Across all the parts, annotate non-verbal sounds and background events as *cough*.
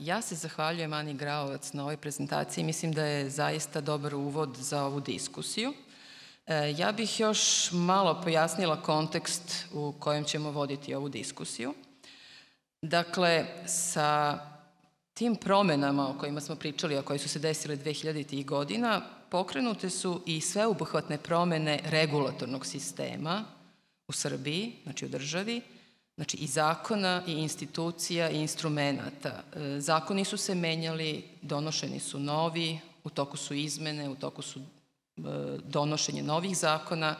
ja se zahvaljujem Ani Graovac na ovoj prezentaciji. Mislim da je zaista dobar uvod za ovu diskusiju. E, ja bih još malo pojasnila kontekst u kojem ćemo voditi ovu diskusiju. Dakle, sa tim promenama o kojima smo pričali, a koje su se desile 2000. godina, pokrenute su i sveobuhvatne promene regulatornog sistema u Srbiji, znači u državi, znači i zakona, i institucija, i instrumenta. E, zakoni su se menjali, donošeni su novi, u toku su izmene, u toku su e, donošenje novih zakona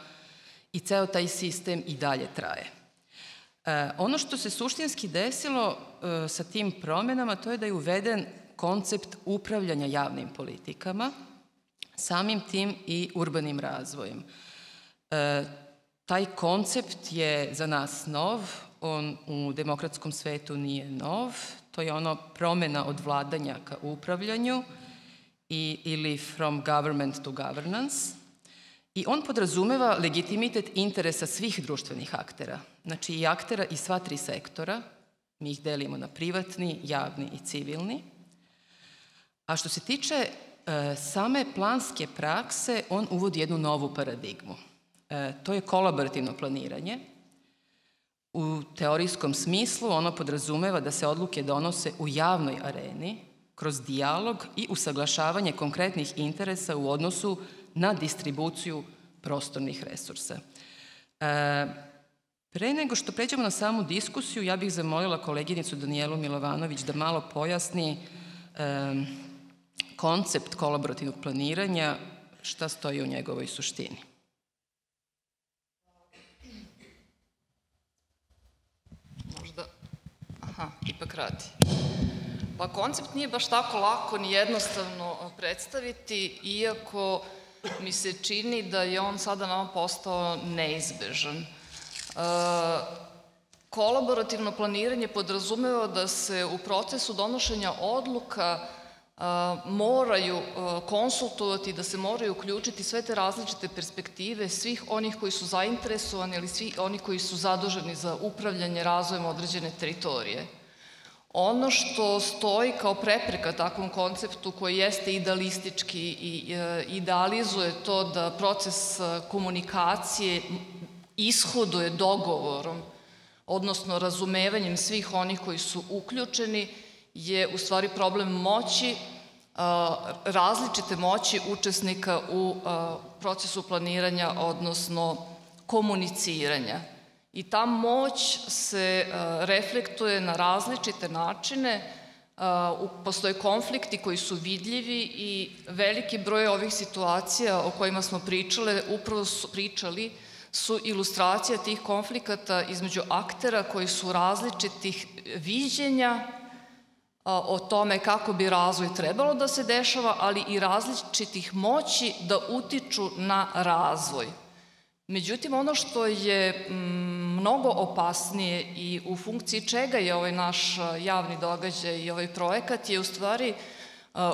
i ceo taj sistem i dalje traje. E, ono što se suštinski desilo sa tim promenama, to je da je uveden koncept upravljanja javnim politikama, samim tim i urbanim razvojem. Taj koncept je za nas nov, on u demokratskom svetu nije nov, to je ono promena od vladanja ka upravljanju i, ili from government to governance. I on podrazumeva legitimitet interesa svih društvenih aktera, znači i aktera i sva tri sektora, mi ih delimo na privatni, javni i civilni. A što se tiče e, same planske prakse, on uvodi jednu novu paradigmu. E, to je kolaborativno planiranje, U teorijskom smislu ono podrazumeva da se odluke donose u javnoj areni, kroz dijalog i usaglašavanje konkretnih interesa u odnosu na distribuciju prostornih resursa. E, pre nego što pređemo na samu diskusiju, ja bih zamolila koleginicu Danijelu Milovanović da malo pojasni e, koncept kolaborativnog planiranja, šta stoji u njegovoj suštini. Aha, ipak radi. Pa koncept nije baš tako lako ni jednostavno predstaviti, iako mi se čini da je on sada nama postao neizbežan. E, kolaborativno planiranje podrazumeva da se u procesu donošenja odluka moraju konsultovati, da se moraju uključiti sve te različite perspektive svih onih koji su zainteresovani ili svi oni koji su zaduženi za upravljanje razvojem određene teritorije. Ono što stoji kao prepreka takvom konceptu koji jeste idealistički i e, idealizuje to da proces komunikacije ishoduje dogovorom, odnosno razumevanjem svih onih koji su uključeni, je u stvari problem moći, različite moći učesnika u procesu planiranja, odnosno komuniciranja. I ta moć se reflektuje na različite načine, postoje konflikti koji su vidljivi i veliki broj ovih situacija o kojima smo pričale, upravo su pričali, su ilustracija tih konflikata između aktera koji su različitih viđenja o tome kako bi razvoj trebalo da se dešava, ali i različitih moći da utiču na razvoj. Međutim, ono što je mnogo opasnije i u funkciji čega je ovaj naš javni događaj i ovaj projekat je u stvari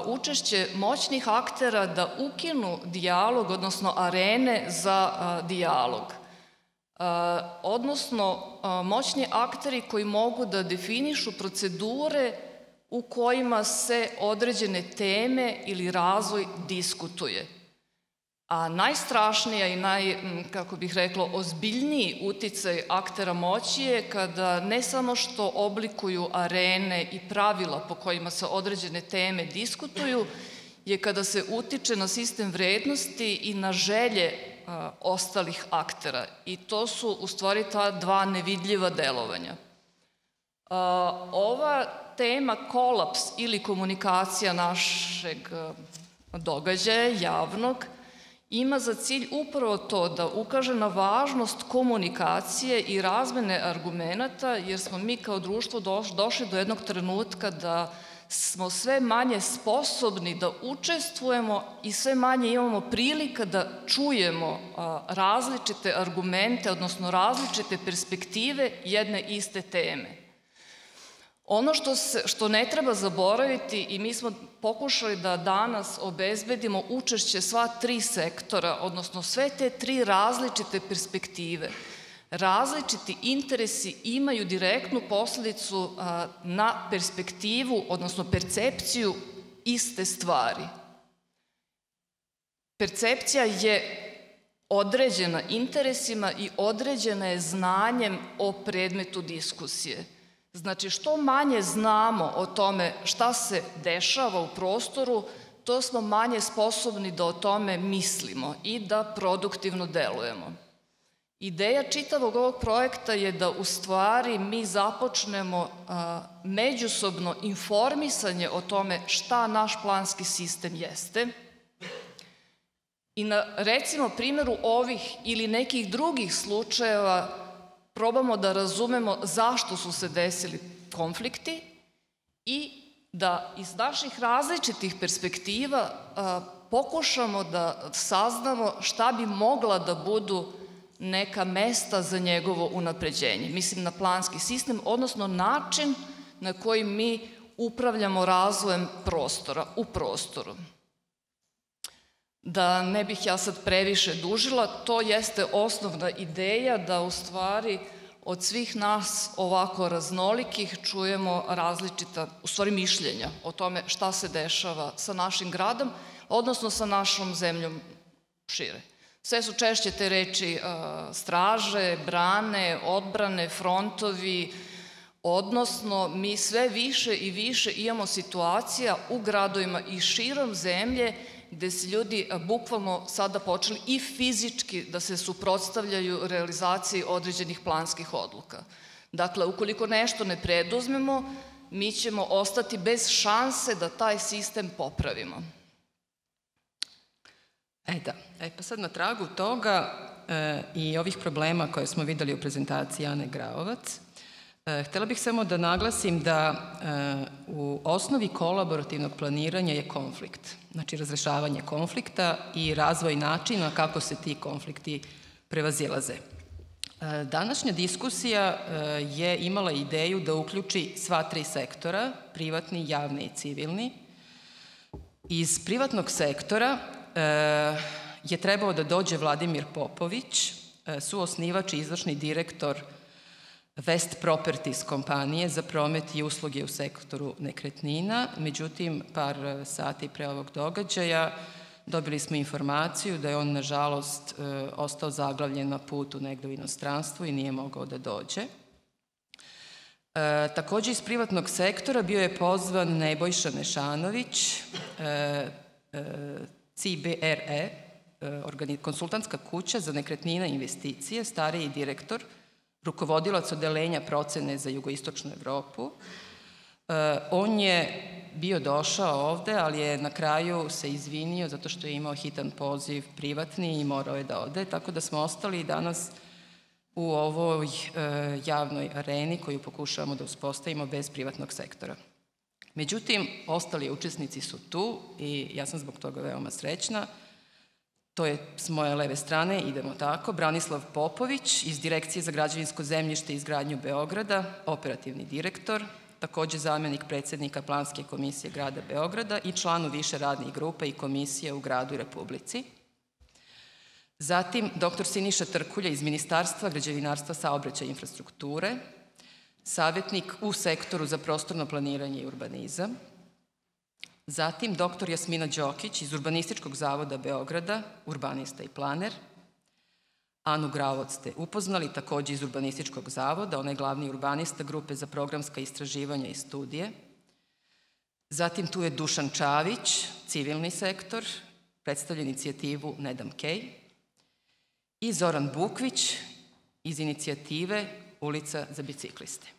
učešće moćnih aktera da ukinu dijalog, odnosno arene za dijalog. Odnosno, moćni akteri koji mogu da definišu procedure u kojima se određene teme ili razvoj diskutuje. A najstrašnija i naj, kako bih reklo, ozbiljniji uticaj aktera moći je kada ne samo što oblikuju arene i pravila po kojima se određene teme diskutuju, je kada se utiče na sistem vrednosti i na želje a, ostalih aktera. I to su u stvari ta dva nevidljiva delovanja. Ova tema kolaps ili komunikacija našeg e, događaja javnog ima za cilj upravo to da ukaže na važnost komunikacije i razmene argumenta, jer smo mi kao društvo došli do jednog trenutka da smo sve manje sposobni da učestvujemo i sve manje imamo prilika da čujemo različite argumente, odnosno različite perspektive jedne iste teme. Ono što, se, što ne treba zaboraviti i mi smo pokušali da danas obezbedimo učešće sva tri sektora, odnosno sve te tri različite perspektive. različiti interesi imaju direktnu posledicu na perspektivu, odnosno percepciju iste stvari. Percepcija je određena interesima i određena je znanjem o predmetu diskusije. Znači, što manje znamo o tome šta se dešava u prostoru, to smo manje sposobni da o tome mislimo i da produktivno delujemo. Ideja čitavog ovog projekta je da u stvari mi započnemo međusobno informisanje o tome šta naš planski sistem jeste i na recimo primjeru ovih ili nekih drugih slučajeva probamo da razumemo zašto su se desili konflikti i da iz naših različitih perspektiva pokušamo da saznamo šta bi mogla da budu neka mesta za njegovo unapređenje. Mislim na planski sistem, odnosno način na koji mi upravljamo razvojem prostora, u prostoru. Da ne bih ja sad previše dužila, to jeste osnovna ideja da u stvari od svih nas ovako raznolikih čujemo različita, u stvari mišljenja o tome šta se dešava sa našim gradom, odnosno sa našom zemljom šire. Sve su češće te reči straže, brane, odbrane, frontovi, odnosno mi sve više i više imamo situacija u gradovima i širom zemlje gde se ljudi bukvalno sada počeli i fizički da se suprotstavljaju realizaciji određenih planskih odluka. Dakle, ukoliko nešto ne preduzmemo, mi ćemo ostati bez šanse da taj sistem popravimo. E da, e pa sad na tragu toga e, i ovih problema koje smo videli u prezentaciji Ane Graovac, e, htela bih samo da naglasim da e, u osnovi kolaborativnog planiranja je konflikt. Znači razrešavanje konflikta i razvoj načina kako se ti konflikti prevazilaze. E, današnja diskusija e, je imala ideju da uključi sva tri sektora, privatni, javni i civilni. Iz privatnog sektora E, je trebao da dođe Vladimir Popović, suosnivač i izvršni direktor West Properties kompanije za promet i usluge u sektoru nekretnina. Međutim, par sati pre ovog događaja dobili smo informaciju da je on, nažalost, e, ostao zaglavljen na putu negde u inostranstvu i nije mogao da dođe. E, takođe iz privatnog sektora bio je pozvan Nebojša Nešanović, e, e, CBRE, e, konsultantska kuća za nekretnine i investicije, stariji direktor, rukovodilac odelenja procene za jugoistočnu Evropu. E, on je bio došao ovde, ali je na kraju se izvinio zato što je imao hitan poziv privatni i morao je da ode, tako da smo ostali danas u ovoj e, javnoj areni koju pokušavamo da uspostavimo bez privatnog sektora. Međutim, ostali učesnici su tu i ja sam zbog toga veoma srećna. To je s moje leve strane, idemo tako. Branislav Popović iz Direkcije za građevinsko zemljište i izgradnju Beograda, operativni direktor, takođe zamenik predsednika Planske komisije grada Beograda i članu više radnih grupa i komisije u gradu i Republici. Zatim, dr. Siniša Trkulja iz Ministarstva građevinarstva, saobraćaja i infrastrukture, savjetnik u sektoru za prostorno planiranje i urbanizam. Zatim dr. Jasmina Đokić iz Urbanističkog zavoda Beograda, urbanista i planer. Anu Gravoc ste upoznali, takođe iz Urbanističkog zavoda, ona je glavni urbanista grupe za programska istraživanja i studije. Zatim tu je Dušan Čavić, civilni sektor, predstavlja inicijativu Nedam Kej. I Zoran Bukvić iz inicijative Ulica za bicikliste.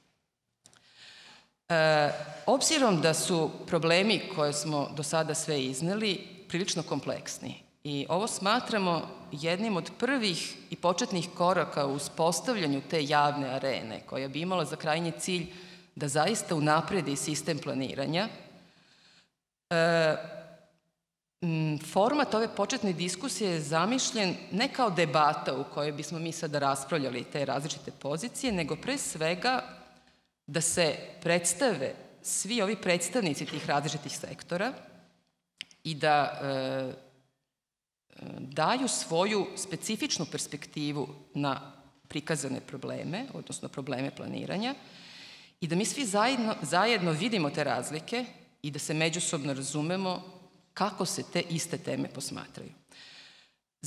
E, obzirom da su problemi koje smo do sada sve izneli prilično kompleksni i ovo smatramo jednim od prvih i početnih koraka u uspostavljanju te javne arene koja bi imala za krajnji cilj da zaista unapredi sistem planiranja, e, Format ove početne diskusije je zamišljen ne kao debata u kojoj bismo mi sada raspravljali te različite pozicije, nego pre svega da se predstave svi ovi predstavnici tih različitih sektora i da e, daju svoju specifičnu perspektivu na prikazane probleme, odnosno probleme planiranja, i da mi svi zajedno, zajedno vidimo te razlike i da se međusobno razumemo kako se te iste teme posmatraju.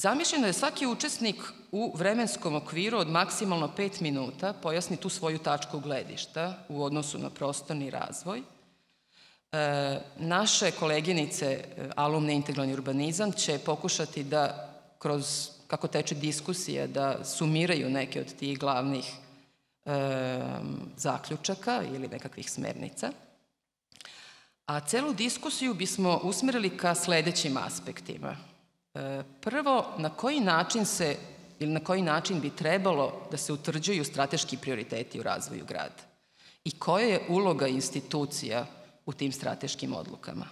Zamišljeno je svaki učesnik u vremenskom okviru od maksimalno 5 minuta pojasni tu svoju tačku gledišta u odnosu na prostorni razvoj. E, naše koleginice e, alumne integralni urbanizam će pokušati da kroz kako teče diskusija da sumiraju neke od tih glavnih e, zaključaka ili nekakvih smernica. A celu diskusiju bismo usmerili ka sledećim aspektima – prvo, na koji način se ili na koji način bi trebalo da se utvrđuju strateški prioriteti u razvoju grada i koja je uloga institucija u tim strateškim odlukama.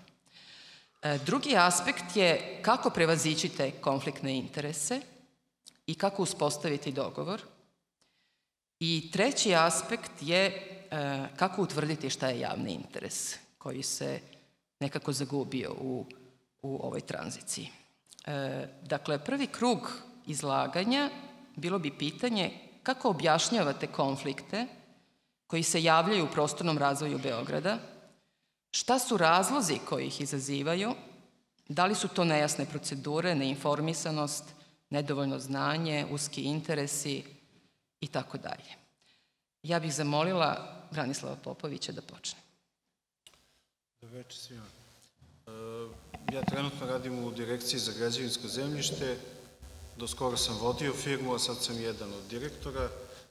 E, drugi aspekt je kako prevazići te konfliktne interese i kako uspostaviti dogovor. I treći aspekt je e, kako utvrditi šta je javni interes koji se nekako zagubio u, u ovoj tranziciji. E, dakle, prvi krug izlaganja bilo bi pitanje kako objašnjavate konflikte koji se javljaju u prostornom razvoju Beograda, šta su razlozi koji ih izazivaju, da li su to nejasne procedure, neinformisanost, nedovoljno znanje, uski interesi i tako dalje. Ja bih zamolila Branislava Popovića da počne. Dobro večer svima. Ja trenutno radim u direkciji za građevinsko zemljište. Do skoro sam vodio firmu, a sad sam jedan od direktora.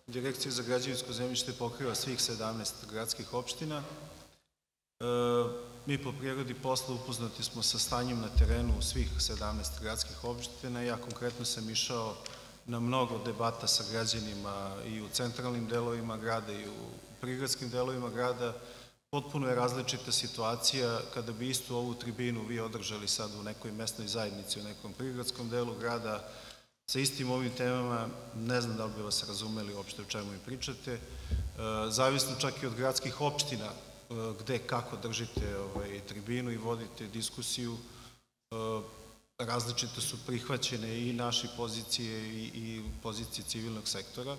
Direkcija za građevinsko zemljište pokriva svih 17 gradskih opština. E, mi po prirodi posla upoznati smo sa stanjem na terenu svih 17 gradskih opština. Ja konkretno sam išao na mnogo debata sa građanima i u centralnim delovima grada i u prigradskim delovima grada. Potpuno je različita situacija kada bi istu ovu tribinu vi održali sad u nekoj mesnoj zajednici, u nekom prigradskom delu grada, sa istim ovim temama, ne znam da li bi vas razumeli uopšte o čemu im pričate, e, zavisno čak i od gradskih opština e, gde, kako držite ovaj, tribinu i vodite diskusiju, e, različite su prihvaćene i naše pozicije i, i pozicije civilnog sektora.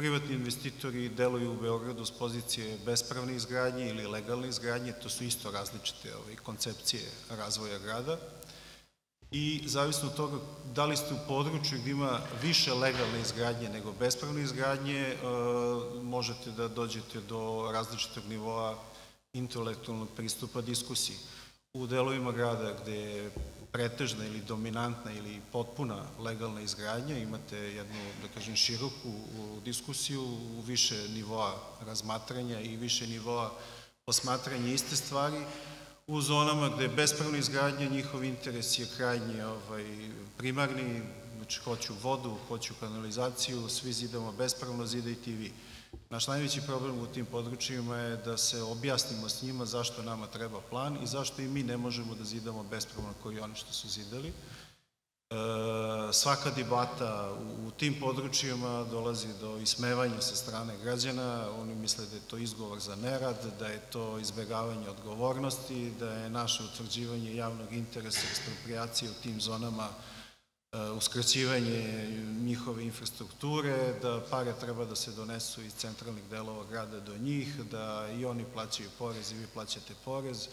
Privatni investitori deluju u Beogradu s pozicije bespravne izgradnje ili legalne izgradnje, to su isto različite ovaj, koncepcije razvoja grada. I zavisno od toga da li ste u području gde ima više legalne izgradnje nego bespravne izgradnje, e, možete da dođete do različitog nivoa intelektualnog pristupa diskusiji. U delovima grada gde pretežna ili dominantna ili potpuna legalna izgradnja, imate jednu, da kažem, široku diskusiju u više nivoa razmatranja i više nivoa posmatranja iste stvari. U zonama gde je bespravna izgradnja, njihov interes je krajnje ovaj, primarni, znači hoću vodu, hoću kanalizaciju, svi zidamo bespravno, zidajte i vi. Naš najveći problem u tim područjima je da se objasnimo s njima zašto nama treba plan i zašto i mi ne možemo da zidamo bespravno koji oni što su zidali. E, svaka debata u, tim područjima dolazi do ismevanja sa strane građana, oni misle da je to izgovor za nerad, da je to izbegavanje odgovornosti, da je naše utvrđivanje javnog interesa ekspropriacije u tim zonama uskraćivanje njihove infrastrukture, da pare treba da se donesu iz centralnih delova grada do njih, da i oni plaćaju porez i vi plaćate porez.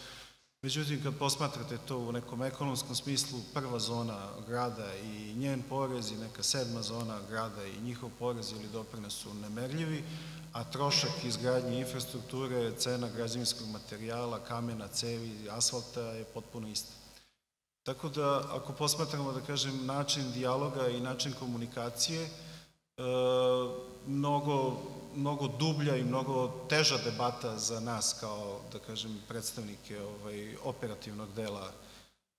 Međutim, kad posmatrate to u nekom ekonomskom smislu, prva zona grada i njen porez i neka sedma zona grada i njihov porez ili doprinos su nemerljivi, a trošak izgradnje infrastrukture, cena građevinskog materijala, kamena, cevi, asfalta je potpuno ista. Tako da, ako posmatramo, da kažem, način dijaloga i način komunikacije, e, mnogo, mnogo dublja i mnogo teža debata za nas kao, da kažem, predstavnike ovaj, operativnog dela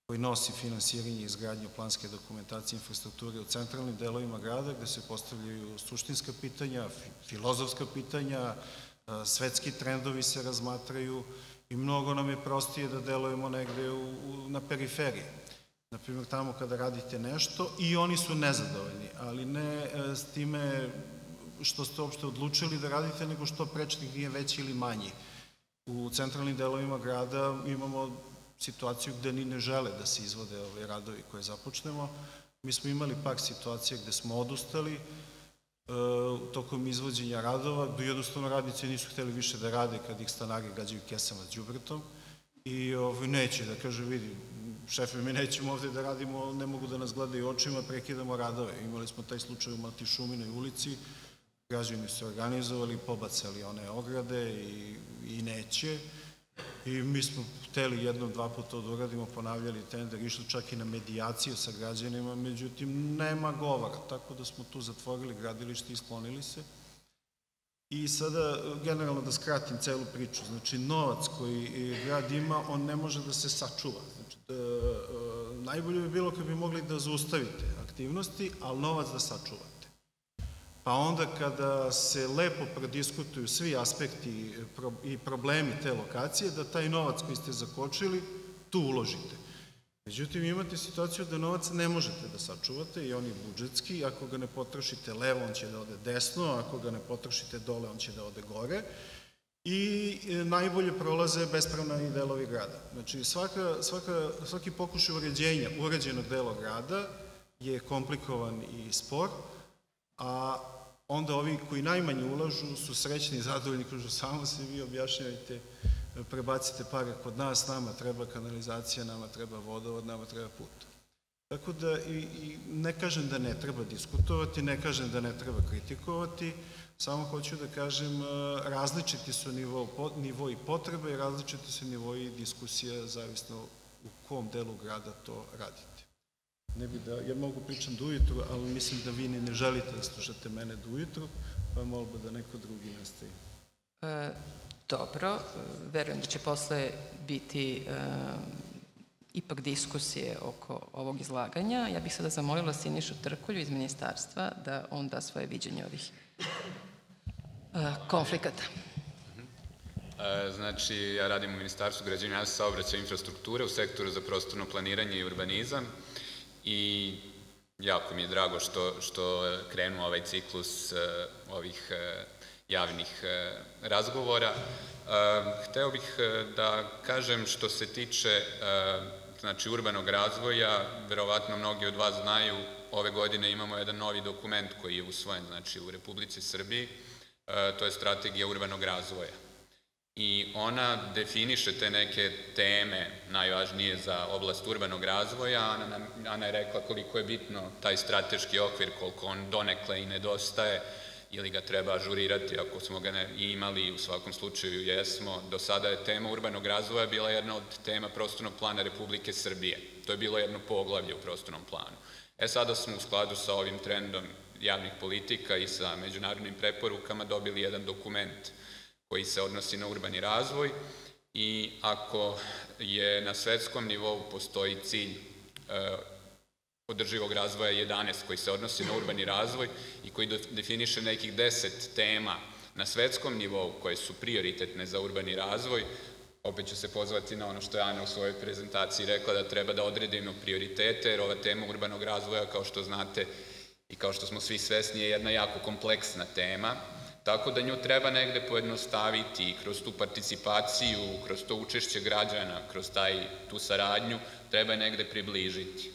koji nosi finansiranje i izgradnju planske dokumentacije infrastrukture u centralnim delovima grada gde se postavljaju suštinska pitanja, filozofska pitanja, e, svetski trendovi se razmatraju, i mnogo nam je prostije da delujemo negde u, u, na periferiji. Naprimjer, tamo kada radite nešto i oni su nezadovoljni, ali ne e, s time što ste uopšte odlučili da radite, nego što prečnik nije veći ili manji. U centralnim delovima grada imamo situaciju gde ni ne žele da se izvode ove radovi koje započnemo. Mi smo imali par situacija gde smo odustali, tokom izvođenja radova, da jednostavno radnici nisu hteli više da rade kad ih stanari gađaju kesama s džubretom i ovaj, neće da kaže, vidi, šefe, mi nećemo ovde da radimo, ne mogu da nas gledaju očima, prekidamo radove. Imali smo taj slučaj u Matišuminoj ulici, građani su organizovali, pobacali one ograde i, i neće. I mi smo hteli jednom, dva puta da uradimo, ponavljali tender, išli čak i na medijaciju sa građanima, međutim, nema govora, tako da smo tu zatvorili gradilište i sklonili se. I sada, generalno da skratim celu priču, znači novac koji grad ima, on ne može da se sačuva. Znači, da, e, najbolje bi bilo kad bi mogli da zaustavite aktivnosti, ali novac da sačuvate. Pa onda kada se lepo prodiskutuju svi aspekti i problemi te lokacije, da taj novac koji ste zakočili, tu uložite. Međutim, imate situaciju da novac ne možete da sačuvate i on je budžetski, ako ga ne potrošite levo, on će da ode desno, ako ga ne potrošite dole, on će da ode gore i e, najbolje prolaze bespravna i delovi grada. Znači, svaka, svaka, svaki pokušaj uređenja uređenog dela grada je komplikovan i spor, a onda ovi koji najmanje ulažu su srećni i zadovoljni, kažu samo se vi objašnjavajte, prebacite pare kod nas, nama treba kanalizacija, nama treba vodovod, nama treba put. Tako da i, i ne kažem da ne treba diskutovati, ne kažem da ne treba kritikovati, samo hoću da kažem e, različiti su nivo, nivoji potrebe i različiti su nivoji diskusija zavisno u kom delu grada to radite ne bi da, ja mogu pričam do ujutru, ali mislim da vi ne, ne želite da slušate mene do ujutru, pa molba da neko drugi nastavi. E, dobro, e, verujem da će posle biti e, ipak diskusije oko ovog izlaganja. Ja bih sada zamolila Sinišu Trkulju iz ministarstva da on da svoje viđenje ovih e, konflikata. E, znači, ja radim u Ministarstvu građevina saobraćaja i infrastrukture u sektoru za prostorno planiranje i urbanizam i jako mi je drago što, što krenuo ovaj ciklus uh, ovih uh, javnih uh, razgovora. Hteo bih da kažem što se tiče znači, urbanog razvoja, verovatno mnogi od vas znaju, ove godine imamo jedan novi dokument koji je usvojen znači, u Republici Srbiji, to je strategija urbanog razvoja i ona definiše te neke teme najvažnije za oblast urbanog razvoja. Ana, Ana je rekla koliko je bitno taj strateški okvir, koliko on donekle i nedostaje ili ga treba ažurirati ako smo ga imali, u svakom slučaju jesmo. Do sada je tema urbanog razvoja bila jedna od tema prostornog plana Republike Srbije. To je bilo jedno poglavlje u prostornom planu. E sada smo u skladu sa ovim trendom javnih politika i sa međunarodnim preporukama dobili jedan dokument koji se odnosi na urbani razvoj i ako je na svetskom nivou postoji cilj e, održivog razvoja 11 koji se odnosi na urbani razvoj i koji definiše nekih 10 tema na svetskom nivou koje su prioritetne za urbani razvoj, opet ću se pozvati na ono što je Ana u svojoj prezentaciji rekla da treba da odredimo prioritete, jer ova tema urbanog razvoja, kao što znate i kao što smo svi svesni, je jedna jako kompleksna tema Tako da nju treba negde pojednostaviti kroz tu participaciju, kroz to učešće građana, kroz taj, tu saradnju, treba je negde približiti.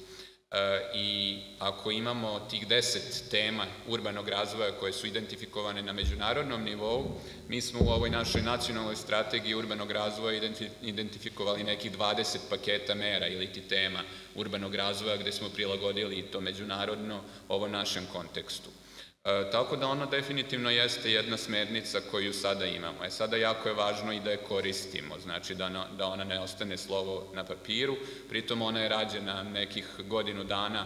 E, I ako imamo tih deset tema urbanog razvoja koje su identifikovane na međunarodnom nivou, mi smo u ovoj našoj nacionalnoj strategiji urbanog razvoja identifikovali nekih 20 paketa mera ili ti tema urbanog razvoja gde smo prilagodili to međunarodno ovom našem kontekstu. E, tako da ona definitivno jeste jedna smernica koju sada imamo. E sada jako je važno i da je koristimo, znači da, da ona ne ostane slovo na papiru, pritom ona je rađena nekih godinu dana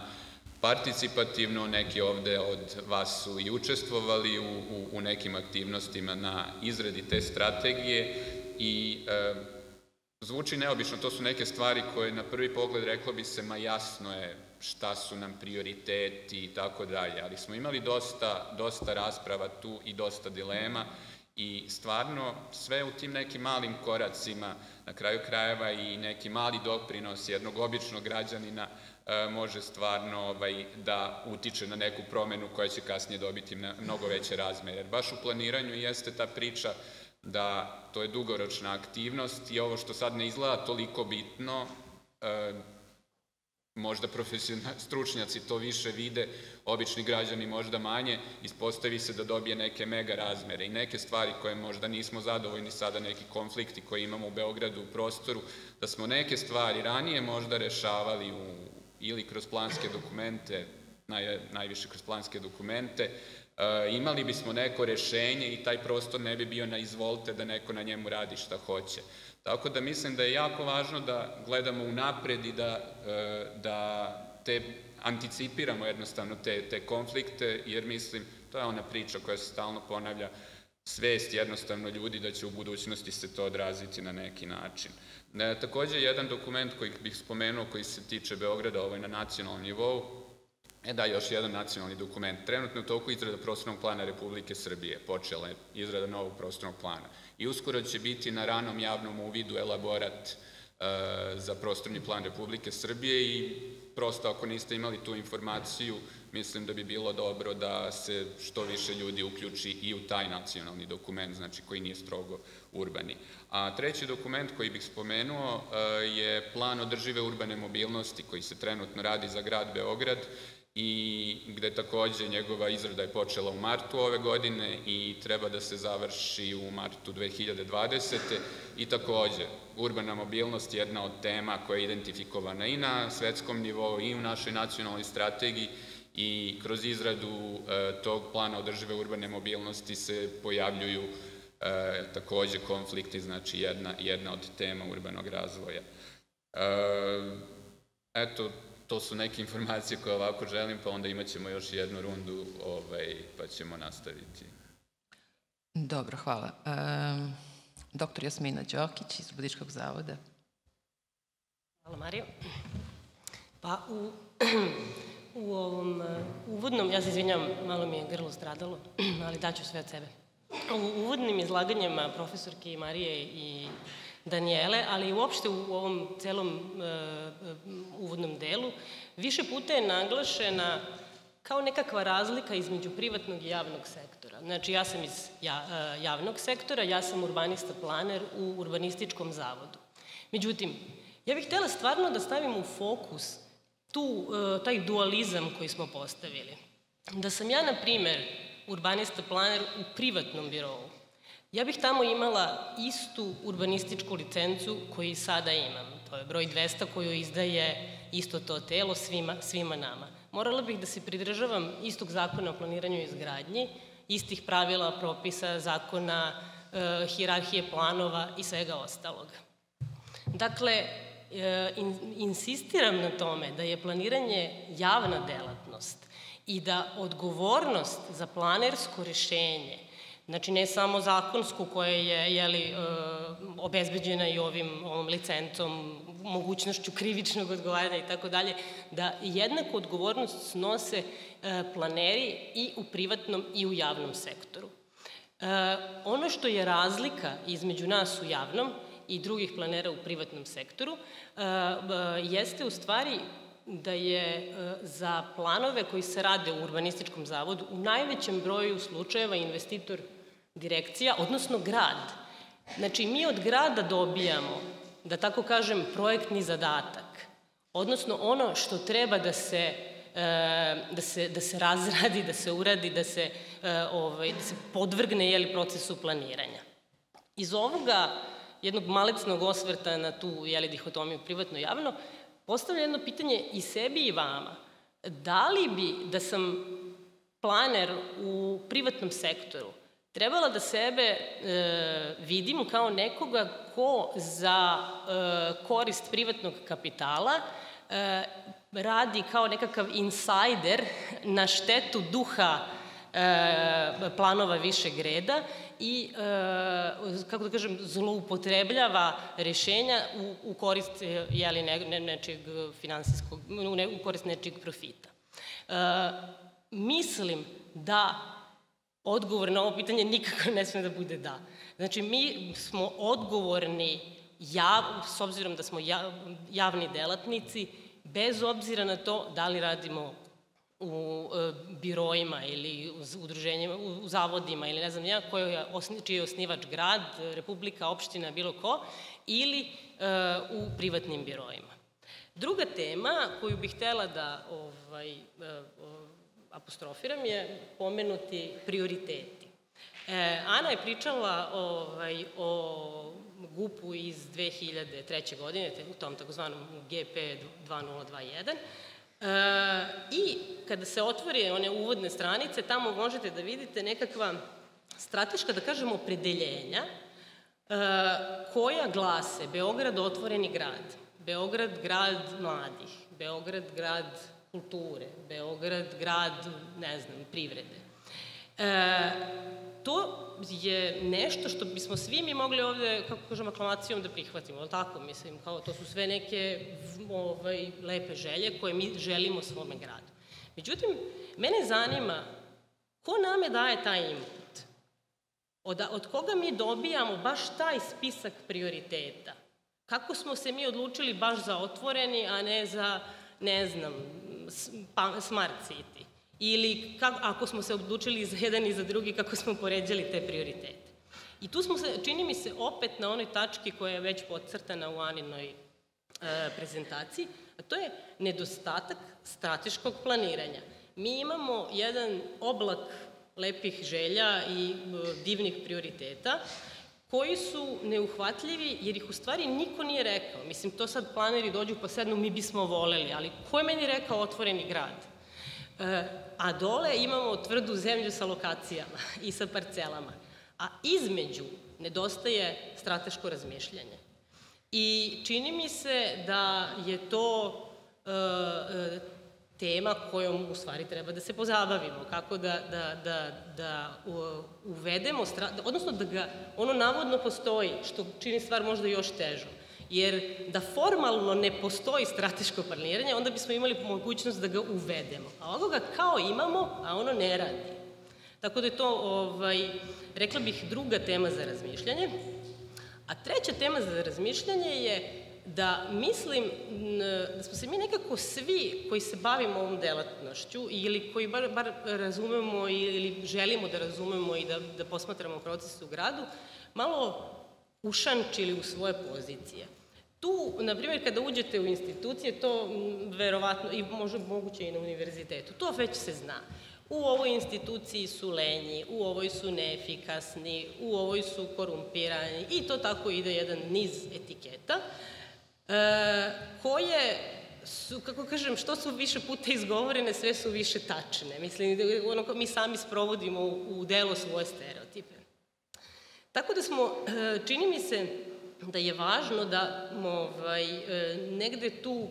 participativno, neki ovde od vas su i učestvovali u, u, u nekim aktivnostima na izradi te strategije i e, zvuči neobično, to su neke stvari koje na prvi pogled reklo bi se, ma jasno je šta su nam prioriteti i tako dalje, ali smo imali dosta, dosta rasprava tu i dosta dilema i stvarno sve u tim nekim malim koracima, na kraju krajeva i neki mali doprinos jednog običnog građanina e, može stvarno ovaj, da utiče na neku promenu koja će kasnije dobiti mnogo veće razmere. Jer baš u planiranju jeste ta priča da to je dugoročna aktivnost i ovo što sad ne izgleda toliko bitno, e, možda stručnjaci to više vide, obični građani možda manje, ispostavi se da dobije neke mega razmere i neke stvari koje možda nismo zadovoljni sada, neki konflikti koje imamo u Beogradu u prostoru, da smo neke stvari ranije možda rešavali u, ili kroz planske dokumente, naj, najviše kroz planske dokumente, e, imali bismo neko rešenje i taj prostor ne bi bio na izvolte da neko na njemu radi šta hoće. Tako da mislim da je jako važno da gledamo u napred i da, e, da te anticipiramo jednostavno te, te konflikte, jer mislim, to je ona priča koja se stalno ponavlja, svest jednostavno ljudi da će u budućnosti se to odraziti na neki način. E, takođe, jedan dokument koji bih spomenuo koji se tiče Beograda, ovaj na nacionalnom nivou, E da, još jedan nacionalni dokument. Trenutno je toliko izrada prostornog plana Republike Srbije. Počela je izrada novog prostornog plana. I uskoro će biti na ranom javnom uvidu elaborat e, za prostorni plan Republike Srbije i prosto ako niste imali tu informaciju, mislim da bi bilo dobro da se što više ljudi uključi i u taj nacionalni dokument, znači koji nije strogo urbani. A treći dokument koji bih spomenuo e, je plan održive urbane mobilnosti koji se trenutno radi za grad Beograd i gde takođe njegova izrada je počela u martu ove godine i treba da se završi u martu 2020. I takođe, urbana mobilnost je jedna od tema koja je identifikovana i na svetskom nivou i u našoj nacionalnoj strategiji i kroz izradu e, tog plana održive urbane mobilnosti se pojavljuju e, takođe konflikti, znači jedna, jedna od tema urbanog razvoja. E, eto, to su neke informacije koje ovako želim, pa onda imat ćemo još jednu rundu, ovaj, pa ćemo nastaviti. Dobro, hvala. E, doktor Jasmina Đokić iz Budičkog zavoda. Hvala, Marija. Pa u, u ovom uh, uvodnom, ja se izvinjam, malo mi je grlo stradalo, ali daću sve od sebe. U uvodnim izlaganjima profesorke Marije i Danijele, ali i uopšte u ovom celom e, uvodnom delu, više puta je naglašena kao nekakva razlika između privatnog i javnog sektora. Znači, ja sam iz ja, e, javnog sektora, ja sam urbanista planer u urbanističkom zavodu. Međutim, ja bih htela stvarno da stavim u fokus tu, e, taj dualizam koji smo postavili. Da sam ja, na primer, urbanista planer u privatnom birovu, Ja bih tamo imala istu urbanističku licencu koju sada imam. To je broj 200 koju izdaje isto to telo svima, svima nama. Morala bih da se pridržavam istog zakona o planiranju i izgradnji, istih pravila, propisa, zakona, e, hirarhije planova i svega ostalog. Dakle, e, in, insistiram na tome da je planiranje javna delatnost i da odgovornost za planersko rešenje Znači, ne samo zakonsku koja je jeli, e, obezbeđena i ovim, ovom licencom, mogućnošću krivičnog odgovaranja i tako dalje, da jednako odgovornost snose e, planeri i u privatnom i u javnom sektoru. E, ono što je razlika između nas u javnom i drugih planera u privatnom sektoru jeste u stvari da je za planove koji se rade u urbanističkom zavodu u najvećem broju slučajeva investitor direkcija, odnosno grad. Znači, mi od grada dobijamo, da tako kažem, projektni zadatak, odnosno ono što treba da se e, da se, da se razradi, da se uradi, da se, e, ovaj, da se podvrgne jeli, procesu planiranja. Iz ovoga jednog malecnog osvrta na tu jeli, dihotomiju privatno-javno, postavlja jedno pitanje i sebi i vama. Da li bi, da sam planer u privatnom sektoru, trebala da sebe e, vidim kao nekoga ko za e, korist privatnog kapitala e, radi kao nekakav insajder na štetu duha e, planova višeg reda i, e, kako da kažem, zloupotrebljava rešenja u, u korist jeli, ne, ne, nečeg finansijskog, ne, u korist nečeg profita. E, mislim da odgovor na ovo pitanje nikako ne sme da bude da. Znači, mi smo odgovorni, jav, s obzirom da smo javni delatnici, bez obzira na to da li radimo u e, birojima ili u udruženjima, u zavodima ili ne znam ja, koji je, čiji je osnivač grad, republika, opština, bilo ko, ili e, u privatnim birojima. Druga tema koju bih htela da ovaj, e, apostrofiram je pomenuti prioriteti. E, Ana je pričala ovaj, o GUP-u iz 2003. godine, u tom takozvanom GP 2021, E, I kada se otvori one uvodne stranice, tamo možete da vidite nekakva strateška, da kažemo, opredeljenja e, koja glase Beograd otvoreni grad, Beograd grad mladih, Beograd grad kulture, Beograd grad, ne znam, privrede. E, to je nešto što bismo svi mi mogli ovde, kako kažem, aklamacijom da prihvatimo, ali tako, mislim, kao to su sve neke ovaj, lepe želje koje mi želimo svome gradu. Međutim, mene zanima ko name daje taj input? Od, od koga mi dobijamo baš taj spisak prioriteta? Kako smo se mi odlučili baš za otvoreni, a ne za, ne znam, smart city? Ili kako, ako smo se odlučili za jedan i za drugi, kako smo poređali te prioritete. I tu smo se, čini mi se, opet na onoj tački koja je već podcrtana u Aninoj e, prezentaciji, a to je nedostatak strateškog planiranja. Mi imamo jedan oblak lepih želja i e, divnih prioriteta, koji su neuhvatljivi jer ih u stvari niko nije rekao. Mislim, to sad planeri dođu pa sednu, mi bismo voleli, ali ko je meni rekao otvoreni grad? E, a dole imamo tvrdu zemlju sa lokacijama i sa parcelama. A između nedostaje strateško razmišljanje. I čini mi se da je to e, e, tema kojom u stvari treba da se pozabavimo, kako da, da, da, da uvedemo, odnosno da ga, ono navodno postoji, što čini stvar možda još težom. Jer da formalno ne postoji strateško planiranje, onda bismo imali mogućnost da ga uvedemo. A ovo ga kao imamo, a ono ne radi. Tako da je to, ovaj, rekla bih, druga tema za razmišljanje. A treća tema za razmišljanje je da mislim da smo se mi nekako svi koji se bavimo ovom delatnošću ili koji bar, bar razumemo ili želimo da razumemo i da, da posmatramo proces u gradu, malo ušančili u svoje pozicije. Tu, na primjer, kada uđete u institucije, to verovatno, i možda moguće i na univerzitetu, to već se zna. U ovoj instituciji su lenji, u ovoj su neefikasni, u ovoj su korumpirani i to tako ide jedan niz etiketa e, koje su, kako kažem, što su više puta izgovorene, sve su više tačne. Mislim, ono, mi sami sprovodimo u, u delo svoje stereotipe. Tako da smo, e, čini mi se, da je važno da ovaj, e, negde tu e,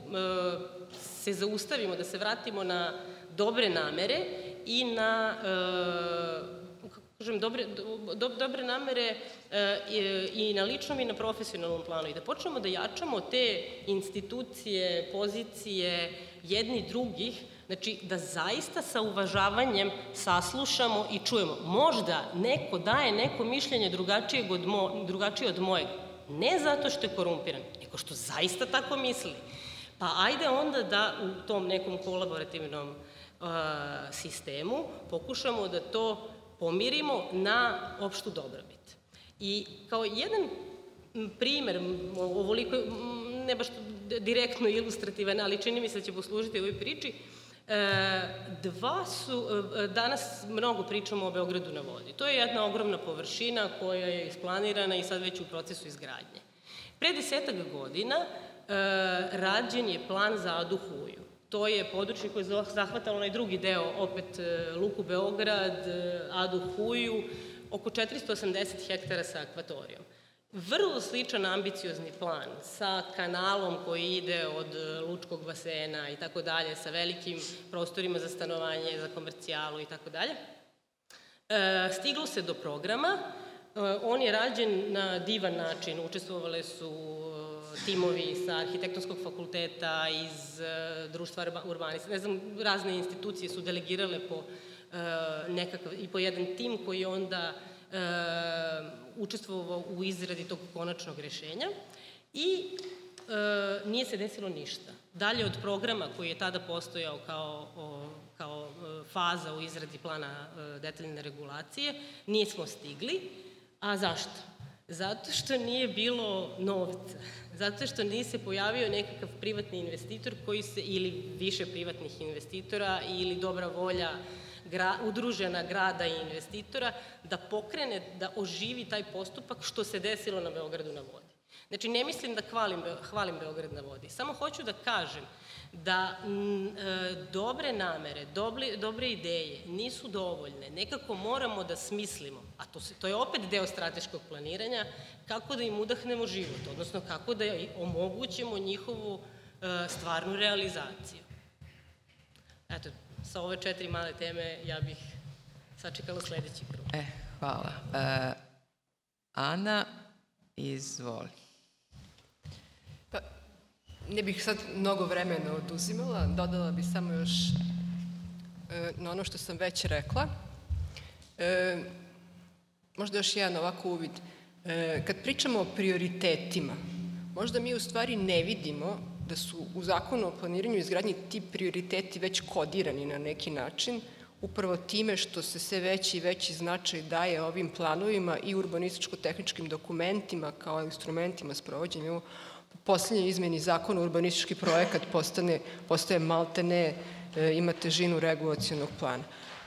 se zaustavimo, da se vratimo na dobre namere i na kako kažem, dobre, do, dobre namere i na ličnom i na profesionalnom planu i da počnemo da jačamo te institucije, pozicije jedni drugih, znači da zaista sa uvažavanjem saslušamo i čujemo. Možda neko daje neko mišljenje drugačije od, mo, drugačije od mojeg, Ne zato što je korumpiran, nego što zaista tako misli. Pa ajde onda da u tom nekom kolaborativnom uh, sistemu pokušamo da to pomirimo na opštu dobrobit. I kao jedan primer, ovoliko, ne baš direktno ilustrativan, ali čini mi se da će poslužiti ovoj priči, E, dva su, e, danas mnogo pričamo o Beogradu na vodi. To je jedna ogromna površina koja je isplanirana i sad već u procesu izgradnje. Pre desetak godina e, rađen je plan za Adu Huju. To je područje koje je zahvatalo onaj drugi deo, opet Luku Beograd, Adu Huju, oko 480 hektara sa akvatorijom vrlo sličan ambiciozni plan sa kanalom koji ide od e, Lučkog basena i tako dalje, sa velikim prostorima za stanovanje, za komercijalu i tako dalje. E, stiglo se do programa, e, on je rađen na divan način, učestvovale su timovi sa arhitektonskog fakulteta iz društva urbanista, ne znam, razne institucije su delegirale po nekakav, i po jedan tim koji onda učestvovao u izradi tog konačnog rešenja i e, nije se desilo ništa. Dalje od programa koji je tada postojao kao, o, kao e, faza u izradi plana e, detaljne regulacije, nismo stigli. A zašto? Zato što nije bilo novca. Zato što nije se pojavio nekakav privatni investitor koji se, ili više privatnih investitora, ili dobra volja gra, udružena grada i investitora, da pokrene, da oživi taj postupak što se desilo na Beogradu na vodi. Znači, ne mislim da hvalim, hvalim Beograd na vodi, samo hoću da kažem da e, dobre namere, dobre, dobre ideje nisu dovoljne. Nekako moramo da smislimo, a to, se, to je opet deo strateškog planiranja, kako da im udahnemo život, odnosno kako da omogućimo njihovu e, stvarnu realizaciju. Eto, sa ove četiri male teme ja bih sačekala sledeći krug. E, hvala. E, Ana, izvoli. Pa, ne bih sad mnogo vremena oduzimala, dodala bih samo još e, na ono što sam već rekla. E, možda još jedan ovako uvid. E, kad pričamo o prioritetima, možda mi u stvari ne vidimo da su u zakonu o planiranju i izgradnji ti prioriteti već kodirani na neki način, upravo time što se sve veći i veći značaj daje ovim planovima i urbanističko-tehničkim dokumentima kao instrumentima sprovođenja. U poslednjoj izmeni zakona urbanistički projekat postane, postaje malte ne, e, ima težinu regulacijonog plana.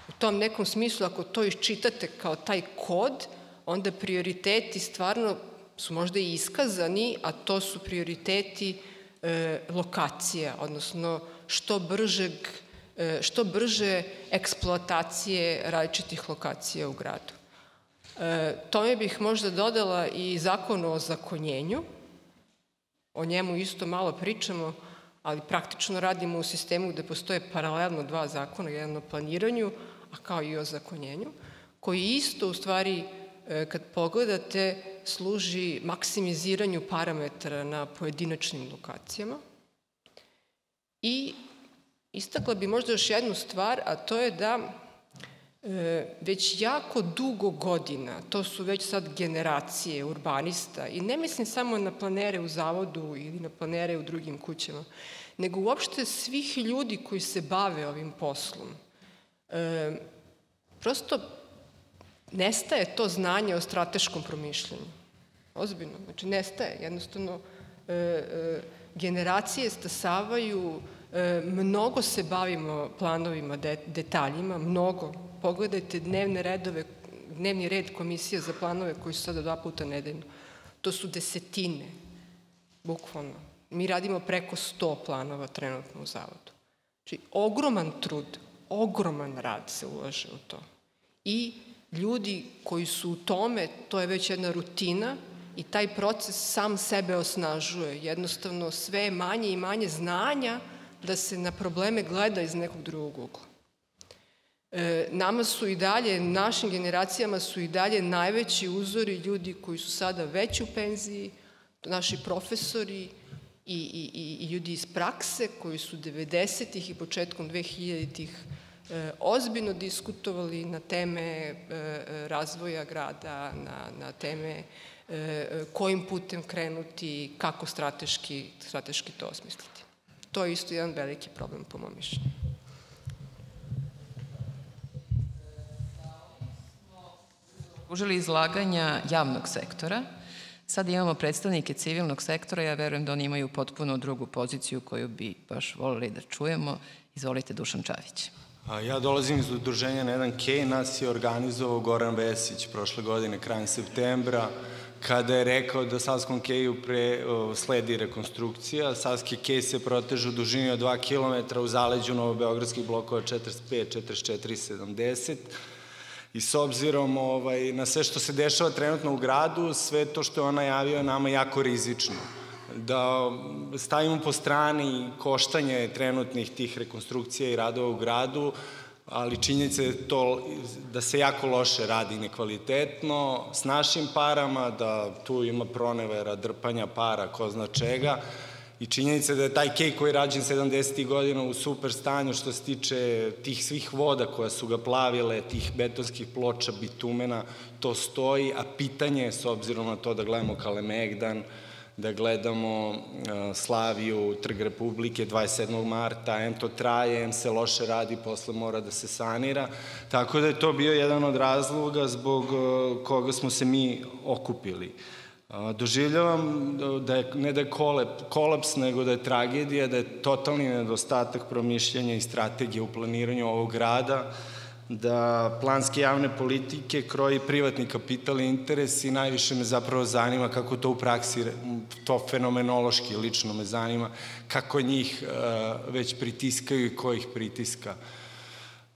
U tom nekom smislu, ako to iščitate kao taj kod, onda prioriteti stvarno su možda i iskazani, a to su prioriteti e, lokacija, odnosno što bržeg što brže eksploatacije različitih lokacija u gradu. E, tome bih možda dodala i zakon o zakonjenju, o njemu isto malo pričamo, ali praktično radimo u sistemu gde postoje paralelno dva zakona, jedan o planiranju, a kao i o zakonjenju, koji isto u stvari E, kad pogledate, služi maksimiziranju parametara na pojedinačnim lokacijama. I istakla bi možda još jednu stvar, a to je da e, već jako dugo godina, to su već sad generacije urbanista, i ne mislim samo na planere u zavodu ili na planere u drugim kućama, nego uopšte svih ljudi koji se bave ovim poslom. E, prosto nestaje to znanje o strateškom promišljanju. Ozbiljno, znači nestaje. Jednostavno, e, e, generacije stasavaju, mnogo se bavimo planovima, de, detaljima, mnogo. Pogledajte dnevne redove, dnevni red komisija za planove koji su sada dva puta nedeljno. To su desetine, bukvalno. Mi radimo preko 100 planova trenutno u zavodu. Znači, ogroman trud, ogroman rad se ulaže u to. I ljudi koji su u tome, to je već jedna rutina i taj proces sam sebe osnažuje. Jednostavno sve manje i manje znanja da se na probleme gleda iz nekog drugog ugla. E, nama su i dalje, našim generacijama su i dalje najveći uzori ljudi koji su sada već u penziji, naši profesori i, i, i, ljudi iz prakse koji su 90-ih i početkom 2000-ih E, ozbiljno diskutovali na teme e, razvoja grada, na, na teme e, kojim putem krenuti, kako strateški, strateški to osmisliti. To je isto jedan veliki problem po mom mišljenju. Užili izlaganja javnog sektora. Sad imamo predstavnike civilnog sektora, ja verujem da oni imaju potpuno drugu poziciju koju bi baš volili da čujemo. Izvolite, Dušan Čavić. Ja dolazim iz udruženja na jedan kej, nas je organizovao Goran Vesić prošle godine, krajem septembra, kada je rekao da Savskom keju pre, o, sledi rekonstrukcija. Savski kej se proteže u dužini od 2 km u zaleđu novobeogradskih blokova 45, 44 i 70. I s obzirom ovaj, na sve što se dešava trenutno u gradu, sve to što je on najavio nama jako rizično da stavimo po strani koštanje trenutnih tih rekonstrukcija i radova u gradu, ali činjenica je to da se jako loše radi nekvalitetno, s našim parama, da tu ima pronevera, drpanja para, ko zna čega, i činjenica je da je taj kej koji je rađen 70. godina u super stanju što se tiče tih svih voda koja su ga plavile, tih betonskih ploča, bitumena, to stoji, a pitanje je, s obzirom na to da gledamo Kalemegdan, da gledamo Slaviju, Trg Republike 27. marta, em to traje, em se loše radi, posle mora da se sanira. Tako da je to bio jedan od razloga zbog koga smo se mi okupili. Doživljavam da je, ne da je kolep, kolaps, nego da je tragedija, da je totalni nedostatak promišljanja i strategije u planiranju ovog grada, da planske javne politike kroji privatni kapital i interes i najviše me zapravo zanima kako to u praksi, to fenomenološki lično me zanima, kako njih uh, već pritiskaju i ko ih pritiska.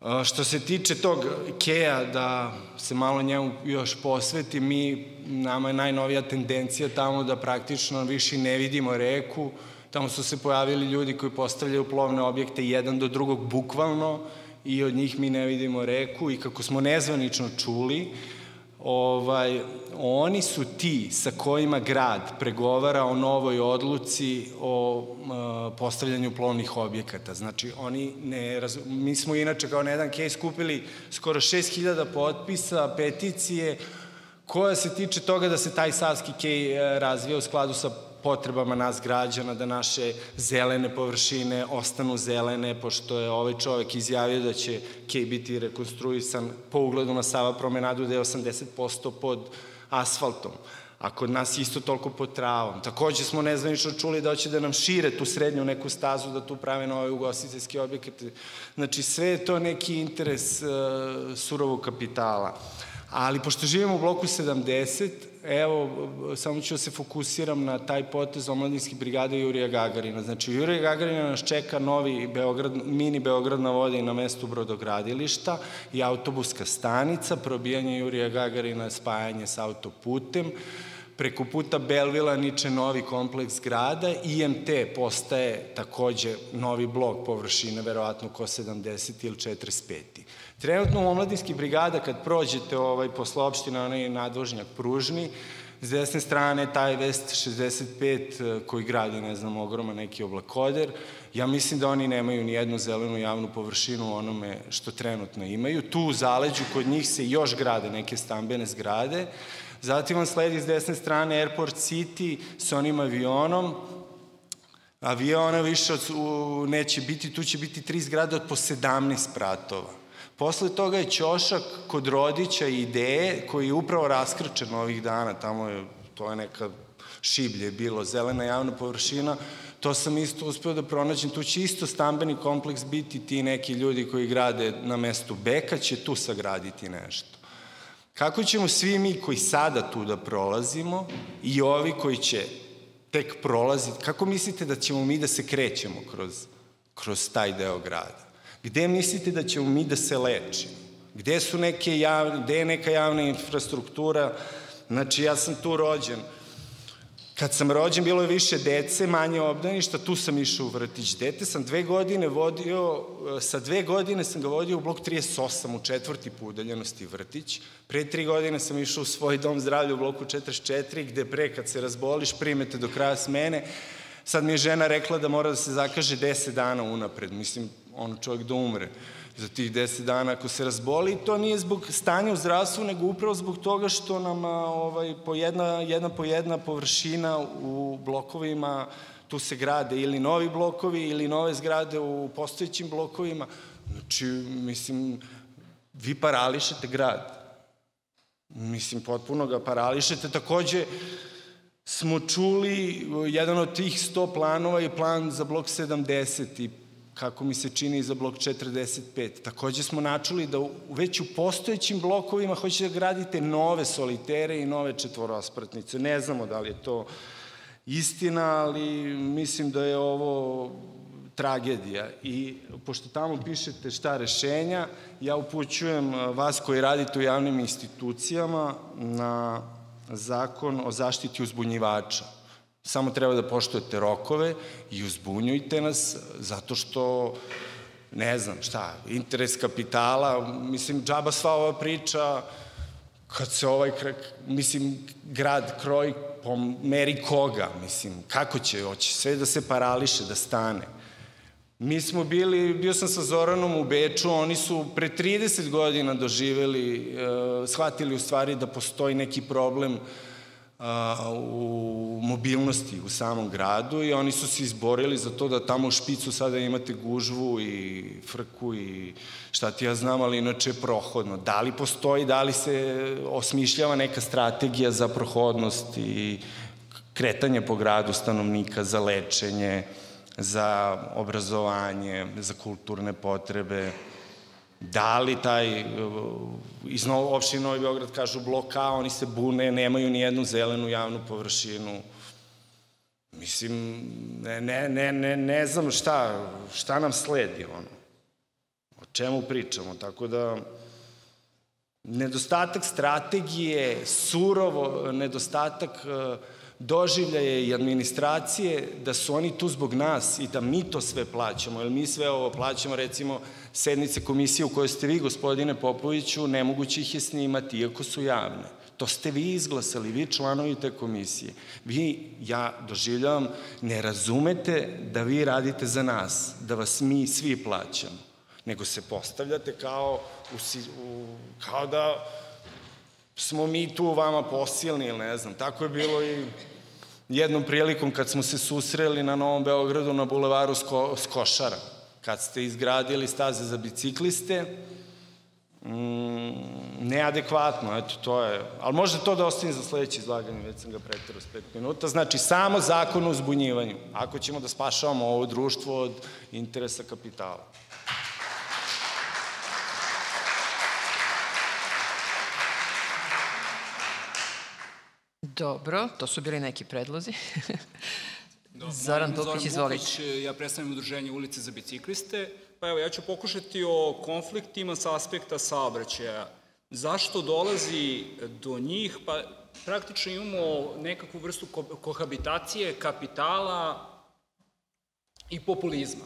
Uh, što se tiče tog Keja, da se malo njemu još posveti, mi, nama je najnovija tendencija tamo da praktično više ne vidimo reku, tamo su se pojavili ljudi koji postavljaju plovne objekte jedan do drugog bukvalno, i od njih mi ne vidimo reku i kako smo nezvanično čuli, ovaj, oni su ti sa kojima grad pregovara o novoj odluci o e, postavljanju plovnih objekata. Znači, oni ne razu... mi smo inače kao na jedan case kupili skoro 6000 potpisa, peticije, koja se tiče toga da se taj Savski kej e, razvija u skladu sa potrebama nas građana, da naše zelene površine ostanu zelene, pošto je ovaj čovek izjavio da će Kej biti rekonstruisan po ugledu na Sava promenadu da je 80% pod asfaltom a kod nas isto toliko pod travom. Takođe smo nezvanično čuli da hoće da nam šire tu srednju neku stazu, da tu prave nove ugostiteljske objekte. Znači, sve je to neki interes uh, surovog kapitala. Ali, pošto živimo u bloku 70, evo, samo ću da se fokusiram na taj potez omladinskih brigada Jurija Gagarina. Znači, Jurija Gagarina nas čeka novi Beograd, mini Beograd na vodi na mestu brodogradilišta i autobuska stanica, probijanje Jurija Gagarina, spajanje sa autoputem, preko puta Belvila niče novi kompleks grada, IMT postaje takođe novi blok površine, verovatno ko 70 ili 45. Trenutno u omladinskih brigada, kad prođete ovaj, posle opštine, onaj nadvožnjak pružni, s desne strane taj Vest 65 eh, koji gradi, ne znam, ogroma neki oblakoder, ja mislim da oni nemaju ni jednu zelenu javnu površinu onome što trenutno imaju. Tu u zaleđu kod njih se još grade neke stambene zgrade. Zatim vam sledi s desne strane Airport City sa onim avionom, aviona više od, u, neće biti, tu će biti tri zgrade od po 17 pratova. Posle toga je Ćošak kod Rodića ideje, koji je upravo raskrčen ovih dana, tamo je, to je neka šiblje bilo, zelena javna površina, to sam isto uspeo da pronađem, tu će isto stambeni kompleks biti ti neki ljudi koji grade na mestu Beka, će tu sagraditi nešto. Kako ćemo svi mi koji sada tu da prolazimo i ovi koji će tek prolaziti, kako mislite da ćemo mi da se krećemo kroz, kroz taj deo grada? Gde mislite da ćemo mi da se lečimo? Gde su neke javne, gde je neka javna infrastruktura? Znači, ja sam tu rođen. Kad sam rođen, bilo je više dece, manje obdaništa, tu sam išao u vrtić. Dete sam dve godine vodio, sa dve godine sam ga vodio u blok 38 u četvrti po udaljenosti vrtić. Pre tri godine sam išao u svoj dom zdravlja u bloku 44, gde pre kad se razboliš primete do kraja smene. Sad mi je žena rekla da mora da se zakaže 10 dana unapred. Mislim, ono čovjek da umre za tih 10 dana ako se razboli. To nije zbog stanja u zdravstvu, nego upravo zbog toga što nam ovaj, po jedna, jedna po jedna površina u blokovima tu se grade ili novi blokovi ili nove zgrade u postojećim blokovima. Znači, mislim, vi parališete grad. Mislim, potpuno ga parališete. Takođe, smo čuli, jedan od tih 100 planova je plan za blok 70 i kako mi se čini za blok 45. Takođe smo načuli da već u postojećim blokovima hoćete da gradite nove solitere i nove četvorospratnice. Ne znamo da li je to istina, ali mislim da je ovo tragedija. I pošto tamo pišete šta rešenja, ja upućujem vas koji radite u javnim institucijama na zakon o zaštiti uzbunjivača Samo treba da poštujete rokove i uzbunjujte nas zato što ne znam šta, interes kapitala, mislim, džaba sva ova priča, kad se ovaj, mislim, grad kroji po meri koga, mislim, kako će, hoće sve da se parališe, da stane. Mi smo bili, bio sam sa Zoranom u Beču, oni su pre 30 godina doživeli, uh, shvatili u stvari da postoji neki problem uh, u mobilnosti u samom gradu i oni su se izborili za to da tamo u špicu sada imate gužvu i frku i šta ti ja znam, ali inače je prohodno. Da li postoji, da li se osmišljava neka strategija za prohodnost i kretanje po gradu stanovnika za lečenje, za obrazovanje, za kulturne potrebe, da li taj, iz opštine Novi Beograd kažu blok A, oni se bune, nemaju ni jednu zelenu javnu površinu. Mislim, ne, ne, ne, ne, ne znam šta, šta nam sledi, ono. O čemu pričamo, tako da nedostatak strategije, surovo, nedostatak uh, doživljaje i administracije da su oni tu zbog nas i da mi to sve plaćamo, jer mi sve ovo plaćamo, recimo, sednice komisije u kojoj ste vi, gospodine Popoviću, nemoguće ih je snimati, iako su javne. To ste vi izglasali, vi članovi te komisije. Vi, ja doživljavam, ne razumete da vi radite za nas, da vas mi svi plaćamo, nego se postavljate kao, u, u, kao da smo mi tu vama posilni ili ne znam. Tako je bilo i jednom prilikom kad smo se susreli na Novom Beogradu na bulevaru Sko, Skošara, kad ste izgradili staze za bicikliste, mm, neadekvatno, eto, to je, ali možda to da ostavim za sledeće izlaganje, već sam ga pretero s pet minuta, znači samo zakon o uzbunjivanju, ako ćemo da spašavamo ovo društvo od interesa kapitala. Dobro, to su bili neki predlozi. *laughs* Dobro, Zoran Topić, izvolite. Ja predstavljam udruženje ulice za bicikliste, pa evo ja ću pokušati o konfliktima sa aspekta saobraćaja. Zašto dolazi do njih? Pa praktično imamo nekakvu vrstu kohabitacije kapitala i populizma.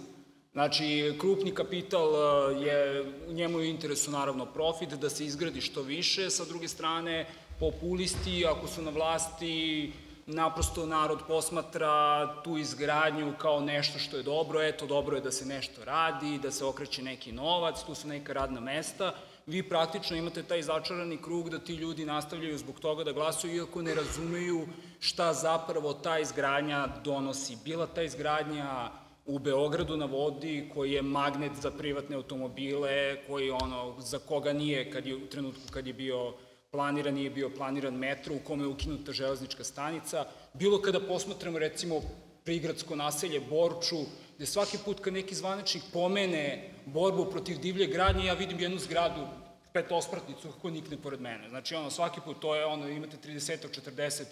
Znači, krupni kapital e, je, u njemu je interesu naravno profit, da se izgradi što više, sa druge strane, populisti, ako su na vlasti, naprosto narod posmatra tu izgradnju kao nešto što je dobro, eto, dobro je da se nešto radi, da se okreće neki novac, tu su neka radna mesta, vi praktično imate taj začarani krug da ti ljudi nastavljaju zbog toga da glasuju, iako ne razumeju šta zapravo ta izgradnja donosi. Bila ta izgradnja u Beogradu na vodi, koji je magnet za privatne automobile, koji ono, za koga nije kad je, u trenutku kad je bio planiran, nije bio planiran metro u kome je ukinuta železnička stanica, bilo kada posmatramo recimo prigradsko naselje Borču, gde svaki put kad neki zvaničnik pomene borbu protiv divlje gradnje, ja vidim jednu zgradu, petospratnicu kako nikne pored mene. Znači, ono, svaki put to je, ono, imate 30 40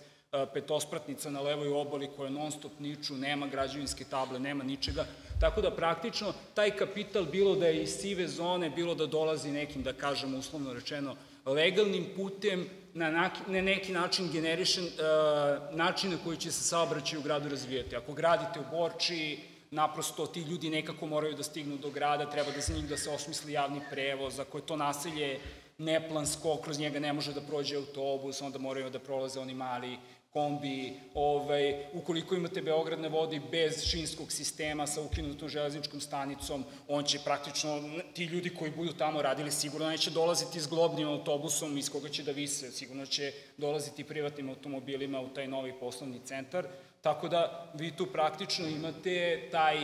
petospratnica na levoj obali koje non stop niču, nema građevinske table, nema ničega. Tako da praktično taj kapital bilo da je iz sive zone, bilo da dolazi nekim, da kažemo uslovno rečeno, legalnim putem na, na neki način generišen uh, način na koji će se saobraćaj u gradu razvijati. Ako gradite u Borči, naprosto ti ljudi nekako moraju da stignu do grada, treba da za njih da se osmisli javni prevoz, ako je to naselje neplansko, kroz njega ne može da prođe autobus, onda moraju da prolaze oni mali kombi, ovaj, ukoliko imate Beograd na vodi bez šinskog sistema sa ukinutom železničkom stanicom, on će praktično, ti ljudi koji budu tamo radili sigurno neće dolaziti s globnim autobusom iz koga će da vise, sigurno će dolaziti privatnim automobilima u taj novi poslovni centar, tako da vi tu praktično imate taj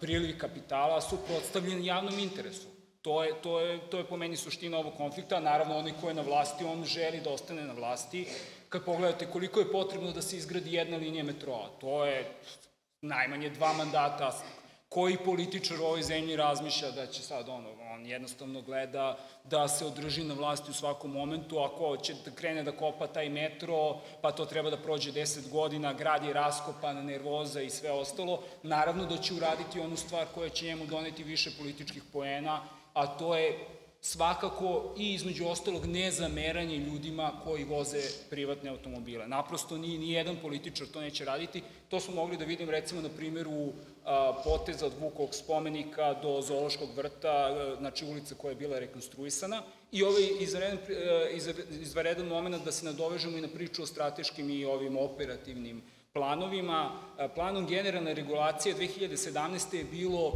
priliv kapitala suprotstavljen javnom interesu. To je, to, je, to je po meni suština ovog konflikta. Naravno, onaj ko je na vlasti, on želi da ostane na vlasti. Kad pogledate koliko je potrebno da se izgradi jedna linija metroa, to je najmanje dva mandata. Koji političar u ovoj zemlji razmišlja da će sad ono, on jednostavno gleda da se održi na vlasti u svakom momentu, ako će da krene da kopa taj metro, pa to treba da prođe 10 godina, grad je raskopan, nervoza i sve ostalo, naravno da će uraditi onu stvar koja će njemu doneti više političkih poena, a to je svakako i između ostalog nezameranje ljudima koji voze privatne automobile. Naprosto ni, ni jedan političar to neće raditi. To smo mogli da vidim recimo na primjeru a, poteza od Vukovog spomenika do Zološkog vrta, a, znači ulica koja je bila rekonstruisana. I ovaj izvaredan, izvaredan moment da se nadovežemo i na priču o strateškim i ovim operativnim planovima. Planom generalne regulacije 2017. je bilo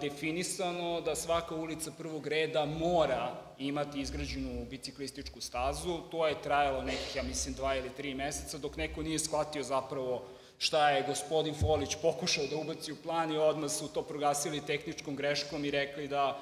definisano da svaka ulica prvog reda mora imati izgrađenu biciklističku stazu. To je trajalo nekih, ja mislim, dva ili tri meseca, dok neko nije shvatio zapravo šta je gospodin Folić pokušao da ubaci u plan i odmah su to progasili tehničkom greškom i rekli da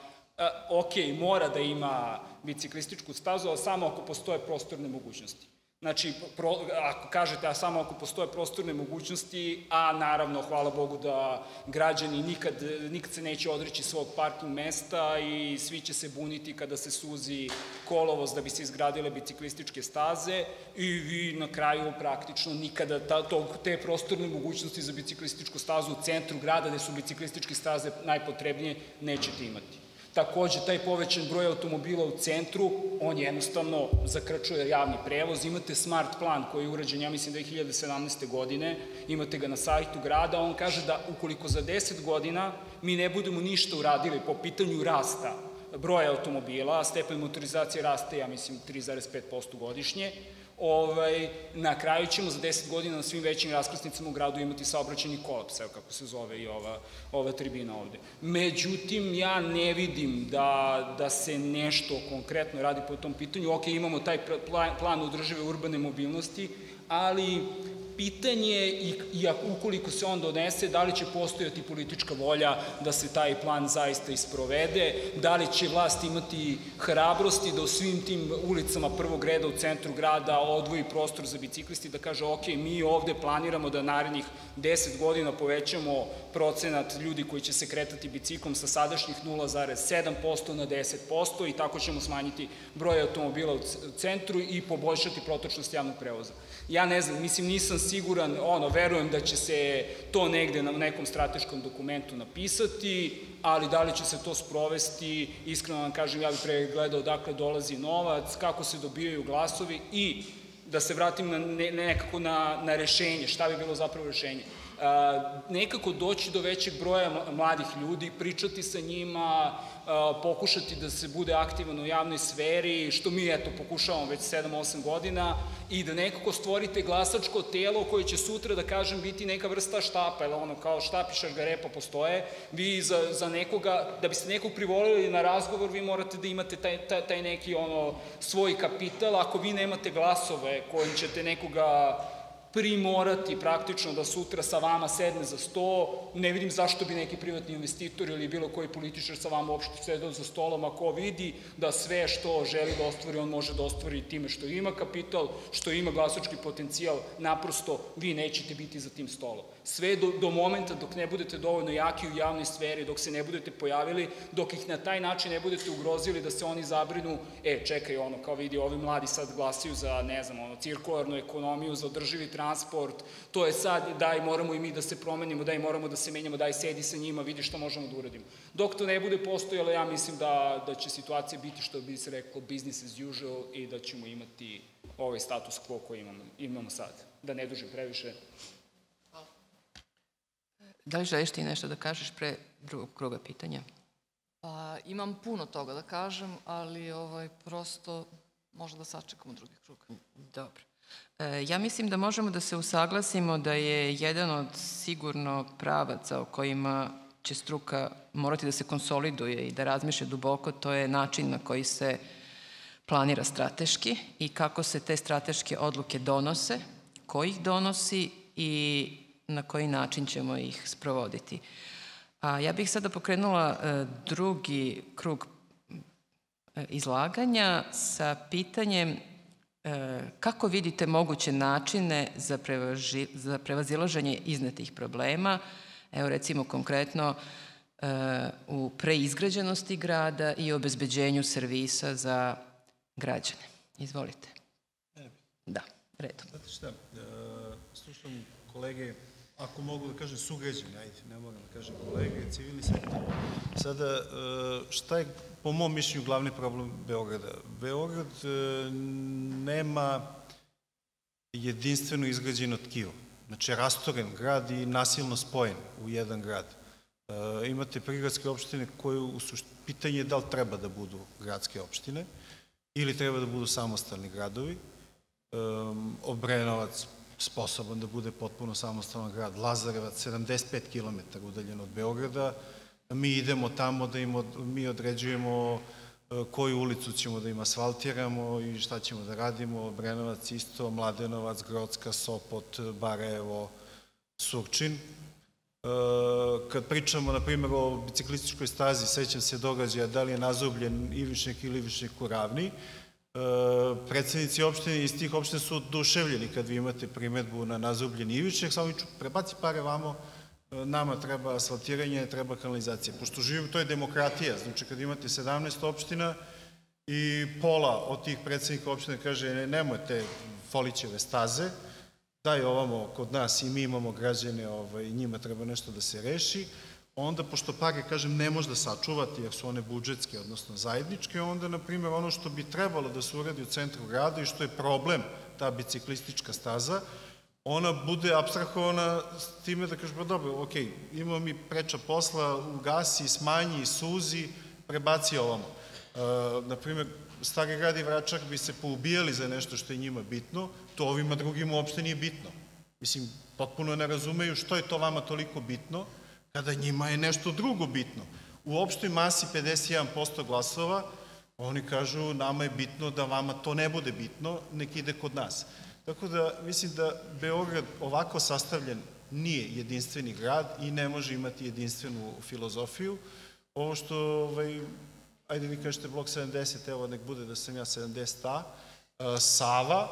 ok, mora da ima biciklističku stazu, ali samo ako postoje prostorne mogućnosti. Znači, pro, ako kažete, a samo ako postoje prostorne mogućnosti, a naravno, hvala Bogu da građani nikad, nikad se neće odreći svog parking mesta i svi će se buniti kada se suzi kolovoz da bi se izgradile biciklističke staze i vi na kraju praktično nikada ta, tog, te prostorne mogućnosti za biciklističku stazu u centru grada gde su biciklističke staze najpotrebnije nećete imati. Takođe, taj povećan broj automobila u centru, on jednostavno zakračuje javni prevoz. Imate smart plan koji je urađen, ja mislim, 2017. godine, imate ga na sajtu grada, on kaže da ukoliko za 10 godina mi ne budemo ništa uradili po pitanju rasta broja automobila, stepen motorizacije raste, ja mislim, 3,5% godišnje, ovaj, na kraju ćemo za 10 godina na svim većim raskrsnicama u gradu imati saobraćeni kolaps, evo kako se zove i ova, ova tribina ovde. Međutim, ja ne vidim da, da se nešto konkretno radi po tom pitanju. Ok, imamo taj plan, plan udržive urbane mobilnosti, ali pitanje i, i ukoliko se on donese, da li će postojati politička volja da se taj plan zaista isprovede, da li će vlast imati hrabrosti da u svim tim ulicama prvog reda u centru grada odvoji prostor za biciklisti, da kaže ok, mi ovde planiramo da narednih 10 godina povećamo procenat ljudi koji će se kretati biciklom sa sadašnjih 0,7% na 10% i tako ćemo smanjiti broj automobila u centru i poboljšati protočnost javnog prevoza. Ja ne znam, mislim nisam siguran, ono, verujem da će se to negde na nekom strateškom dokumentu napisati, ali da li će se to sprovesti, iskreno vam kažem, ja bih pregledao odakle dolazi novac, kako se dobijaju glasovi i da se vratim na, ne, nekako na, na rešenje, šta bi bilo zapravo rešenje nekako doći do većeg broja mladih ljudi, pričati sa njima, pokušati da se bude aktivan u javnoj sferi, što mi eto pokušavamo već 7-8 godina i da nekako stvorite glasačko telo koje će sutra, da kažem, biti neka vrsta štapa, ili ono kao štap i šargarepa postoje, vi za, za nekoga, da biste nekog privolili na razgovor, vi morate da imate taj, taj, taj neki ono svoj kapital, ako vi nemate glasove kojim ćete nekoga primorati praktično da sutra sa vama sedne za sto, ne vidim zašto bi neki privatni investitor ili bilo koji političar sa vama uopšte sedao za stolom ako vidi da sve što želi da ostvari, on može da ostvari time što ima kapital, što ima glasački potencijal, naprosto vi nećete biti za tim stolom. Sve do, do momenta dok ne budete dovoljno jaki u javnoj sferi, dok se ne budete pojavili, dok ih na taj način ne budete ugrozili da se oni zabrinu, e, čekaj, ono, kao vidi, ovi mladi sad glasaju za, ne znam, ono, cirkularnu ekonomiju, za održivi transport, to je sad, daj, moramo i mi da se promenimo, daj, moramo da se menjamo, daj, sedi sa njima, vidi šta možemo da uradimo. Dok to ne bude postojalo, ja mislim da, da će situacija biti, što bi se reklo, business as usual i da ćemo imati ovaj status quo koji imamo, imamo sad. Da ne dužim previše, Da li želiš ti nešto da kažeš pre drugog kruga pitanja? Pa, imam puno toga da kažem, ali ovaj, prosto možda da sačekamo drugi krug. Dobro. E, ja mislim da možemo da se usaglasimo da je jedan od sigurno pravaca o kojima će struka morati da se konsoliduje i da razmišlja duboko, to je način na koji se planira strateški i kako se te strateške odluke donose, ko ih donosi i na koji način ćemo ih sprovoditi. A ja bih sada pokrenula e, drugi krug e, izlaganja sa pitanjem kako vidite moguće načine za, prevaži, za prevazilaženje iznetih problema, evo recimo konkretno u preizgrađenosti grada i obezbeđenju servisa za građane. Izvolite. Da, redom. Znate šta, slušam kolege ako mogu da kažem sugrađani, ajde, ne moram da kažem kolege, civilni sektor. Sada, e, šta je po mom mišljenju glavni problem Beograda? Beograd e, nema jedinstveno izgrađeno tkivo. Znači, rastoren grad i nasilno spojen u jedan grad. E, imate prigradske opštine koje u pitanje je da li treba da budu gradske opštine ili treba da budu samostalni gradovi. Obrenovac, sposoban da bude potpuno samostalan grad. Lazarevac, 75 km udaljen od Beograda, mi idemo tamo da im mi određujemo e, koju ulicu ćemo da im asfaltiramo i šta ćemo da radimo, Brenovac isto, Mladenovac, Grocka, Sopot, Barajevo, Surčin. E, kad pričamo, na primjer, o biciklističkoj stazi, sećam se događaja da li je nazubljen Ivičnik ili Ivičnik u Ravni, predsednici opštine iz tih opština su oduševljeni kad vi imate primetbu na nazubljen Ivičnik, samo ću prebaci pare vamo, nama treba asfaltiranje, treba kanalizacija. Pošto živimo, to je demokratija, znači kad imate 17 opština i pola od tih predsednika opština kaže ne, nemojte folićeve staze, daj ovamo kod nas i mi imamo građane, ovaj, njima treba nešto da se reši, onda, pošto pare, kažem, ne može da sačuvati, jer su one budžetske, odnosno zajedničke, onda, na primjer, ono što bi trebalo da se uradi u centru grada i što je problem, ta biciklistička staza, ona bude abstrahovana s time da kaže, pa dobro, ok, imamo mi preča posla, ugasi, smanji, suzi, prebaci ovamo. E, naprimjer, Stari grad i Vračak bi se poubijali za nešto što je njima bitno, to ovima drugim uopšte nije bitno. Mislim, potpuno ne razumeju što je to vama toliko bitno, kada njima je nešto drugo bitno. U opštoj masi 51% glasova, oni kažu nama je bitno da vama to ne bude bitno, nek ide kod nas. Tako da mislim da Beograd ovako sastavljen nije jedinstveni grad i ne može imati jedinstvenu filozofiju. Ovo što, ovaj, ajde vi kažete blok 70, evo nek bude da sam ja 70A, Sava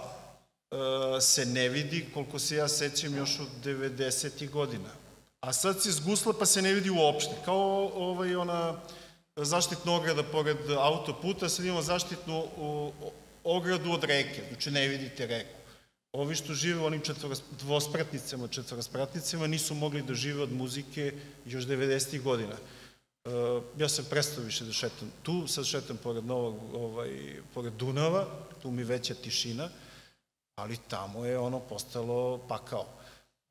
se ne vidi koliko se ja sećam još od 90. godina. A sad se zgusla pa se ne vidi uopšte. Kao ovaj, ona zaštitna ograda pored autoputa, sad imamo zaštitnu ogradu od reke, znači ne vidite reku. Ovi što žive u onim dvospratnicama, četvorospratnicama, nisu mogli da žive od muzike još 90. godina. E, ja sam prestao više da šetam tu, sad šetam pored Novog, ovaj, pored Dunava, tu mi veća tišina, ali tamo je ono postalo pakao.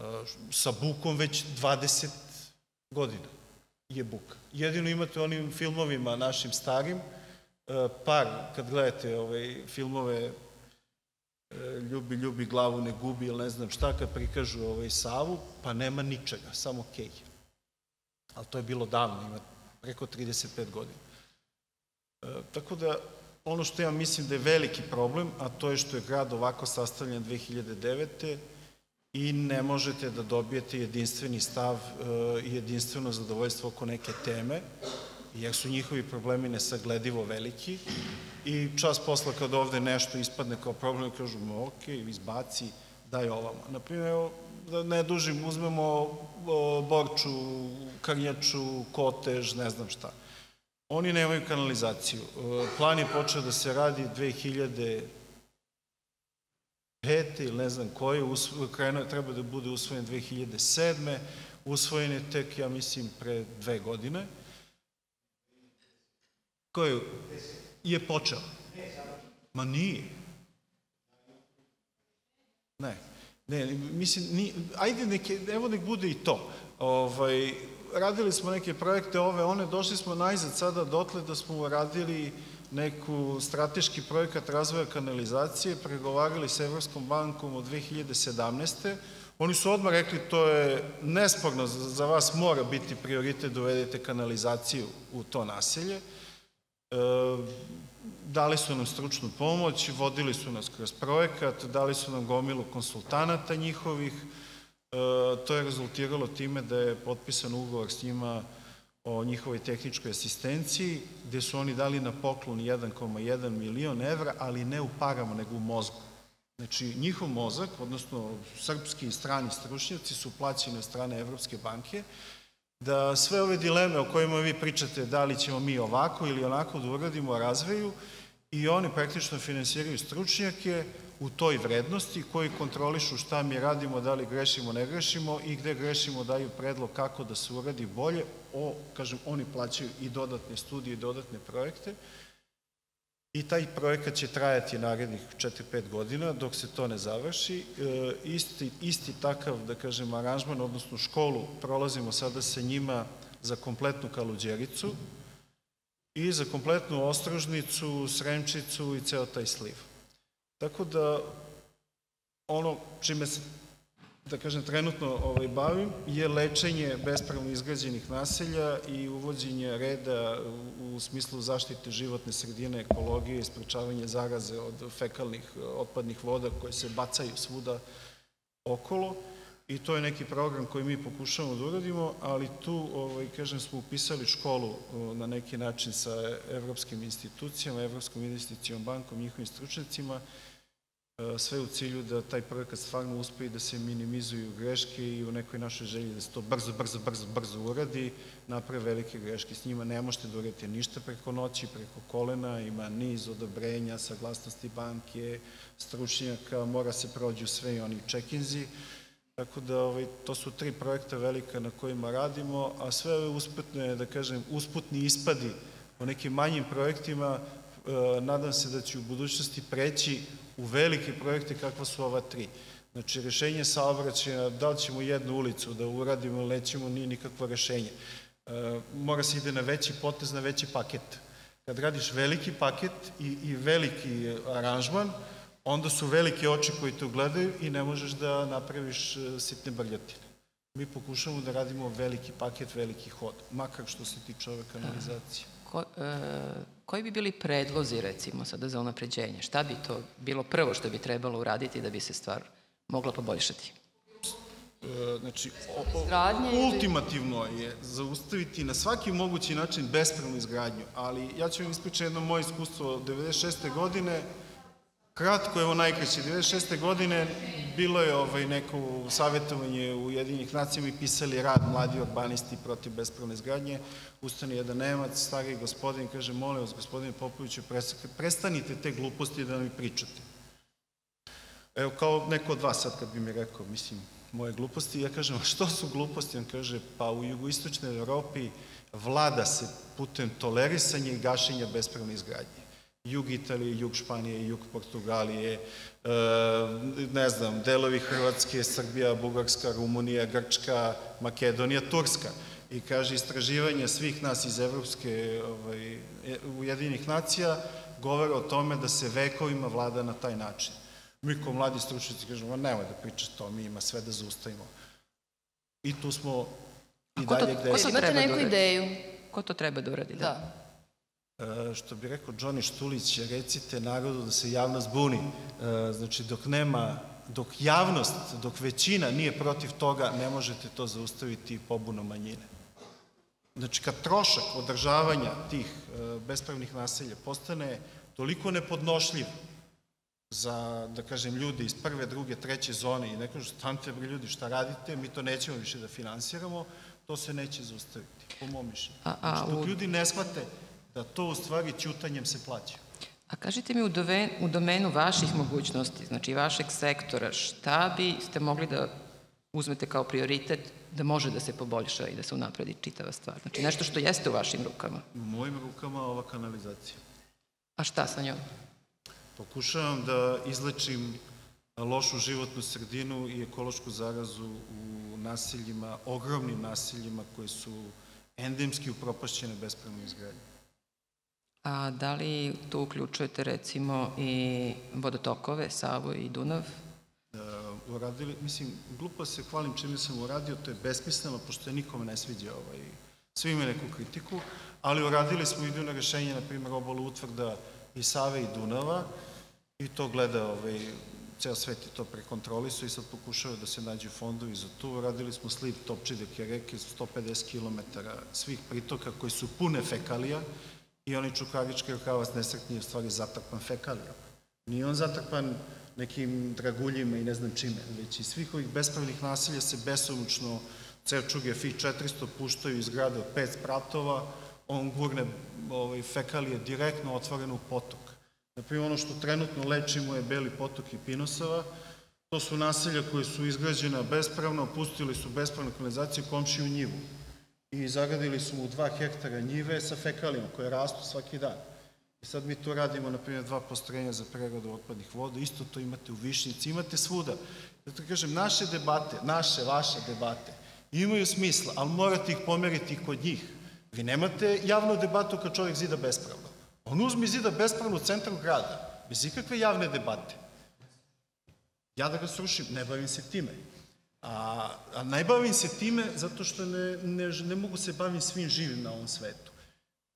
E, sa bukom već 20 godina je buka. Jedino imate onim filmovima našim starim, e, par, kad gledate ovaj, filmove ljubi, ljubi glavu ne gubi ili ne znam šta, kad prikažu ovaj Savu, pa nema ničega, samo kej. Ali to je bilo davno, ima preko 35 godina. E, tako da, ono što ja mislim da je veliki problem, a to je što je grad ovako sastavljen 2009. i ne možete da dobijete jedinstveni stav i e, jedinstveno zadovoljstvo oko neke teme, jer su njihovi problemi nesagledivo veliki i čas posla kad ovde nešto ispadne kao problem, kažu, ok, izbaci, daj ovamo. Naprimjer, da ne dužim, uzmemo Borču, Karnjaču, Kotež, ne znam šta. Oni nemaju kanalizaciju. Plan je počeo da se radi 2005. ili ne znam koji, krenu, treba da bude usvojen 2007. Usvojen je tek, ja mislim, pre dve godine koju je počeo. Ma nije. Ne. Ne, mislim, ni, ajde neke, evo nek bude i to. Ovaj, radili smo neke projekte ove, one, došli smo najzad sada dotle da smo radili neku strateški projekat razvoja kanalizacije, pregovarali sa Evropskom bankom od 2017. Oni su odmah rekli to je nesporno, za vas mora biti prioritet da uvedete kanalizaciju u to naselje. Ehm, dali su nam stručnu pomoć, vodili su nas kroz projekat, dali su nam gomilu konsultanata njihovih, ehm, to je rezultiralo time da je potpisan ugovor s njima o njihovoj tehničkoj asistenciji, gde su oni dali na poklon 1,1 milion evra, ali ne u parama, nego u mozgu. Znači, njihov mozak, odnosno srpski i strani stručnjaci su plaćeni od strane Evropske banke, da sve ove dileme o kojima vi pričate, da li ćemo mi ovako ili onako da uradimo, razveju i oni praktično finansiraju stručnjake u toj vrednosti koji kontrolišu šta mi radimo, da li grešimo, ne grešimo i gde grešimo daju predlog kako da se uradi bolje. O, kažem, oni plaćaju i dodatne studije i dodatne projekte. I taj projekat će trajati narednih 4-5 godina dok se to ne završi. E, isti, isti takav, da kažem, aranžman, odnosno školu, prolazimo sada sa njima za kompletnu kaluđericu i za kompletnu ostrožnicu, sremčicu i ceo taj sliv. Tako da, ono čime se da kažem, trenutno ovaj, bavim je lečenje bespravno izgrađenih naselja i uvođenje reda u, u smislu zaštite životne sredine, ekologije i sprečavanje zaraze od fekalnih otpadnih voda koje se bacaju svuda okolo. I to je neki program koji mi pokušavamo da uradimo, ali tu, ovaj, kažem, smo upisali školu na neki način sa evropskim institucijama, Evropskom investicijom bankom, njihovim stručnicima, sve u cilju da taj projekat stvarno uspe i da se minimizuju greške i u nekoj našoj želji da se to brzo, brzo, brzo, brzo uradi, naprave velike greške. S njima ne možete da uradite ništa preko noći, preko kolena, ima niz odobrenja, saglasnosti banke, stručnjaka, mora se prođu sve i oni čekinzi, Tako da ovaj, to su tri projekta velika na kojima radimo, a sve ove usputne, da kažem, usputni ispadi o nekim manjim projektima, e, nadam se da će u budućnosti preći u velike projekte kakva su ova tri. Znači, rešenje saobraćaja, da li ćemo jednu ulicu da uradimo ili nećemo, nije nikakvo rešenje. E, mora se ide na veći potez, na veći paket. Kad radiš veliki paket i, i veliki aranžman, onda su velike oči koji te ugledaju i ne možeš da napraviš e, sitne brljotine. Mi pokušamo da radimo veliki paket, veliki hod, makar što se tiče ove kanalizacije. Ko, e, koji bi bili predlozi, recimo, sada za unapređenje? Šta bi to bilo prvo što bi trebalo uraditi da bi se stvar mogla poboljšati? E, znači, o, o, ultimativno je zaustaviti na svaki mogući način bespravnu izgradnju, ali ja ću vam ispričati jedno moje iskustvo od 96. godine, Kratko, evo najkraće, 96. godine bilo je ovaj neko savjetovanje Jedinih nacijama i pisali rad mladi urbanisti protiv bespravne zgradnje. Ustane jedan Nemac, stari gospodin, kaže, molim vas, gospodine Popoviću, prestanite te gluposti da mi pričate. Evo, kao neko od vas sad kad bi mi rekao, mislim, moje gluposti, ja kažem, a što su gluposti? On kaže, pa u jugoistočnoj Evropi vlada se putem tolerisanja i gašenja bespravne izgradnje jug Italije, jug Španije, jug Portugalije, e, ne znam, delovi Hrvatske, Srbija, Bugarska, Rumunija, Grčka, Makedonija, Turska. I kaže, istraživanje svih nas iz Evropske ovaj, Ujedinih nacija govore o tome da se vekovima vlada na taj način. Mi kao mladi stručnici kažemo, nemoj da pričaš to, mi ima sve da zaustavimo. I tu smo i dalje gde... Ko to Imate neku ideju? Ko to treba da uradi? Da. da. E, što bi rekao Johnny Štulić, recite narodu da se javnost buni. E, znači, dok nema, dok javnost, dok većina nije protiv toga, ne možete to zaustaviti pobunom manjine. Znači, kad trošak održavanja tih e, bespravnih naselja postane toliko nepodnošljiv za, da kažem, ljudi iz prve, druge, treće zone i ne kažu, stante bre ljudi, šta radite, mi to nećemo više da finansiramo, to se neće zaustaviti, po mom mišljenju. Znači, dok ljudi ne shvate da to u stvari ćutanjem se plaća. A kažite mi u, dove, u domenu vaših mogućnosti, znači vašeg sektora, šta bi ste mogli da uzmete kao prioritet da može da se poboljša i da se unapredi čitava stvar? Znači nešto što jeste u vašim rukama. U mojim rukama ova kanalizacija. A šta sa njom? Pokušavam da izlečim lošu životnu sredinu i ekološku zarazu u naseljima, ogromnim naseljima koji su endemski upropašćene bespravno izgradnje. A da li tu uključujete recimo i vodotokove, Savo i Dunav? Da, uradili, mislim, glupo se hvalim čime sam uradio, to je besmisleno, pošto je nikome ne sviđa ovaj, svi imaju neku kritiku, ali uradili smo idejno rešenje, na primjer, obalu utvrda i Save i Dunava, i to gleda ovaj, ceo svet i to prekontrolisu i sad pokušaju da se nađu fondovi za to. Uradili smo sliv Topčideke reke 150 km svih pritoka koji su pune fekalija, i onaj čukarički rukavac nesretni je u stvari zatrpan fekalijom. Nije on zatrpan nekim draguljima i ne znam čime, već i svih ovih bespravnih nasilja se besomučno Cerčuge FI-400 puštaju iz grada od pet spratova, on gurne ovaj, fekalije direktno otvoreno u potok. Naprimjer, ono što trenutno lečimo je Beli potok i Pinosava, to su naselja koje su izgrađena bespravno, pustili su bespravnu kanalizaciju komšiju njivu i zagadili su mu dva hektara njive sa fekalijom koje rastu svaki dan. I sad mi tu radimo, na primjer, dva postrojenja za pregradu otpadnih voda, isto to imate u Višnjici, imate svuda. Zato kažem, naše debate, naše, vaše debate, imaju smisla, ali morate ih pomeriti kod njih. Vi nemate javnu debatu kad čovjek zida bespravno. On uzme zida bespravno u centru grada, bez ikakve javne debate. Ja da ga srušim, ne bavim se time. A, a ne bavim se time zato što ne, ne, ne mogu se bavim svim živim na ovom svetu.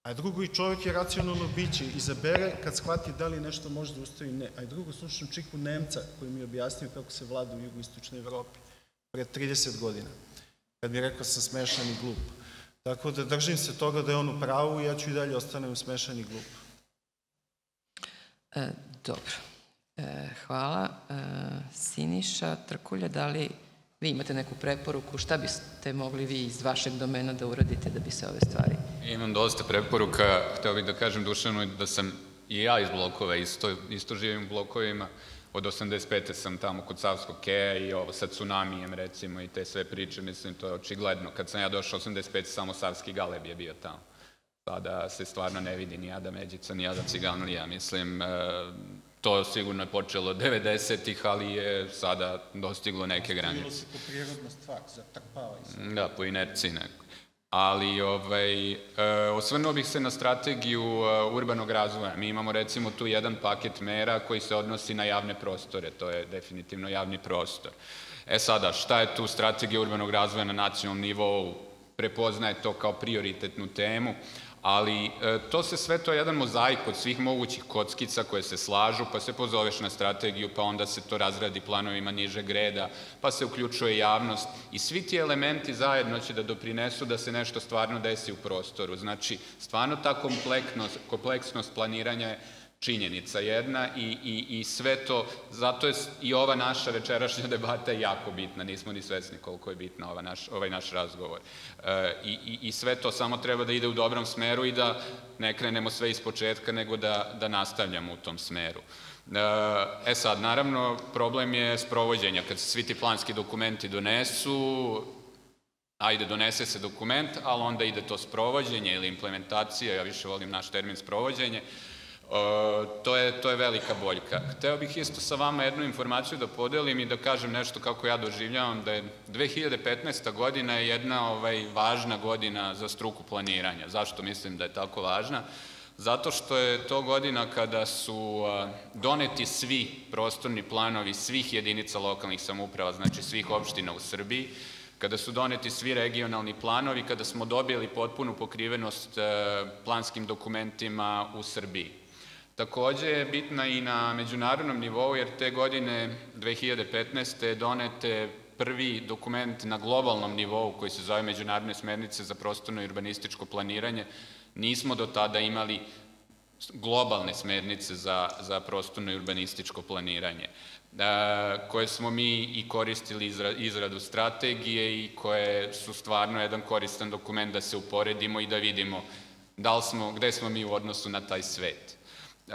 A drugo, i čovjek je racionalno biće, izabere kad shvati da li nešto može da ustoji, ne. A drugo, slušam čiku Nemca koji mi je objasnio kako se vlada u jugoistočnoj Evropi pre 30 godina, kad mi je rekao sam smešan i glup. Tako da držim se toga da je on u pravu i ja ću i dalje ostanem smešan i glup. E, dobro. E, hvala. E, Siniša Trkulja, da li vi imate neku preporuku? Šta biste mogli vi iz vašeg domena da uradite da bi se ove stvari... Imam dosta preporuka. Hteo bih da kažem Dušanu da sam i ja iz blokova, isto, isto živim u blokovima. Od 85. sam tamo kod Savskog Keja i ovo sa tsunamijem recimo i te sve priče, mislim to je očigledno. Kad sam ja došao 85. samo Savski Galeb je bio tamo. Sada se stvarno ne vidi ni Ada Međica, ni Ada Ciganlija, mislim, e, to sigurno je počelo 90-ih, ali je sada dostiglo neke granice. Bilo se po prirodna stvar, zatrpava i sve. Da, po inerciji neko. Ali ovaj, e, osvrnuo bih se na strategiju e, urbanog razvoja. Mi imamo recimo tu jedan paket mera koji se odnosi na javne prostore, to je definitivno javni prostor. E sada, šta je tu strategija urbanog razvoja na nacionalnom nivou? Prepoznaje to kao prioritetnu temu, ali e, to se sve to je jedan mozaik od svih mogućih kockica koje se slažu, pa se pozoveš na strategiju, pa onda se to razradi planovima nižeg reda, pa se uključuje javnost i svi ti elementi zajedno će da doprinesu da se nešto stvarno desi u prostoru. Znači, stvarno ta kompleksnost planiranja je činjenica jedna i, i, i sve to, zato je i ova naša večerašnja *laughs* debata jako bitna, nismo ni svesni koliko je bitna ova naš, ovaj naš razgovor. E, i, I sve to samo treba da ide u dobrom smeru i da ne krenemo sve iz početka, nego da, da nastavljamo u tom smeru. E, e sad, naravno, problem je sprovođenja. Kad se svi ti planski dokumenti donesu, ajde, donese se dokument, ali onda ide to sprovođenje ili implementacija, ja više volim naš termin sprovođenje, to, je, to je velika boljka. Hteo bih isto sa vama jednu informaciju da podelim i da kažem nešto kako ja doživljavam, da je 2015. godina je jedna ovaj, važna godina za struku planiranja. Zašto mislim da je tako važna? Zato što je to godina kada su doneti svi prostorni planovi svih jedinica lokalnih samuprava, znači svih opština u Srbiji, kada su doneti svi regionalni planovi, kada smo dobili potpunu pokrivenost planskim dokumentima u Srbiji. Takođe je bitna i na međunarodnom nivou, jer te godine 2015. donete prvi dokument na globalnom nivou koji se zove Međunarodne smernice za prostorno i urbanističko planiranje. Nismo do tada imali globalne smernice za, za prostorno i urbanističko planiranje, da, koje smo mi i koristili izra, izradu strategije i koje su stvarno jedan koristan dokument da se uporedimo i da vidimo da smo, gde smo mi u odnosu na taj svet. E,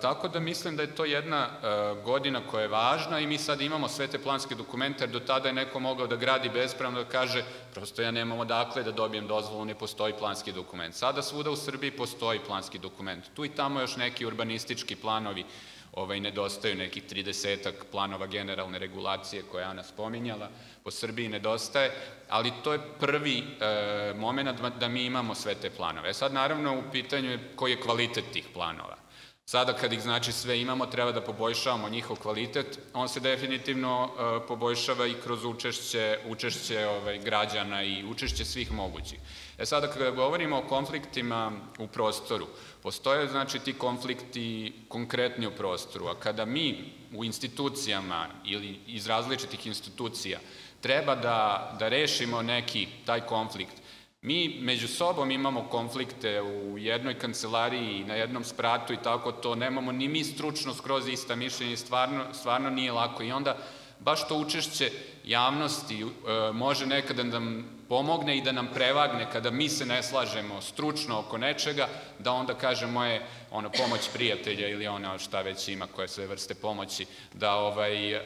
tako da mislim da je to jedna e, godina koja je važna i mi sad imamo sve te planske dokumente, jer do tada je neko mogao da gradi bespravno, da kaže prosto ja nemam odakle da dobijem dozvolu, ne postoji planski dokument. Sada svuda u Srbiji postoji planski dokument. Tu i tamo još neki urbanistički planovi ovaj, nedostaju nekih 30 planova generalne regulacije koje je Ana spominjala, po Srbiji nedostaje, ali to je prvi e, moment da mi imamo sve te planove. E sad naravno u pitanju je koji je kvalitet tih planova. Sada kad ih znači sve imamo, treba da poboljšavamo njihov kvalitet. On se definitivno uh, poboljšava i kroz učešće, učešće ovaj, građana i učešće svih mogućih. E sada kada govorimo o konfliktima u prostoru, postoje znači ti konflikti konkretni u prostoru, a kada mi u institucijama ili iz različitih institucija treba da, da rešimo neki taj konflikt, Mi među sobom imamo konflikte u jednoj kancelariji, na jednom spratu i tako to, nemamo ni mi stručno skroz ista mišljenja i stvarno, stvarno nije lako. I onda baš to učešće javnosti e, može nekada da nam pomogne i da nam prevagne kada mi se ne slažemo stručno oko nečega, da onda kaže moje ono, pomoć prijatelja ili ono šta već ima koje sve vrste pomoći, da ovaj, e,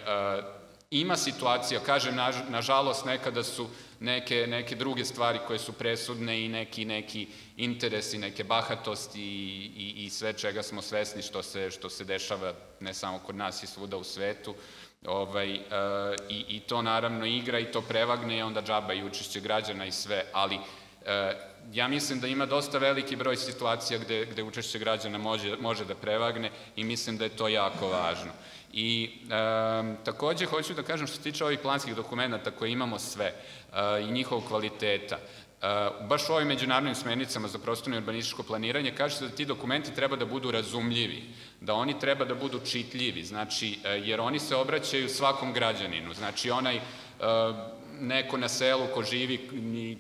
ima situacija, kažem, nažalost, nekada su neke, neke druge stvari koje su presudne i neki, neki interesi, neke bahatosti i, i, i sve čega smo svesni što se, što se dešava ne samo kod nas i svuda u svetu. Ovaj, e, i, I to naravno igra i to prevagne i onda džaba i učešće građana i sve, ali e, ja mislim da ima dosta veliki broj situacija gde, gde učešće građana može, može da prevagne i mislim da je to jako važno. I e, takođe hoću da kažem što se tiče ovih planskih dokumenta koje imamo sve e, i njihovog kvaliteta, Uh, baš u ovim međunarodnim smernicama za prostorno i urbanističko planiranje kaže se da ti dokumenti treba da budu razumljivi, da oni treba da budu čitljivi, znači, uh, jer oni se obraćaju svakom građaninu, znači onaj uh, neko na selu ko živi,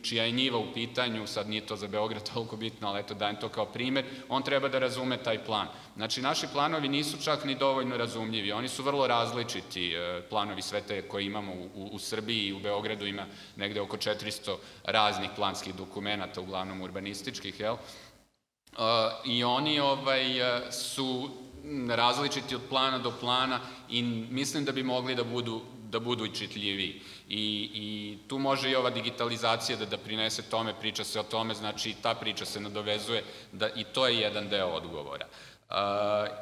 čija je njiva u pitanju, sad nije to za Beograd toliko bitno, ali eto dajem to kao primer, on treba da razume taj plan. Znači, naši planovi nisu čak ni dovoljno razumljivi, oni su vrlo različiti, e, planovi sve te koje imamo u, u, Srbiji i u Beogradu ima negde oko 400 raznih planskih dokumenta, uglavnom urbanističkih, jel? Uh, I oni ovaj, e, su različiti od plana do plana i mislim da bi mogli da budu da budu i čitljivi. I, I tu može i ova digitalizacija da, da prinese tome, priča se o tome, znači ta priča se nadovezuje da i to je jedan deo odgovora. Uh,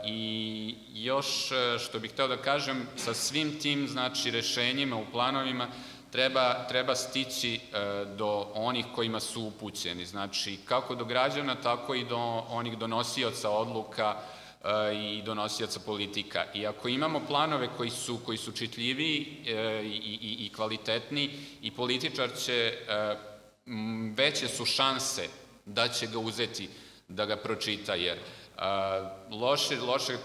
I još e, što bih hteo da kažem, sa svim tim znači, rešenjima u planovima treba, treba stići uh, do onih kojima su upućeni, znači kako do građana, tako i do onih donosioca odluka uh, i donosijaca politika. I ako imamo planove koji su, koji su čitljivi e, i, i, i kvalitetni, i političar će, e, veće su šanse da će ga uzeti da ga pročita, jer loše, loše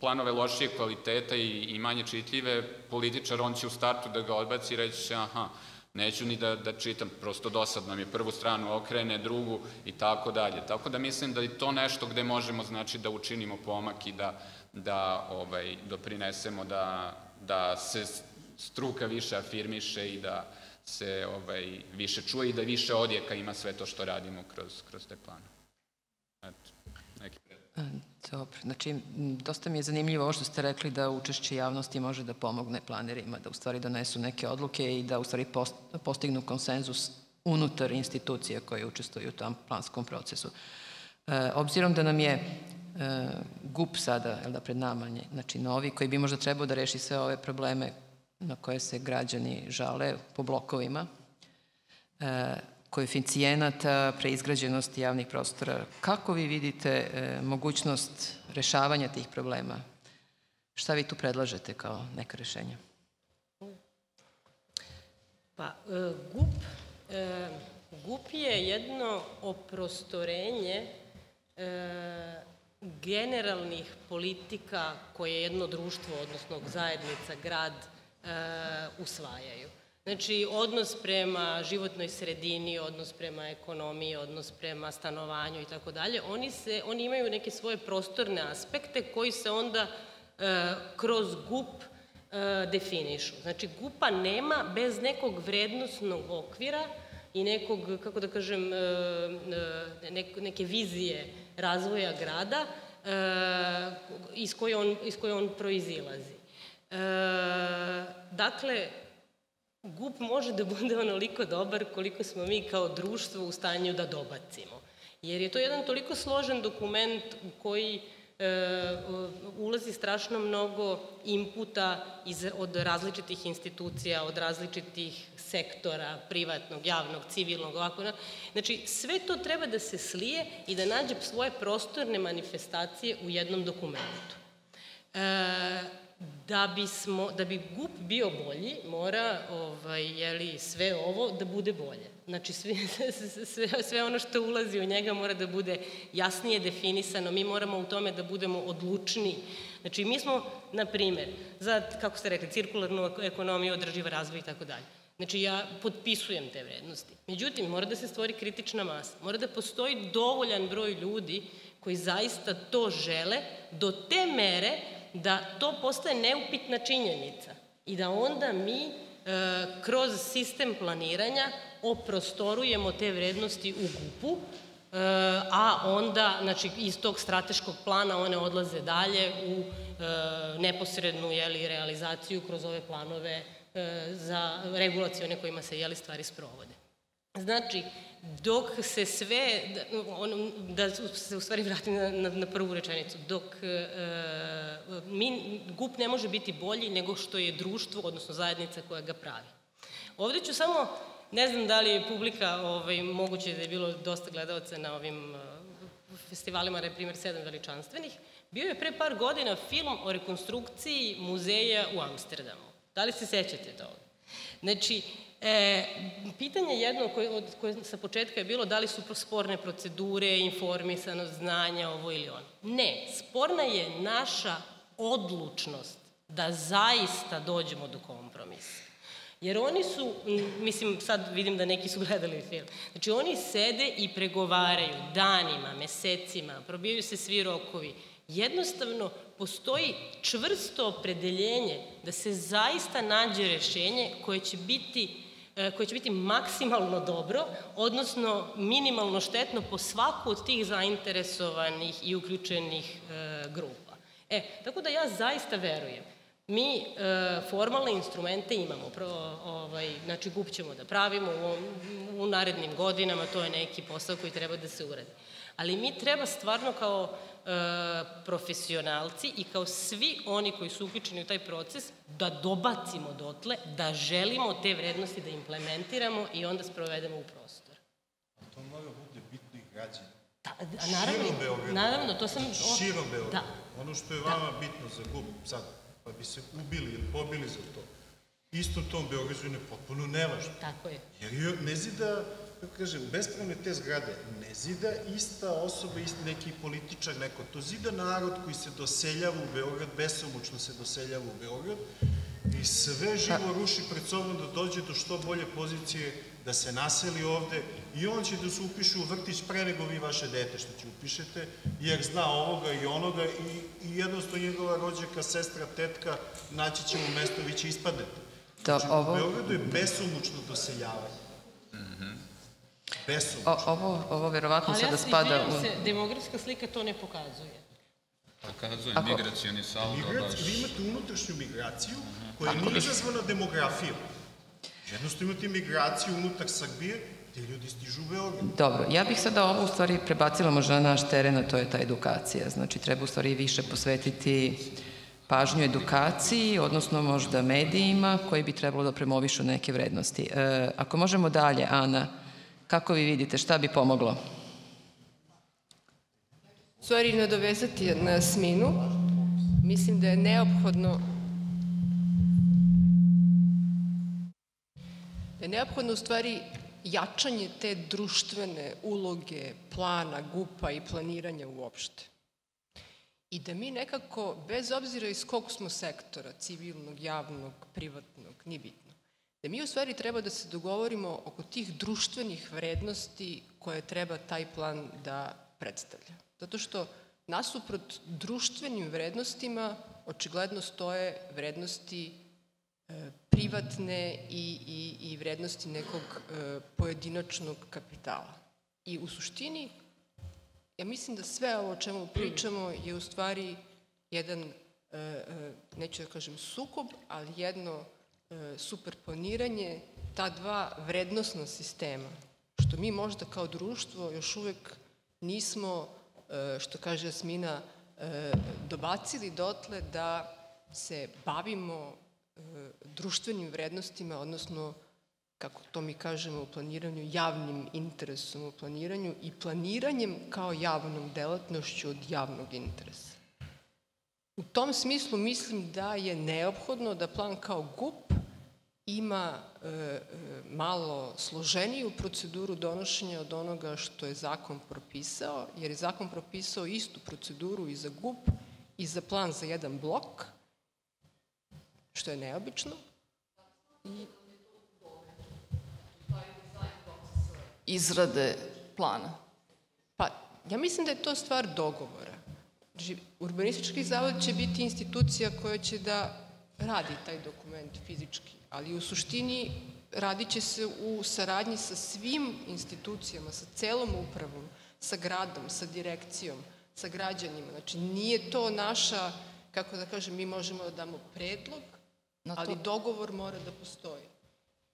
planove lošije kvaliteta i, i manje čitljive, političar on će u startu da ga odbaci i reći će aha, neću ni da, da čitam, prosto dosadno mi je prvu stranu okrene, drugu i tako dalje. Tako da mislim da je to nešto gde možemo znači da učinimo pomak i da, da ovaj, doprinesemo da, da se struka više afirmiše i da se ovaj, više čuje i da više odjeka ima sve to što radimo kroz, kroz te plane. Eto, neki Dobro, znači dosta mi je zanimljivo ovo što ste rekli da učešće javnosti može da pomogne planerima, da u stvari donesu neke odluke i da u stvari postignu konsenzus unutar institucija koje učestvuju u tom planskom procesu. E, obzirom da nam je e, GUP sada, je da, pred nama, znači novi, koji bi možda trebao da reši sve ove probleme na koje se građani žale po blokovima, e, koeficijenata, preizgrađenosti javnih prostora. Kako vi vidite e, mogućnost rešavanja tih problema? Šta vi tu predlažete kao neka rešenja? Pa, e, GUP, e, GUP je jedno oprostorenje generalnih politika koje jedno društvo, odnosno zajednica, grad, usvajaju. Znači, odnos prema životnoj sredini, odnos prema ekonomiji, odnos prema stanovanju i tako dalje, oni, se, oni imaju neke svoje prostorne aspekte koji se onda e, kroz GUP e, definišu. Znači, GUPA nema bez nekog vrednostnog okvira i nekog, kako da kažem, e, e neke vizije razvoja grada e, iz, koje on, iz koje on proizilazi. E, dakle, GUP može da bude onoliko dobar koliko smo mi kao društvo u stanju da dobacimo. Jer je to jedan toliko složen dokument u koji e, ulazi strašno mnogo inputa iz, od različitih institucija, od različitih sektora, privatnog, javnog, civilnog, ovako. Znači, sve to treba da se slije i da nađe svoje prostorne manifestacije u jednom dokumentu. E, da, bismo, da bi GUP bio bolji, mora ovaj, jeli, sve ovo da bude bolje. Znači, sve, *laughs* sve, sve ono što ulazi u njega mora da bude jasnije definisano, mi moramo u tome da budemo odlučni. Znači, mi smo, na primer, za, kako ste rekli, cirkularnu ekonomiju, održiva razvoj i tako dalje. Znači, ja potpisujem te vrednosti. Međutim, mora da se stvori kritična masa. Mora da postoji dovoljan broj ljudi koji zaista to žele do te mere da to postaje neupitna činjenica i da onda mi e, kroz sistem planiranja oprostorujemo te vrednosti u GUP-u, e, a onda znači, iz tog strateškog plana one odlaze dalje u e, neposrednu jeli, realizaciju kroz ove planove e, za regulacione kojima se jeli, stvari sprovode. Znači, dok se sve, on, da se u stvari vratim na, na, na prvu rečenicu, dok e, mi, GUP ne može biti bolji nego što je društvo, odnosno zajednica koja ga pravi. Ovde ću samo, ne znam da li je publika, ovaj, moguće da je bilo dosta gledalaca na ovim uh, festivalima, na primjer, sedam veličanstvenih, Bio je pre par godina film o rekonstrukciji muzeja u Amsterdamu. Da li se sećate toga? Znači, e, pitanje jedno koje, od, koje sa početka je bilo da li su sporne procedure, informisanost, znanja, ovo ili ono. Ne, sporna je naša odlučnost da zaista dođemo do kompromisa. Jer oni su, mislim, sad vidim da neki su gledali film, znači oni sede i pregovaraju danima, mesecima, probijaju se svi rokovi. Jednostavno, postoji čvrsto opredeljenje da se zaista nađe rešenje koje će biti e, koje će biti maksimalno dobro, odnosno minimalno štetno po svaku od tih zainteresovanih i uključenih e, grupa. E, tako da ja zaista verujem Mi e, formalne instrumente imamo, pro, ovaj, znači GUP ćemo da pravimo u, u narednim godinama, to je neki posao koji treba da se uradi. Ali mi treba stvarno kao e, profesionalci i kao svi oni koji su uključeni u taj proces da dobacimo dotle, da želimo te vrednosti da implementiramo i onda sprovedemo u prostor. A to mora bude bitno i građani. Da, a naravno, Širom Beograda. Naravno, to sam... Širom Beograda. Da. Ono što je vama da. bitno za GUP sad, pa bi se ubili ili pobili za to. Isto tom Beograđu je potpuno nevažno. Tako je. Jer ne zida, kažem, bespravne te zgrade, ne zida ista osoba, isti neki političar, neko, to zida narod koji se doseljava u Beograd, besomučno se doseljava u Beograd i sve živo ruši pred sobom da dođe do što bolje pozicije da se naseli ovde i on će da se upiše u vrtić pre nego vi vaše dete što će upišete, jer zna ovoga i onoga i, i jednostavno njegova rođaka, sestra, tetka, naći će mu mesto, vi će ispadnete. Znači, ovo... U Beogradu je besomučno doseljavanje. Besomučno. O, ovo, ovo verovatno sada spada u... Ali ja se, demografska slika to ne pokazuje. Pokazuje Ako... migracioni saldo. Migrac, baš... Vi imate unutrašnju migraciju koja nije izazvana demografijom. Jednostavno imate migraciju unutar Srbije, gde ljudi stižu u Beograd. Dobro, ja bih sada ovo u stvari prebacila možda na naš teren, a to je ta edukacija. Znači, treba u stvari više posvetiti pažnju edukaciji, odnosno možda medijima koji bi trebalo da premovišu neke vrednosti. E, ako možemo dalje, Ana, kako vi vidite, šta bi pomoglo? Stvari, nadovezati na sminu, mislim da je neophodno da je neophodno u stvari jačanje te društvene uloge, plana, gupa i planiranja uopšte. I da mi nekako, bez obzira iz kog smo sektora, civilnog, javnog, privatnog, nije bitno, da mi u stvari treba da se dogovorimo oko tih društvenih vrednosti koje treba taj plan da predstavlja. Zato što nasuprot društvenim vrednostima očigledno stoje vrednosti privatne i, i, i vrednosti nekog e, pojedinačnog kapitala. I u suštini, ja mislim da sve ovo o čemu pričamo je u stvari jedan, e, e, neću da kažem sukob, ali jedno e, superponiranje ta dva vrednostna sistema, što mi možda kao društvo još uvek nismo, e, što kaže Jasmina, e, dobacili dotle da se bavimo društvenim vrednostima, odnosno, kako to mi kažemo u planiranju, javnim interesom u planiranju i planiranjem kao javnom delatnošću od javnog interesa. U tom smislu mislim da je neophodno da plan kao GUP ima e, e, malo složeniju proceduru donošenja od onoga što je zakon propisao, jer je zakon propisao istu proceduru i za GUP i za plan za jedan blok, što je neobično. I... Izrade plana. Pa, ja mislim da je to stvar dogovora. Znači, urbanistički zavod će biti institucija koja će da radi taj dokument fizički, ali u suštini radit će se u saradnji sa svim institucijama, sa celom upravom, sa gradom, sa direkcijom, sa građanima. Znači, nije to naša, kako da kažem, mi možemo da damo predlog, ali dogovor mora da postoji.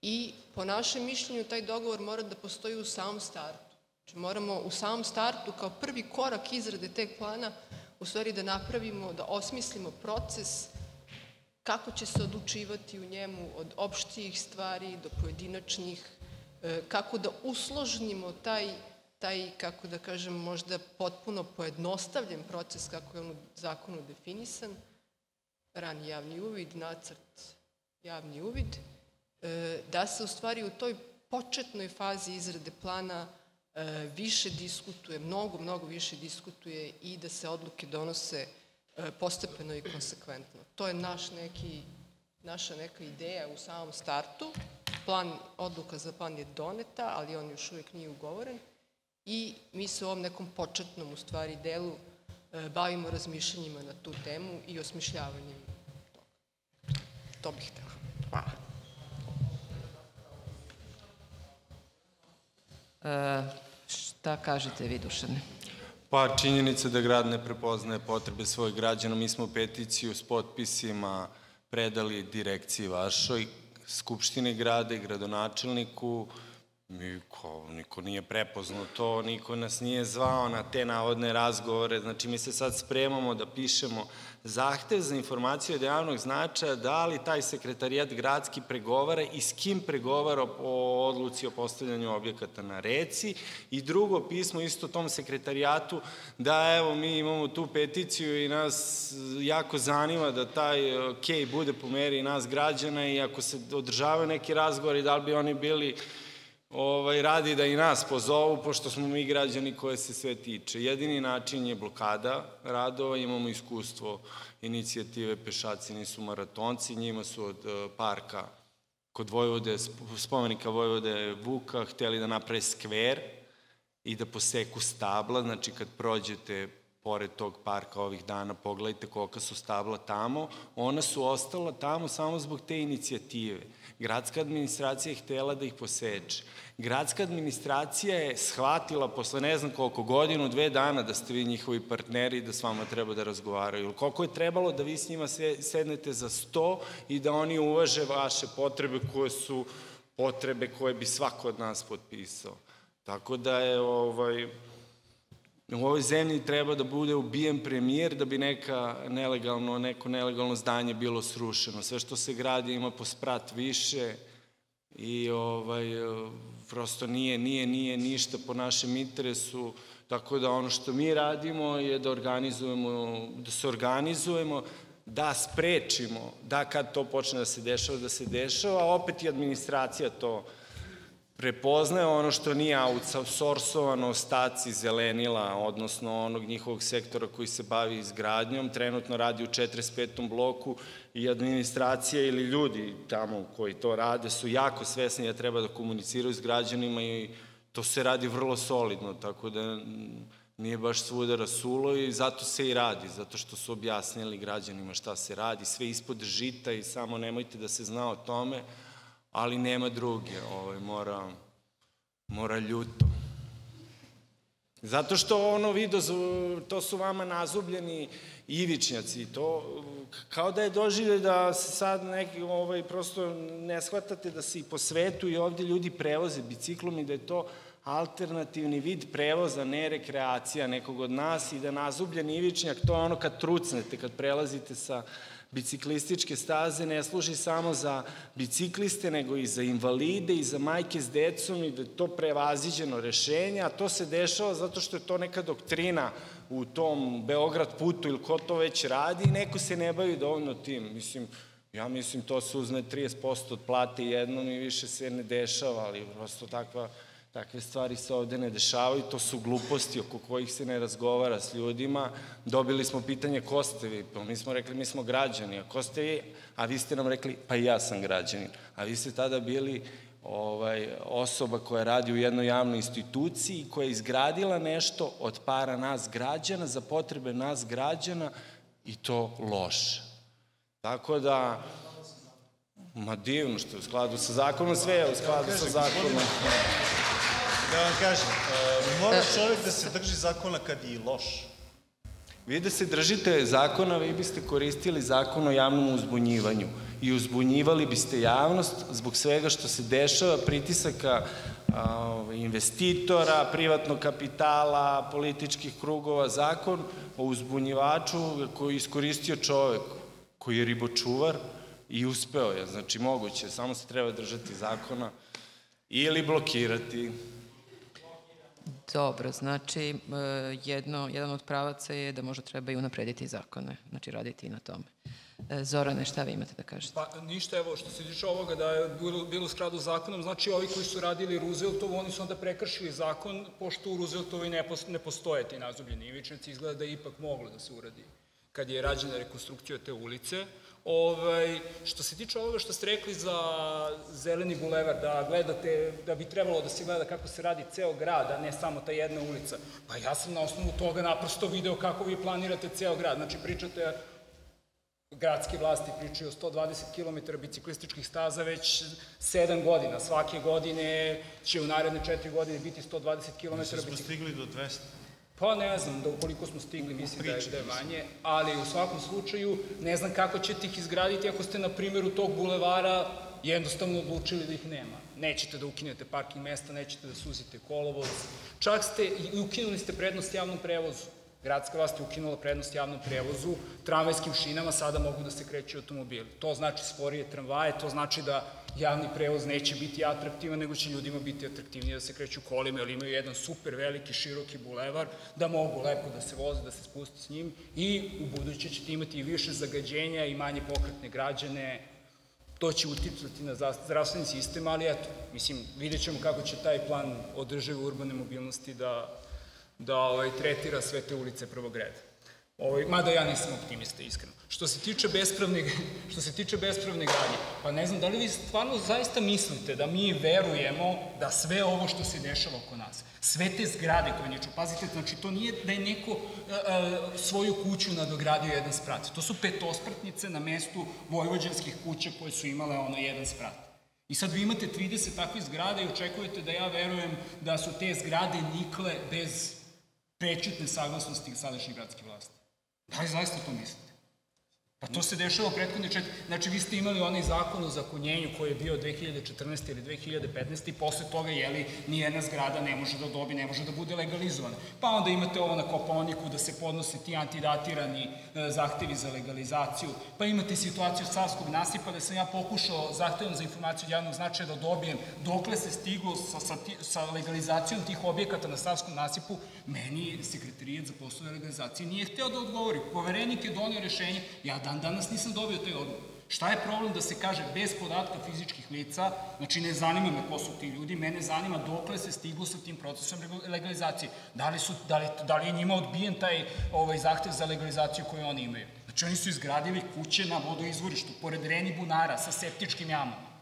I po našem mišljenju taj dogovor mora da postoji u samom startu. Znači moramo u samom startu kao prvi korak izrade teg plana u stvari da napravimo, da osmislimo proces kako će se odlučivati u njemu od opštijih stvari do pojedinačnih, e, kako da usložnimo taj taj, kako da kažem, možda potpuno pojednostavljen proces kako je on u zakonu definisan, rani javni uvid, nacrt javni uvid, e, da se u stvari u toj početnoj fazi izrade plana e, više diskutuje, mnogo, mnogo više diskutuje i da se odluke donose postepeno i konsekventno. To je naš neki, naša neka ideja u samom startu. Plan, odluka za plan je doneta, ali on još uvijek nije ugovoren i mi se u ovom nekom početnom, u stvari, delu bavimo razmišljanjima na tu temu i osmišljavanjem toga. To bih htela. Hvala. E, šta kažete vi, Dušane? Pa, činjenica da grad ne prepoznaje potrebe svojih građana. Mi smo peticiju s potpisima predali direkciji vašoj, Skupštine grada i gradonačelniku, Niko, niko nije prepoznao to, niko nas nije zvao na te navodne razgovore, znači mi se sad spremamo da pišemo zahtev za informaciju od javnog značaja da li taj sekretarijat gradski pregovara i s kim pregovara o odluci o postavljanju objekata na reci. I drugo pismo isto tom sekretarijatu da evo mi imamo tu peticiju i nas jako zanima da taj kej bude po meri nas građana i ako se održavaju neki razgovori da li bi oni bili ovaj, radi da i nas pozovu, pošto smo mi građani koje se sve tiče. Jedini način je blokada radova, imamo iskustvo inicijative Pešaci nisu maratonci, njima su od eh, parka kod Vojvode, spomenika Vojvode Vuka, hteli da naprave skver i da poseku stabla, znači kad prođete pored tog parka ovih dana, pogledajte kolika su stabla tamo, ona su ostala tamo samo zbog te inicijative. Gradska administracija je htela da ih poseče. Gradska administracija je shvatila posle ne znam koliko godinu, dve dana da ste vi njihovi partneri i da s vama treba da razgovaraju. Koliko je trebalo da vi s njima sednete za sto i da oni uvaže vaše potrebe koje su potrebe koje bi svako od nas potpisao. Tako da je ovaj, u ovoj zemlji treba da bude ubijen premijer da bi neka nelegalno, neko nelegalno zdanje bilo srušeno. Sve što se gradi ima po sprat više i ovaj, prosto nije, nije, nije ništa po našem interesu, tako da ono što mi radimo je da organizujemo, da se organizujemo, da sprečimo, da kad to počne da se dešava, da se dešava, a opet i administracija to prepoznaje ono što nije outsourcovano ostaci zelenila, odnosno onog njihovog sektora koji se bavi izgradnjom, trenutno radi u 45. bloku i administracija ili ljudi tamo koji to rade su jako svesni da treba da komuniciraju s građanima i to se radi vrlo solidno, tako da nije baš svuda rasulo i zato se i radi, zato što su objasnili građanima šta se radi, sve ispod žita i samo nemojte da se zna o tome, ali nema druge, ovaj, mora, mora ljuto. Zato što ono video, to su vama nazubljeni ivičnjaci, to kao da je doživlje da se sad neki, ovaj, prosto ne shvatate da se i po svetu i ovde ljudi prevoze biciklom i da je to alternativni vid prevoza, ne rekreacija nekog od nas i da nazubljeni ivičnjak, to je ono kad trucnete, kad prelazite sa biciklističke staze ne služi samo za bicikliste, nego i za invalide i za majke s decom i da je to prevaziđeno rešenje, a to se dešava zato što je to neka doktrina u tom Beograd putu ili ko to već radi i neko se ne bavi dovoljno tim. Mislim, ja mislim to se uzne 30% od plate jednom i više se ne dešava, ali prosto takva Takve stvari se ovde ne dešavaju, to su gluposti oko kojih se ne razgovara s ljudima. Dobili smo pitanje ko ste vi, pa mi smo rekli mi smo građani, a ko ste vi? A vi ste nam rekli pa ja sam građanin. A vi ste tada bili ovaj, osoba koja radi u jednoj javnoj instituciji koja je izgradila nešto od para nas građana za potrebe nas građana i to loše. Tako da, ma divno što je u skladu sa zakonom, sve je u skladu sa zakonom. Da vam kažem, uh, mora čovjek da se drži zakona kad je i loš. Vi da se držite zakona, vi biste koristili zakon o javnom uzbunjivanju i uzbunjivali biste javnost zbog svega što se dešava, pritisaka investitora, privatnog kapitala, političkih krugova, zakon o uzbunjivaču koji je iskoristio čovek, koji je ribočuvar i uspeo je, znači moguće, samo se treba držati zakona ili blokirati. dobro, znači e, jedno, jedan od pravaca je da možda treba i unaprediti zakone, znači raditi i na tome. E, Zorane, šta vi imate da kažete? Pa ništa, evo, što se tiče ovoga da je bilo, bilo skladu zakonom, znači ovi koji su radili Rooseveltovo, oni su onda prekršili zakon, pošto u Rooseveltovoj ne, ne postoje ti nazubljeni ivičnici, izgleda da je ipak moglo da se uradi kad je rađena rekonstrukcija te ulice. Ovaj, što se tiče ovoga što ste rekli za Zeleni bulevar, da gledate, da bi trebalo da se gleda kako se radi ceo grad, a ne samo ta jedna ulica. Pa ja sam na osnovu toga naprosto video kako vi planirate ceo grad. Znači pričate gradske vlasti pričaju o 120 km biciklističkih staza već 7 godina. Svake godine će u naredne 4 godine biti 120 km biciklističkih. smo stigli do 200. Pa ne znam da ukoliko smo stigli, mislim da je, da je manje, ali u svakom slučaju ne znam kako ćete ih izgraditi ako ste na primjeru tog bulevara jednostavno odlučili da ih nema. Nećete da ukinete parking mesta, nećete da suzite kolovoz, čak ste i ukinuli ste prednost javnom prevozu. Gradska vlast je ukinula prednost javnom prevozu, tramvajskim šinama sada mogu da se kreću automobili. To znači sporije tramvaje, to znači da javni prevoz neće biti atraktivan, nego će ljudima biti atraktivnije da se kreću kolima, jer imaju jedan super veliki, široki bulevar, da mogu lepo da se voze, da se spuste s njim i u buduće ćete imati i više zagađenja i manje pokretne građane, to će uticati na zdravstveni sistem, ali eto, mislim, vidjet ćemo kako će taj plan održive urbane mobilnosti da da ovaj, tretira sve te ulice prvog reda. Ovaj, mada ja nisam optimista, iskreno. Što se tiče bespravne, *laughs* što se tiče bespravne gradnje, pa ne znam, da li vi stvarno zaista mislite da mi verujemo da sve ovo što se dešava oko nas, sve te zgrade koje niču, pazite, znači to nije da je neko a, a, svoju kuću nadogradio jedan sprat. To su petospratnice na mestu vojvođanskih kuća koje su imale ono jedan sprat. I sad vi imate 30 takvih zgrada i očekujete da ja verujem da su te zgrade nikle bez prečetne saglasnosti sadašnje gradske vlasti. Da li zaista to mislite? Pa to se dešava prethodne četiri... Znači, vi ste imali onaj zakon o zakonjenju koji je bio 2014. ili 2015. i posle toga, jeli, nijedna zgrada ne može da dobi, ne može da bude legalizovana. Pa onda imate ovo na Koponiku da se podnose ti antidatirani e, zahtevi za legalizaciju. Pa imate situaciju Savskog nasipa da sam ja pokušao zahtevom za informaciju javnog značaja da dobijem dokle se stiglo sa, sa, sa legalizacijom tih objekata na Savskom nasipu. Meni sekretarijet za poslove legalizacije nije hteo da odgovori. Poverenik je donio rešenje, ja dan danas nisam dobio taj odgovor. Šta je problem da se kaže bez podatka fizičkih lica, znači ne zanima me ko su ti ljudi, mene zanima dokle se stiglo sa tim procesom legalizacije. Da li, su, da li, da li je njima odbijen taj ovaj, zahtev za legalizaciju koju oni imaju? Znači oni su izgradili kuće na vodoizvorištu, pored Reni bunara, sa septičkim jamama.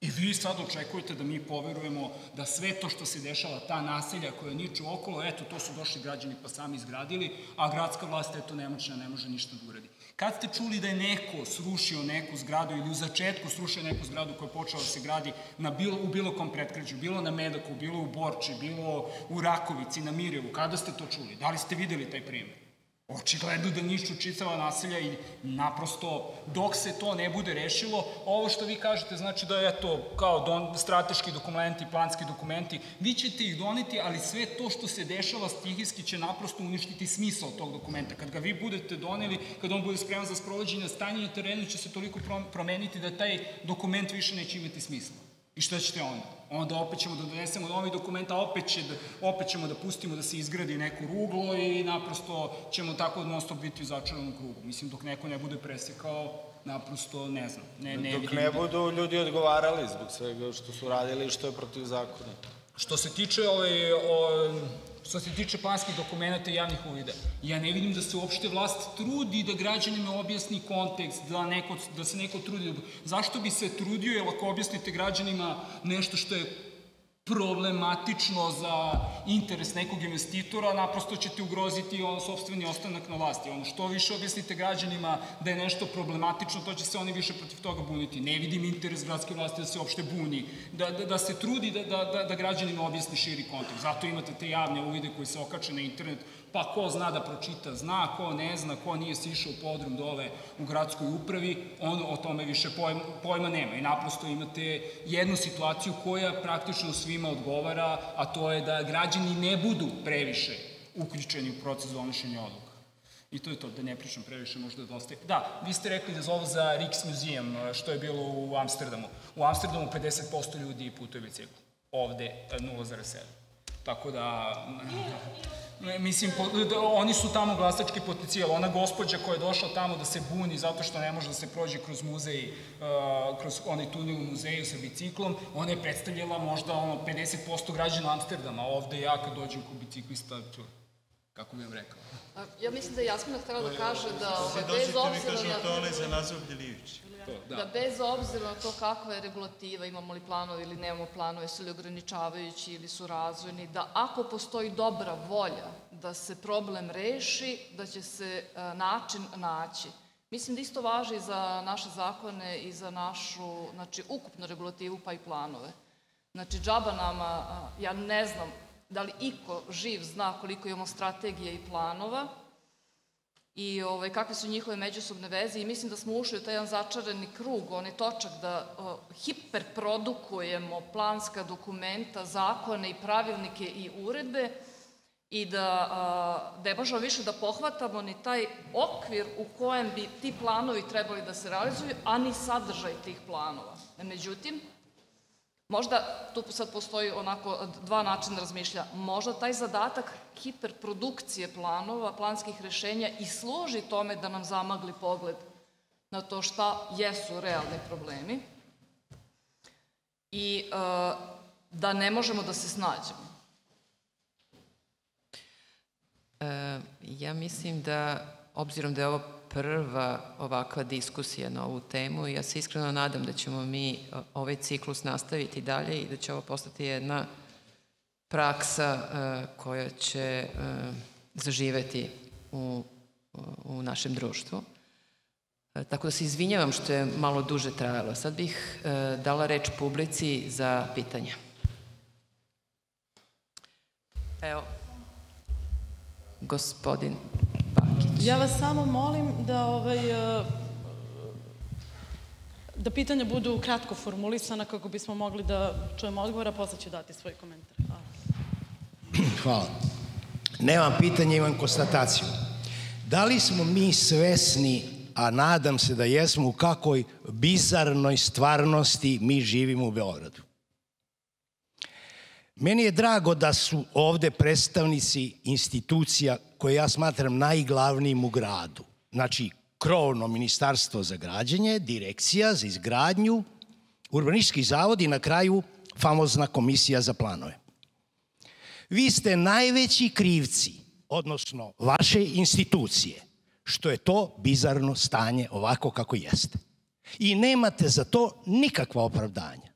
I vi sad očekujete da mi poverujemo da sve to što se dešava, ta naselja koja niču okolo, eto, to su došli građani pa sami izgradili, a gradska vlast, eto, nemoćna, ne može ništa da uradi. Kad ste čuli da je neko srušio neku zgradu ili u začetku srušio neku zgradu koja je počela da se gradi na bilo, u bilo kom pretkređu, bilo na Medaku, bilo u Borči, bilo u Rakovici, na Mirevu, kada ste to čuli? Da li ste videli taj primjer? Očigledno da nišću čitava naselja i naprosto dok se to ne bude rešilo, ovo što vi kažete znači da je to kao don, strateški dokumenti, planski dokumenti, vi ćete ih doneti, ali sve to što se dešava stihijski će naprosto uništiti smisao tog dokumenta. Kad ga vi budete doneli, kad on bude spreman za sprovođenje stanja na terenu će se toliko promeniti da taj dokument više neće imati smisla. I šta ćete onda? Onda opet ćemo da donesemo novi dokumenta, opet, će da, opet ćemo da pustimo da se izgradi neko ruglo i naprosto ćemo tako non stop biti u začaranom krugu. Mislim, dok neko ne bude presekao, naprosto ne znam. Ne, ne dok ne budu ljudi odgovarali zbog svega što su radili i što je protiv zakona. Što se tiče ove, o, što se tiče planskih dokumenta i javnih uvida, ja ne vidim da se uopšte vlast trudi da građanima objasni kontekst, da, neko, da se neko trudi. Zašto bi se trudio, jer ako objasnite građanima nešto što je problematično za interes nekog investitora, naprosto ćete ugroziti on sobstveni ostanak na vlasti. Ono što više objasnite građanima da je nešto problematično, to će se oni više protiv toga buniti. Ne vidim interes gradske vlasti da se uopšte buni, da, da, da se trudi da, da, da, da građanima objasni širi kontekst. Zato imate te javne uvide koji se okače na internet, pa ko zna da pročita, zna, ko ne zna, ko nije sišao podrum dole u gradskoj upravi, on o tome više pojma, pojma nema. I naprosto imate jednu situaciju koja praktično svima odgovara, a to je da građani ne budu previše uključeni u proces donošenja odluka. I to je to, da ne pričam previše, možda da ostaje. Da, vi ste rekli da zovu za Rijksmuseum, što je bilo u Amsterdamu. U Amsterdamu 50% ljudi putuje biciklu, ovde 0,7. Tako da, mislim, da, oni su tamo glasački potencijal. Ona gospođa koja je došla tamo da se buni zato što ne može da se prođe kroz muzej, uh, kroz onaj tunel u muzeju sa biciklom, ona je predstavljala možda ono 50% građana Amsterdama. Ovde ja kad dođem kod biciklista, kako bih vam rekao. Ja mislim da je Jasmina htjela da kaže da ove, bez obzira na... to onaj za naziv Deljević. Da. da bez obzira na to kakva je regulativa, imamo li planove ili nemamo planove, su li ograničavajući ili su razvojni, da ako postoji dobra volja da se problem reši, da će se način naći. Mislim da isto važi za naše zakone i za našu, znači, ukupnu regulativu pa i planove. Znači, džaba nama, ja ne znam da li iko živ zna koliko imamo strategije i planova i ovaj, kakve su njihove međusobne veze i mislim da smo ušli u taj jedan začarani krug, onaj točak da o, hiperprodukujemo planska dokumenta, zakone i pravilnike i uredbe i da a, ne možemo više da pohvatamo ni taj okvir u kojem bi ti planovi trebali da se realizuju, a ni sadržaj tih planova. Međutim, Možda tu sad postoji onako dva načina razmišlja. Možda taj zadatak hiperprodukcije planova, planskih rešenja i služi tome da nam zamagli pogled na to šta jesu realni problemi i e, da ne možemo da se snađemo. E, ja mislim da, obzirom da je ovo prva ovakva diskusija na ovu temu i ja se iskreno nadam da ćemo mi ovaj ciklus nastaviti dalje i da će ovo postati jedna praksa uh, koja će uh, zaživeti u, u našem društvu. Uh, tako da se izvinjavam što je malo duže trajalo. Sad bih dala reč publici za pitanja. Evo, gospodin Ja vas samo molim da ovaj, e, da pitanja budu kratko formulisana kako bismo mogli da čujemo odgovor, a posle ću dati svoj komentar. Hvala. *clears throat* Hvala. Nemam pitanje, imam konstataciju. Da li smo mi svesni, a nadam se da jesmo, u kakoj bizarnoj stvarnosti mi živimo u Beogradu? Meni je drago da su ovde predstavnici institucija koje ja smatram najglavnijim u gradu. Znači, krovno ministarstvo za građenje, direkcija za izgradnju, urbanistički zavod i na kraju famozna komisija za planove. Vi ste najveći krivci, odnosno vaše institucije, što je to bizarno stanje ovako kako jeste. I nemate za to nikakva opravdanja.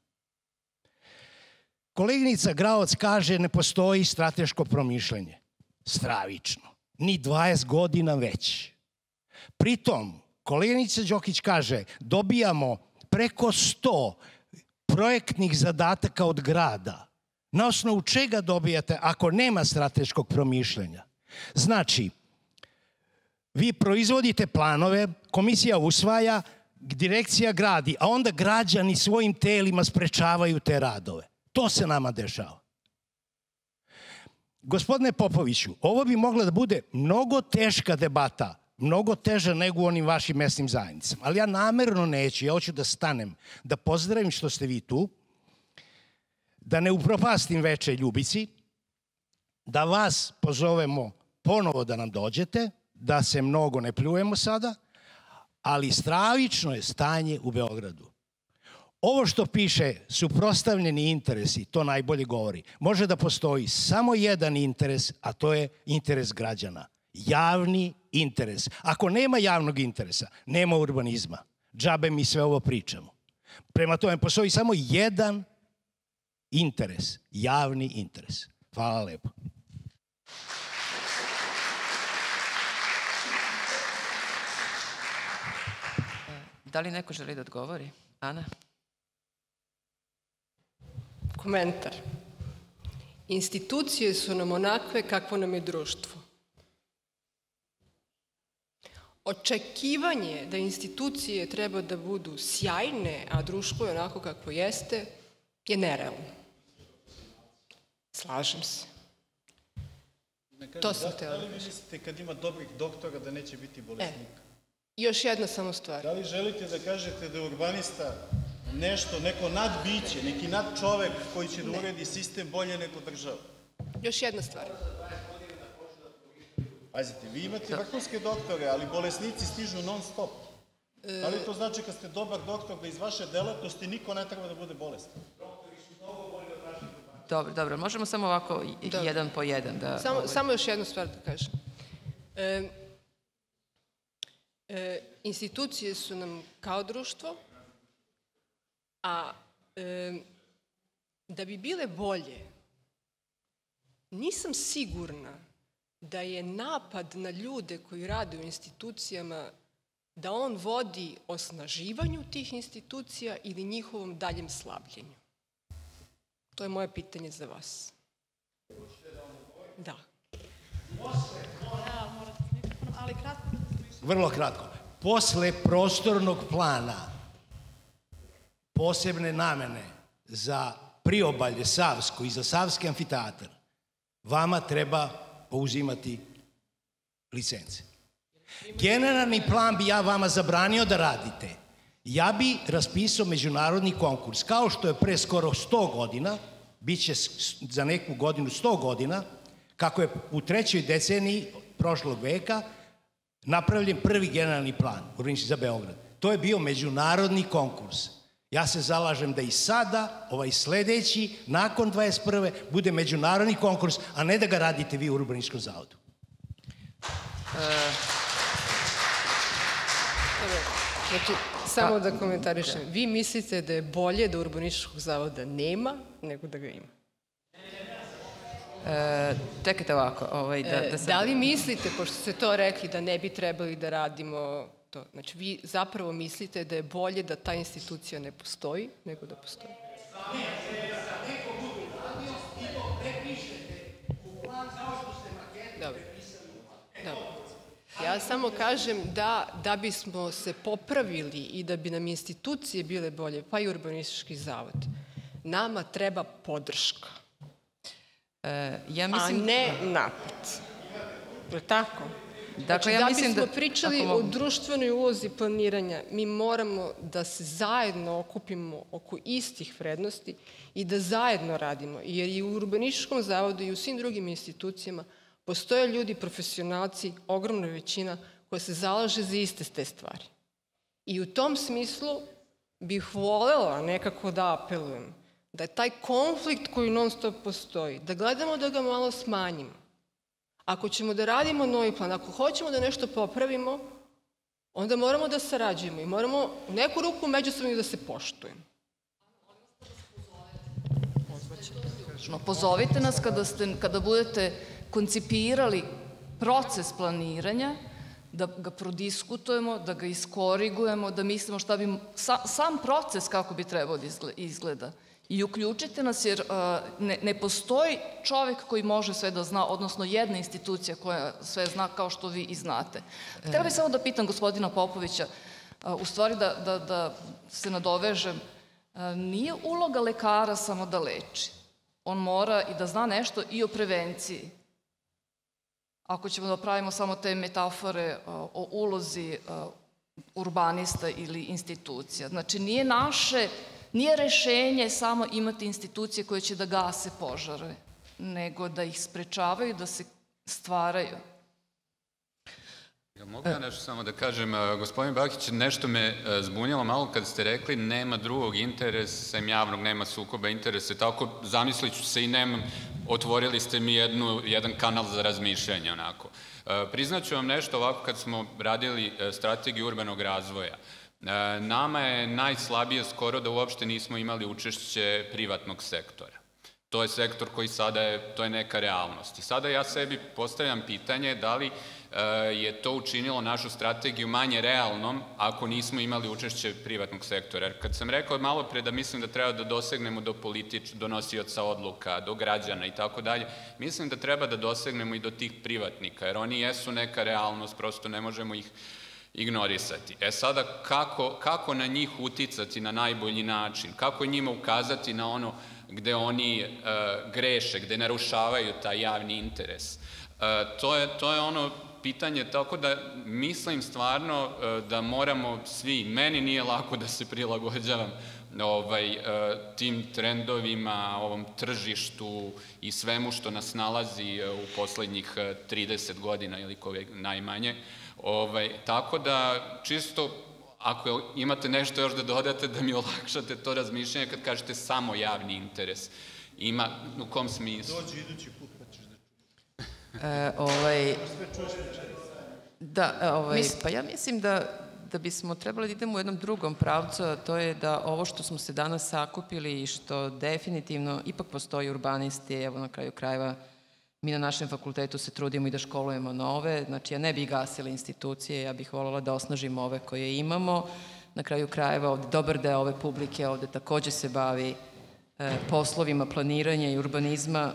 Koleginica Graoc kaže ne postoji strateško promišljanje. Stravično. Ni 20 godina već. Pritom, koleginica Đokić kaže dobijamo preko 100 projektnih zadataka od grada. Na osnovu čega dobijate ako nema strateškog promišljanja? Znači, vi proizvodite planove, komisija usvaja, direkcija gradi, a onda građani svojim telima sprečavaju te radove. To se nama dešava. Gospodine Popoviću, ovo bi mogla da bude mnogo teška debata, mnogo teža nego u onim vašim mesnim zajednicama. Ali ja namerno neću, ja hoću da stanem, da pozdravim što ste vi tu, da ne upropastim veče Ljubici, da vas pozovemo ponovo da nam dođete, da se mnogo ne pljujemo sada, ali stravično je stanje u Beogradu. Ovo što piše suprostavljeni interesi, to najbolje govori. Može da postoji samo jedan interes, a to je interes građana. Javni interes. Ako nema javnog interesa, nema urbanizma. Džabe mi sve ovo pričamo. Prema tome, postoji samo jedan interes. Javni interes. Hvala lepo. Da li neko želi da odgovori? Ana? Komentar. Institucije su nam onakve kakvo nam je društvo. Očekivanje da institucije treba da budu sjajne, a društvo je onako kako jeste, je nerealno. Slažem se. to sam da, htjela. Da li vi mislite kad ima dobrih doktora da neće biti bolesnika? E, još jedna samo stvar. Da li želite da kažete da urbanista nešto, neko nadbiće, neki nad čovek koji će da uredi sistem bolje nego država. još jedna stvar. Pazite, vi imate vrhunske doktore, ali bolesnici stižu non stop. Da li to znači kad ste dobar doktor da iz vaše delatnosti niko ne treba da bude bolestan? Dobro, dobro, možemo samo ovako da. jedan po jedan da... Samo, ovaj... samo još jednu stvar da kažem. E, e, institucije su nam kao društvo, a e, da bi bile bolje, nisam sigurna da je napad na ljude koji rade u institucijama da on vodi osnaživanju tih institucija ili njihovom daljem slabljenju. To je moje pitanje za vas. Da. Vrlo kratko. Posle prostornog plana posebne namene za priobalje Savsko i za Savski amfiteatar, vama treba pouzimati licence. Generalni plan bi ja vama zabranio da radite. Ja bi raspisao međunarodni konkurs, kao što je pre skoro 100 godina, bit će za neku godinu 100 godina, kako je u trećoj deceniji prošlog veka napravljen prvi generalni plan urbanistički za Beograd. To je bio međunarodni konkurs. Ja se zalažem da i sada, ovaj sledeći, nakon 21. bude međunarodni konkurs, a ne da ga radite vi u Urbaničkom zavodu. E... Znači, samo da komentarišem. Vi mislite da je bolje da urbanističkog zavoda nema nego da ga ima? E, čekajte ovako. Ovaj, da, e, da, sam... da li mislite, pošto ste to rekli, da ne bi trebali da radimo to? Znači, vi zapravo mislite da je bolje da ta institucija ne postoji nego da postoji? Dobro. Dobro. Ja samo kažem da, da bismo se popravili i da bi nam institucije bile bolje, pa i urbanistički zavod, nama treba podrška. E, ja mislim... A ne napad. Je tako? Dakle, znači, ja da mislim bismo da, pričali mogu... o društvenoj ulozi planiranja, mi moramo da se zajedno okupimo oko istih vrednosti i da zajedno radimo, jer i u urbanističkom zavodu i u svim drugim institucijama Postoje ljudi, profesionalci, ogromna većina, koja se zalaže za iste te stvari. I u tom smislu bih volela nekako da apelujem da je taj konflikt koji non stop postoji, da gledamo da ga malo smanjimo. Ako ćemo da radimo novi plan, ako hoćemo da nešto popravimo, onda moramo da sarađujemo i moramo u neku ruku međusobno da se poštujemo. Pozovite nas kada, ste, kada budete koncipirali proces planiranja, da ga prodiskutujemo, da ga iskorigujemo, da mislimo šta bi, sa, sam proces kako bi trebao da izgleda. I uključite nas jer uh, ne, ne postoji čovek koji može sve da zna, odnosno jedna institucija koja sve zna kao što vi i znate. Htela bih samo da pitam gospodina Popovića, uh, u stvari da, da, da se nadovežem, uh, nije uloga lekara samo da leči. On mora i da zna nešto i o prevenciji ako ćemo da pravimo samo te metafore o ulozi urbanista ili institucija. Znači, nije naše, nije rešenje samo imati institucije koje će da gase požare, nego da ih sprečavaju da se stvaraju. Ja mogu ja nešto samo da kažem, gospodin Bakić, nešto me zbunjalo malo kad ste rekli nema drugog interesa, sem javnog nema sukoba interesa, tako zamislit ću se i nemam, otvorili ste mi jednu, jedan kanal za razmišljanje onako. Priznaću vam nešto ovako kad smo radili strategiju urbanog razvoja. Nama je najslabije skoro da uopšte nismo imali učešće privatnog sektora. To je sektor koji sada je, to je neka realnost. I sada ja sebi postavljam pitanje da li je to učinilo našu strategiju manje realnom ako nismo imali učešće privatnog sektora. Jer kad sam rekao malo pre da mislim da treba da dosegnemo do politič, do nosioca odluka, do građana i tako dalje, mislim da treba da dosegnemo i do tih privatnika, jer oni jesu neka realnost, prosto ne možemo ih ignorisati. E sada, kako, kako na njih uticati na najbolji način? Kako njima ukazati na ono gde oni e, greše, gde narušavaju taj javni interes? E, to, je, to je ono pitanje, tako da mislim stvarno e, da moramo svi, meni nije lako da se prilagođavam ovaj, tim trendovima, ovom tržištu i svemu što nas nalazi u poslednjih 30 godina ili koje najmanje. Ovaj, tako da, čisto ako imate nešto još da dodate, da mi *laughs* olakšate to razmišljanje kad kažete samo javni interes. Ima, u kom smislu? Dođi idući put pa ćeš da čuješ. E, ovaj, da, e, ovaj, pa ja mislim da, da bismo trebali da idemo u jednom drugom pravcu, a to je da ovo što smo se danas sakupili i što definitivno ipak postoji urbanisti, evo na kraju krajeva mi na našem fakultetu se trudimo i da školujemo nove, znači ja ne bih gasila institucije, ja bih voljela da osnažimo ove koje imamo. Na kraju krajeva ovde dobar deo ove publike ovde takođe se bavi e, poslovima planiranja i urbanizma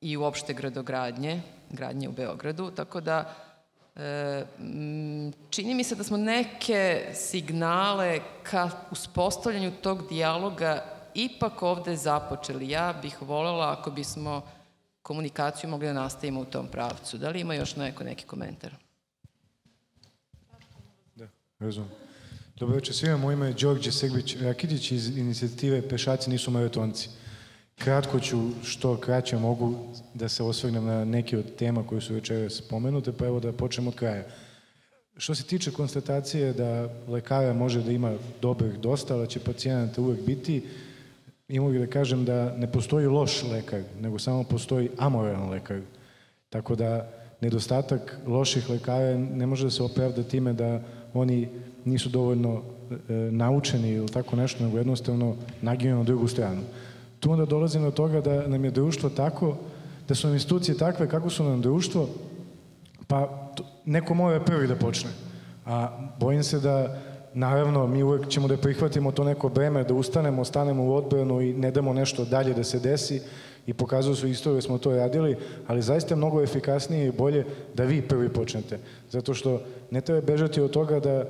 i uopšte gradogradnje, gradnje u Beogradu, tako da e, čini mi se da smo neke signale ka uspostavljanju tog dijaloga ipak ovde započeli. Ja bih voljela ako bismo komunikaciju mogli da nastavimo u tom pravcu. Da li ima još neko neki komentar? Da, razumem. Dobro večer svima, moje ime je Đorđe Srbić Rakidić iz inicijative Pešaci nisu maratonci. Kratko ću, što kraće mogu da se osvrnem na neke od tema koje su večera spomenute, pa evo da počnemo od kraja. Što se tiče konstatacije da lekara može da ima dobrih dosta, da će pacijenata uvek biti, imao bih da kažem da ne postoji loš lekar, nego samo postoji amoralan lekar. Tako da nedostatak loših lekara ne može da se opravda time da oni nisu dovoljno e, naučeni ili tako nešto, nego jednostavno naginu na drugu stranu. Tu onda dolazimo do toga da nam je društvo tako, da su nam institucije takve kako su nam društvo, pa neko mora prvi da počne. A bojim se da Naravno, mi uvek ćemo da prihvatimo to neko breme, da ustanemo, stanemo u odbranu i ne damo nešto dalje da se desi i pokazuju su istorije da smo to radili, ali zaista je mnogo efikasnije i bolje da vi prvi počnete. Zato što ne treba bežati od toga da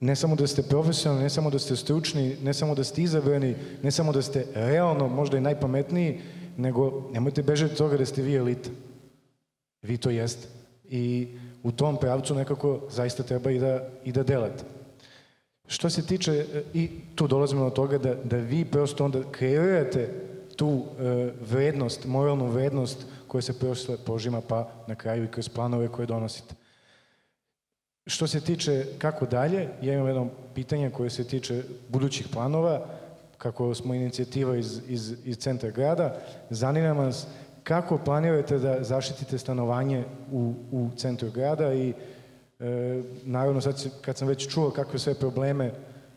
ne samo da ste profesionalni, ne samo da ste stručni, ne samo da ste izabrani, ne samo da ste realno možda i najpametniji, nego nemojte bežati od toga da ste vi elita. Vi to jeste. I u tom pravcu nekako zaista treba i da, i da delate. Što se tiče, e, i tu dolazimo do toga da, da vi prosto onda kreirate tu e, vrednost, moralnu vrednost koja se prosto požima pa na kraju i kroz planove koje donosite. Što se tiče kako dalje, ja imam jedno pitanje koje se tiče budućih planova, kako smo inicijativa iz, iz, iz centra grada, zanima nas kako planirate da zaštitite stanovanje u, u centru grada i E, naravno, sad kad sam već čuo kakve sve probleme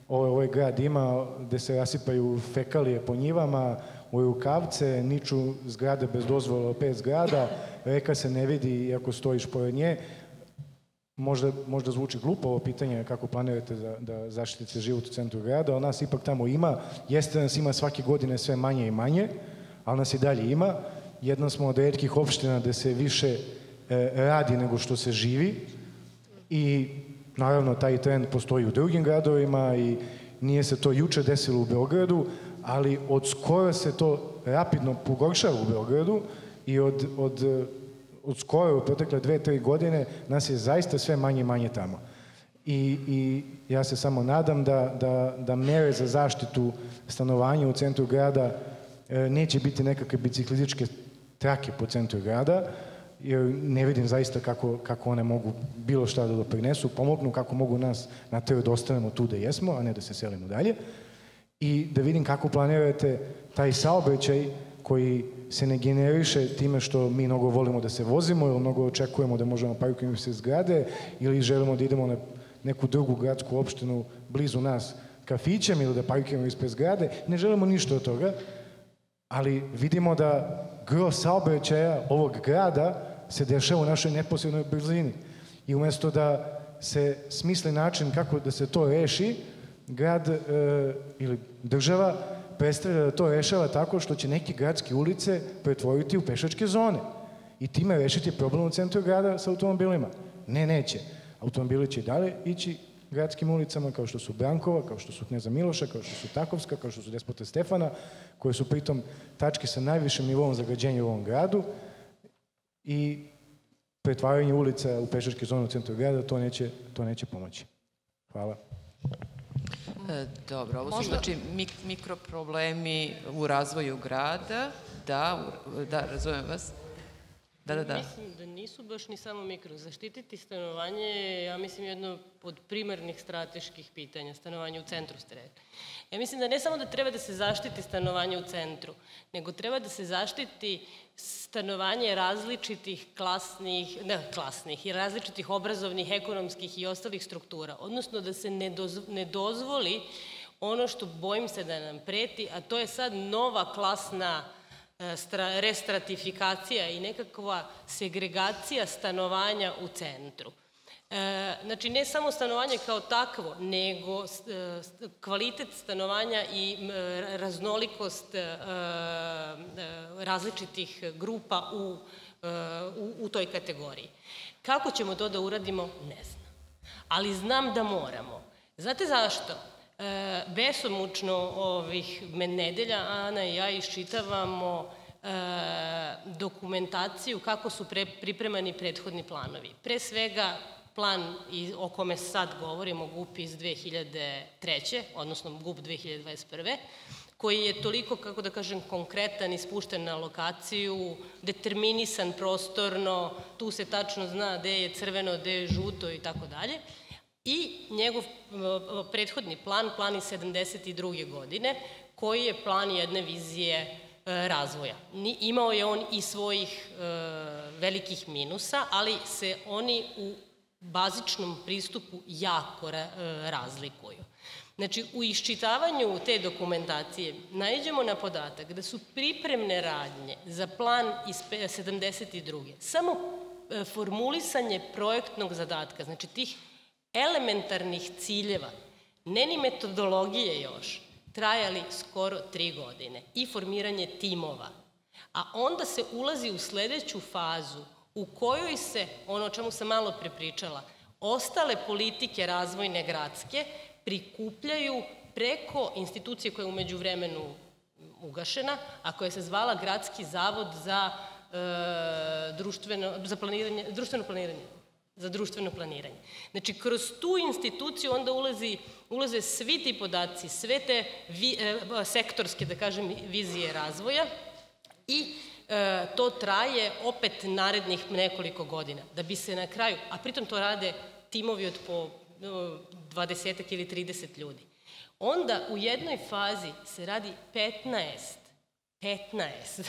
ovaj, ovaj grad ima, gde se rasipaju fekalije po njivama, u rukavce, niču zgrade bez dozvola pet zgrada, reka se ne vidi iako stojiš pored nje. Možda, možda zvuči glupo ovo pitanje kako planirate da, da zaštitite život u centru grada, ali nas ipak tamo ima. Jeste da nas ima svake godine sve manje i manje, ali nas i dalje ima. Jedna smo od redkih opština gde se više e, radi nego što se živi i naravno taj trend postoji u drugim gradovima i nije se to juče desilo u Beogradu, ali od skora se to rapidno pogoršava u Beogradu i od, od, od skora u protekle dve, tri godine nas je zaista sve manje i manje tamo. I, I ja se samo nadam da, da, da mere za zaštitu stanovanja u centru grada e, neće biti nekakve biciklističke trake po centru grada, jer ne vidim zaista kako, kako one mogu bilo šta da doprinesu, pomognu, kako mogu nas na teo da ostanemo tu da jesmo, a ne da se selimo dalje. I da vidim kako planirate taj saobraćaj koji se ne generiše time što mi mnogo volimo da se vozimo ili mnogo očekujemo da možemo parkujemo se zgrade ili želimo da idemo na neku drugu gradsku opštinu blizu nas kafićem ili da parkujemo ispred zgrade. Ne želimo ništa od toga, ali vidimo da gro saobraćaja ovog grada se dešava u našoj neposrednoj blizini. I umesto da se smisli način kako da se to reši, grad e, ili država predstavlja da to rešava tako što će neke gradske ulice pretvoriti u pešačke zone i time rešiti problem u centru grada sa automobilima. Ne, neće. Automobili će i dalje ići gradskim ulicama kao što su Brankova, kao što su Kneza Miloša, kao što su Takovska, kao što su Despota Stefana, koje su pritom tačke sa najvišim nivom zagađenja u ovom gradu, i pretvaranje ulica u pešačke zone u centru grada, to neće, to neće pomoći. Hvala. E, dobro, ovo su znači mik mikroproblemi u razvoju grada, da, da, razumem vas. Da, da, da. Mislim da nisu baš ni samo mikro. Zaštititi stanovanje je, ja mislim, jedno od primarnih strateških pitanja, stanovanje u centru ste rekli. Ja mislim da ne samo da treba da se zaštiti stanovanje u centru, nego treba da se zaštiti stanovanje različitih klasnih, ne klasnih, i različitih obrazovnih, ekonomskih i ostalih struktura. Odnosno da se ne, doz, ne dozvoli ono što bojim se da nam preti, a to je sad nova klasna restratifikacija i nekakva segregacija stanovanja u centru. E, znači, ne samo stanovanje kao takvo, nego e, kvalitet stanovanja i raznolikost e, različitih grupa u, u, u toj kategoriji. Kako ćemo to da uradimo, ne znam. Ali znam da moramo. Znate zašto? E, besomučno ovih nedelja Ana i ja iščitavamo e, dokumentaciju kako su pre, pripremani prethodni planovi. Pre svega plan o kome sad govorimo, GUP iz 2003. odnosno GUP 2021 koji je toliko, kako da kažem, konkretan i spušten na lokaciju, determinisan prostorno, tu se tačno zna gde je crveno, gde je žuto i tako dalje. I njegov prethodni plan, plan iz 72. godine, koji je plan jedne vizije e, razvoja. Imao je on i svojih e, velikih minusa, ali se oni u bazičnom pristupu jako e, razlikuju. Znači, u iščitavanju te dokumentacije najđemo na podatak da su pripremne radnje za plan iz 72. samo formulisanje projektnog zadatka, znači tih elementarnih ciljeva, ne ni metodologije još, trajali skoro tri godine i formiranje timova. A onda se ulazi u sledeću fazu u kojoj se, ono o čemu sam malo prepričala, ostale politike razvojne gradske prikupljaju preko institucije koja je umeđu vremenu ugašena, a koja se zvala Gradski zavod za, e, društveno, za planiranje, društveno planiranje za društveno planiranje. Znači, kroz tu instituciju onda ulazi, ulaze svi ti podaci, sve te vi, e, sektorske, da kažem, vizije razvoja i e, to traje opet narednih nekoliko godina, da bi se na kraju, a pritom to rade timovi od po 20 ili 30 ljudi. Onda u jednoj fazi se radi 15 15 *laughs*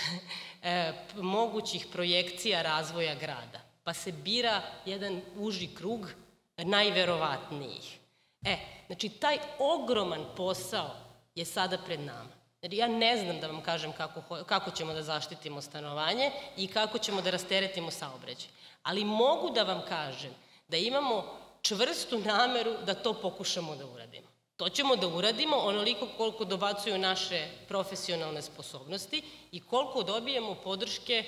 e, mogućih projekcija razvoja grada pa se bira jedan uži krug najverovatnijih. E, znači taj ogroman posao je sada pred nama. Jer ja ne znam da vam kažem kako, kako ćemo da zaštitimo stanovanje i kako ćemo da rasteretimo saobraćaj. Ali mogu da vam kažem da imamo čvrstu nameru da to pokušamo da uradimo. To ćemo da uradimo onoliko koliko dobacuju naše profesionalne sposobnosti i koliko dobijemo podrške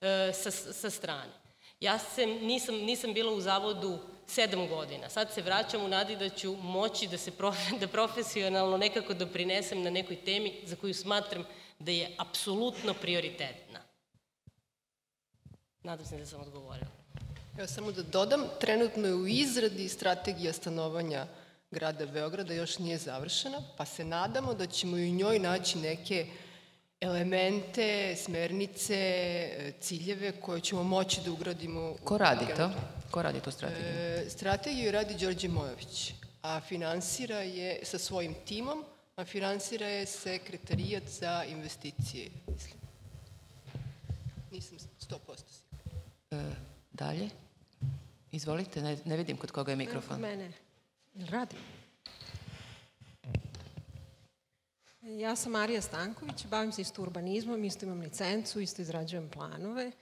e, sa, sa strane. Ja sam, nisam, nisam bila u zavodu sedam godina. Sad se vraćam u nadi da ću moći da se prof, *laughs* da profesionalno nekako doprinesem na nekoj temi za koju smatram da je apsolutno prioritetna. Nadam se da sam odgovorila. Evo samo da dodam, trenutno je u izradi strategija stanovanja grada Beograda, još nije završena, pa se nadamo da ćemo i u njoj naći neke elemente, smernice, ciljeve koje ćemo moći da ugradimo. Ko radi to? Ko radi tu strategiju? E, strategiju radi Đorđe Mojović, a finansira je sa svojim timom, a finansira je sekretarijat za investicije, mislim. Nisam 100% sigurna. E, dalje? Izvolite, ne, ne vidim kod koga je mikrofon. Mene. Radi. Ja sam Marija Stanković, bavim se isto urbanizmom, isto imam licencu, isto izrađujem planove.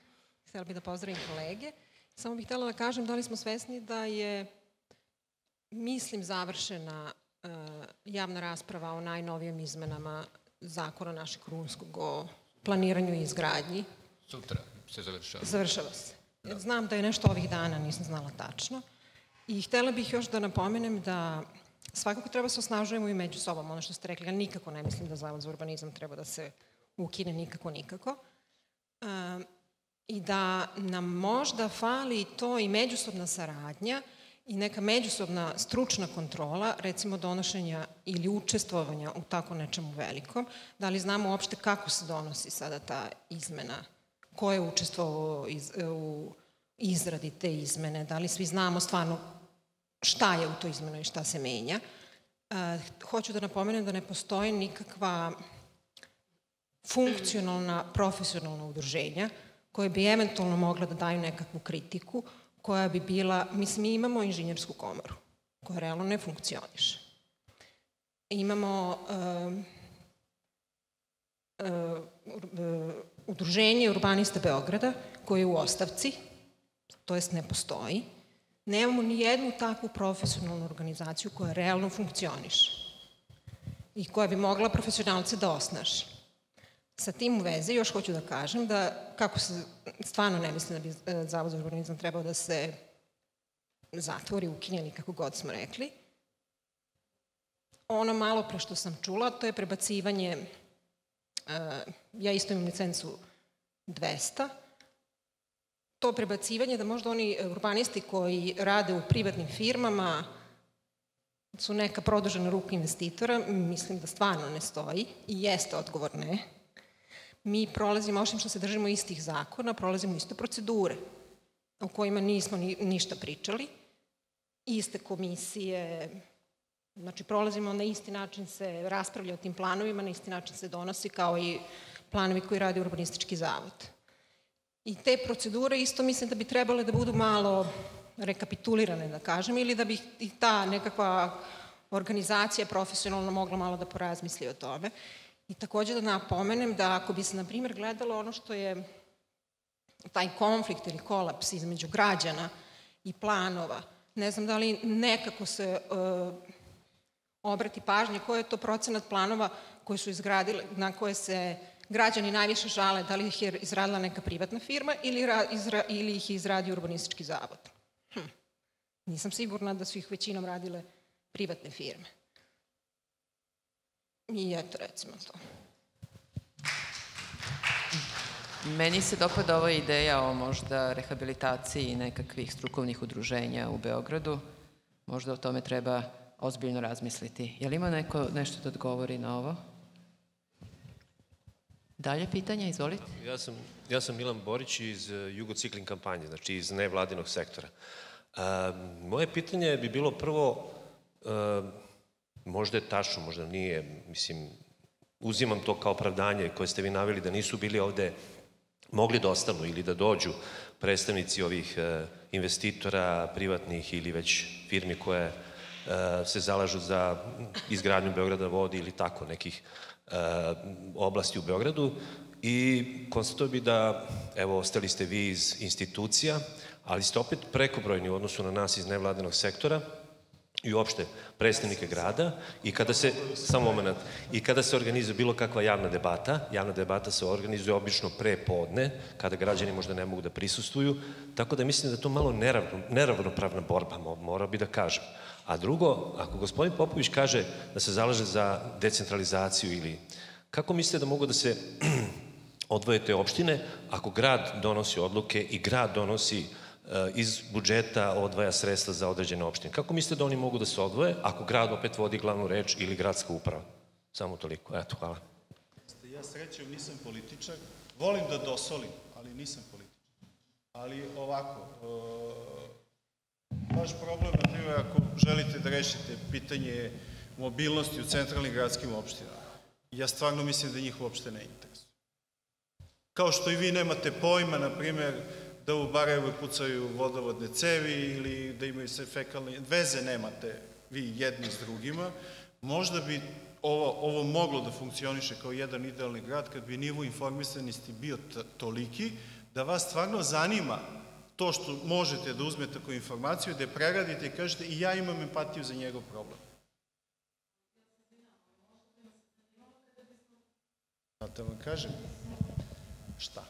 Htela bih da pozdravim kolege. Samo bih htela da kažem da li smo svesni da je, mislim, završena uh, javna rasprava o najnovijem izmenama zakona našeg krunskog o planiranju i izgradnji. Sutra se završava. Završava se. Da. Znam da je nešto ovih dana, nisam znala tačno. I htela bih još da napomenem da Svakako treba se osnažujemo i među sobom, ono što ste rekli, ja nikako ne mislim da Zavod za urbanizam treba da se ukine, nikako, nikako. I da nam možda fali to i međusobna saradnja i neka međusobna stručna kontrola, recimo donošenja ili učestvovanja u tako nečemu velikom, da li znamo uopšte kako se donosi sada ta izmena, ko je učestvovao iz, u izradi te izmene, da li svi znamo stvarno šta je u toj izmenu i šta se menja. E, hoću da napomenem da ne postoji nikakva funkcionalna, profesionalna udruženja koje bi eventualno mogla da daju nekakvu kritiku, koja bi bila, mislim, mi imamo inženjersku komoru, koja realno ne funkcioniše. Imamo uh, uh, udruženje urbanista Beograda, koje je u ostavci, to jest ne postoji. Nemamo ni jednu takvu profesionalnu organizaciju koja realno funkcioniše i koja bi mogla profesionalce da osnaži. Sa tim u vezi još hoću da kažem da, kako se, stvarno ne mislim da bi e, Zavod za urbanizam trebao da se zatvori, ukinje ili kako god smo rekli. Ono malo pre što sam čula, to je prebacivanje, e, ja isto imam licencu 200, to prebacivanje da možda oni urbanisti koji rade u privatnim firmama su neka produžena ruka investitora, mislim da stvarno ne stoji i jeste odgovor ne mi prolazimo, osim što se držimo istih zakona, prolazimo iste procedure u kojima nismo ni, ništa pričali, iste komisije, znači prolazimo na isti način se raspravlja o tim planovima, na isti način se donosi kao i planovi koji radi urbanistički zavod. I te procedure isto mislim da bi trebale da budu malo rekapitulirane, da kažem, ili da bi i ta nekakva organizacija profesionalno mogla malo da porazmisli o tome. I takođe da napomenem da ako bi se, na primjer, gledalo ono što je taj konflikt ili kolaps između građana i planova, ne znam da li nekako se uh, obrati pažnje koji je to procenat planova koje su izgradile, na koje se građani najviše žale, da li ih je izradila neka privatna firma ili, ra, izra, ili ih je izradio urbanistički zavod. Hm. Nisam sigurna da su ih većinom radile privatne firme. I eto, recimo to. Meni se dopada ova ideja o možda rehabilitaciji nekakvih strukovnih udruženja u Beogradu. Možda o tome treba ozbiljno razmisliti. Je li ima neko nešto da odgovori na ovo? Dalje pitanje, izvolite. Ja sam, ja sam Milan Borić iz eh, Jugocikling kampanje, znači iz nevladinog sektora. A, moje pitanje bi bilo prvo, a, Možda je tačno, možda nije, mislim, uzimam to kao opravdanje koje ste vi naveli da nisu bili ovde mogli da ostanu ili da dođu predstavnici ovih e, investitora, privatnih ili već firmi koje e, se zalažu za izgradnju Beograda vodi ili tako nekih e, oblasti u Beogradu i konstatuo bi da, evo, ostali ste vi iz institucija, ali ste opet prekobrojni u odnosu na nas iz nevladinog sektora, i uopšte predstavnike grada i kada se, samo moment, i kada se organizuje bilo kakva javna debata, javna debata se organizuje obično pre podne, kada građani možda ne mogu da prisustuju, tako da mislim da je to malo neravno, neravnopravna borba, mora bi da kažem. A drugo, ako gospodin Popović kaže da se zalaže za decentralizaciju ili kako mislite da mogu da se *clears throat* odvoje te opštine ako grad donosi odluke i grad donosi Eh, iz budžeta odvaja sredstva za određene opštine. Kako mislite da oni mogu da se odvoje ako grad opet vodi glavnu reč ili gradska uprava? Samo toliko. Eto, hvala. Ja srećem nisam političar, volim da dosolim, ali nisam političar. Ali ovako, e, vaš problem, primjer, ako želite da rešite pitanje mobilnosti u centralnim gradskim opštinama, ja stvarno mislim da njih uopšte ne interesuje. Kao što i vi nemate pojma, na primjer, da u Barajevu pucaju vodovodne cevi ili da imaju se fekalne... Veze nemate vi jedni s drugima. Možda bi ovo, ovo moglo da funkcioniše kao jedan idealni grad kad bi nivo informisanosti bio toliki da vas stvarno zanima to što možete da uzmete kao informaciju, da je preradite i kažete i ja imam empatiju za njegov problem. Da vam kažem, šta?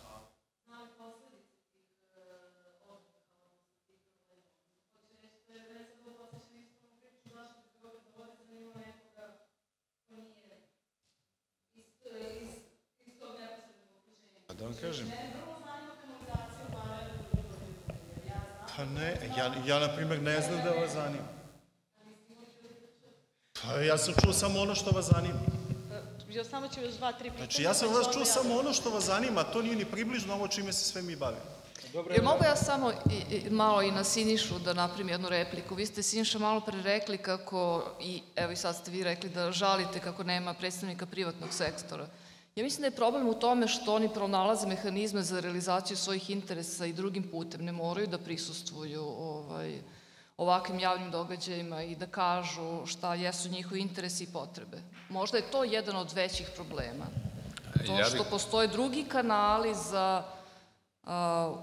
da vam kažem. Pa ne, ja, ja na primjer ne znam da vas zanima. Pa ja sam čuo samo ono što vas zanima. Ja samo ću još dva, tri pitanja. Znači ja sam vas čuo ja- samo ono što vas zanima, a to nije ni približno ovo čime se sve mi bavimo. Jer mogu ja samo i, i, malo i na Sinišu da napravim jednu repliku. Vi ste Siniša malo pre rekli kako, i evo i sad ste vi rekli da žalite kako nema predstavnika privatnog sektora. Ja mislim da je problem u tome što oni pronalaze mehanizme za realizaciju svojih interesa i drugim putem. Ne moraju da prisustvuju ovaj, ovakvim javnim događajima i da kažu šta jesu njihovi interesi i potrebe. Možda je to jedan od većih problema. To Ja bih- što postoje drugi kanali za a,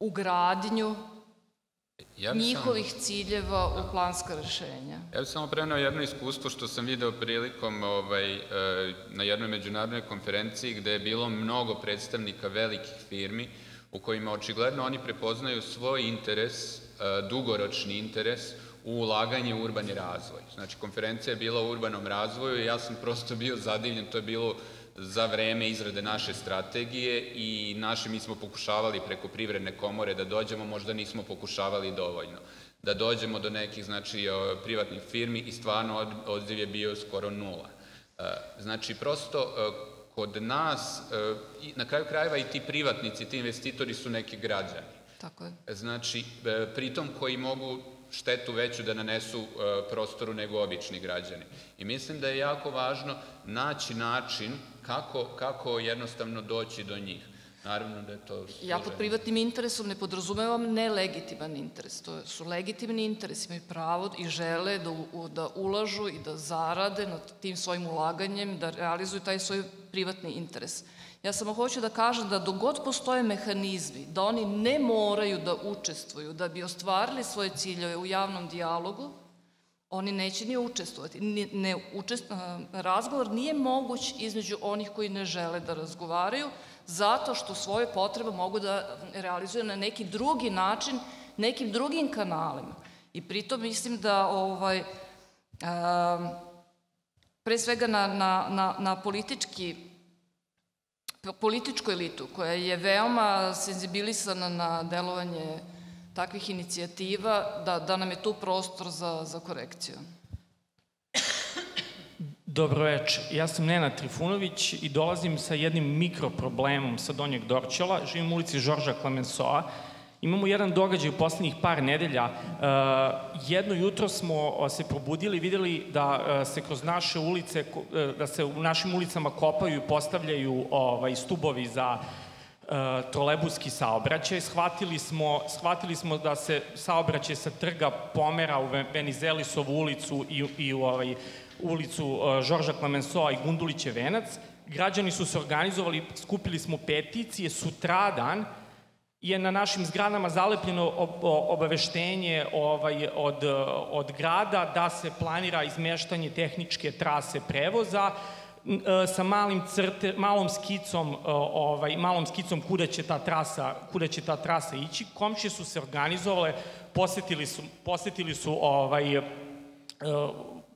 ugradnju Ja samo- njihovih ciljeva u planska rešenja. Ja bih samo prenao jedno iskustvo što sam video prilikom ovaj, e, na jednoj međunarodnoj konferenciji gde je bilo mnogo predstavnika velikih firmi u kojima očigledno oni prepoznaju svoj interes, e, dugoročni interes u ulaganje u urbani razvoj. Znači, konferencija je bila o urbanom razvoju i ja sam prosto bio zadivljen, to je bilo za vreme izrade naše strategije i naše mi smo pokušavali preko privredne komore da dođemo, možda nismo pokušavali dovoljno da dođemo do nekih znači privatnih firmi i stvarno od, odziv je bio skoro nula. E, Znači prosto e, kod nas e, na kraju krajeva i ti privatnici, ti investitori su neki građani. Tako je. Znači pritom koji mogu štetu veću da nanesu e, prostoru nego obični građani. I mislim da je jako važno naći način kako, kako jednostavno doći do njih. Naravno da je to... Ja pod privatnim interesom ne podrazumevam nelegitiman interes. To su legitimni interesi, imaju pravo i žele da, da ulažu i da zarade nad tim svojim ulaganjem, da realizuju taj svoj privatni interes. Ja samo hoću da kažem da dogod postoje mehanizmi, da oni ne moraju da učestvuju, da bi ostvarili svoje ciljeve u javnom dijalogu, oni neće ni učestvovati. Ne, ne učest, razgovor nije moguć između onih koji ne žele da razgovaraju, zato što svoje potrebe mogu da realizuju na neki drugi način, nekim drugim kanalima. I pritom mislim da ovaj, a, pre svega na, na, na, na politički političku elitu koja je veoma senzibilisana na delovanje takvih inicijativa, da, da nam je tu prostor za, za korekciju. Dobro večer, ja sam Nenad Trifunović i dolazim sa jednim mikroproblemom sa Donjeg Dorčela, živim u ulici Žorža Klemensoa. Imamo jedan događaj u poslednjih par nedelja. E, jedno jutro smo se probudili i videli da e, se kroz naše ulice, e, da se u našim ulicama kopaju i postavljaju ovaj, stubovi za e, trolebuski saobraćaj. Shvatili smo, shvatili smo da se saobraćaj sa trga pomera u Ve- Venizelisovu ulicu i, i u ovaj, ulicu e, Žorža Klemensoa i Gunduliće venac. Građani su se organizovali, skupili smo peticije, sutradan je na našim zgradama zalepljeno obaveštenje ovaj, od, od grada da se planira izmeštanje tehničke trase prevoza e, sa malim crte, malom skicom, e, ovaj, malom skicom kuda će ta trasa, kuda će ta trasa ići. Komšije su se organizovale, posetili su, posetili su ovaj, e,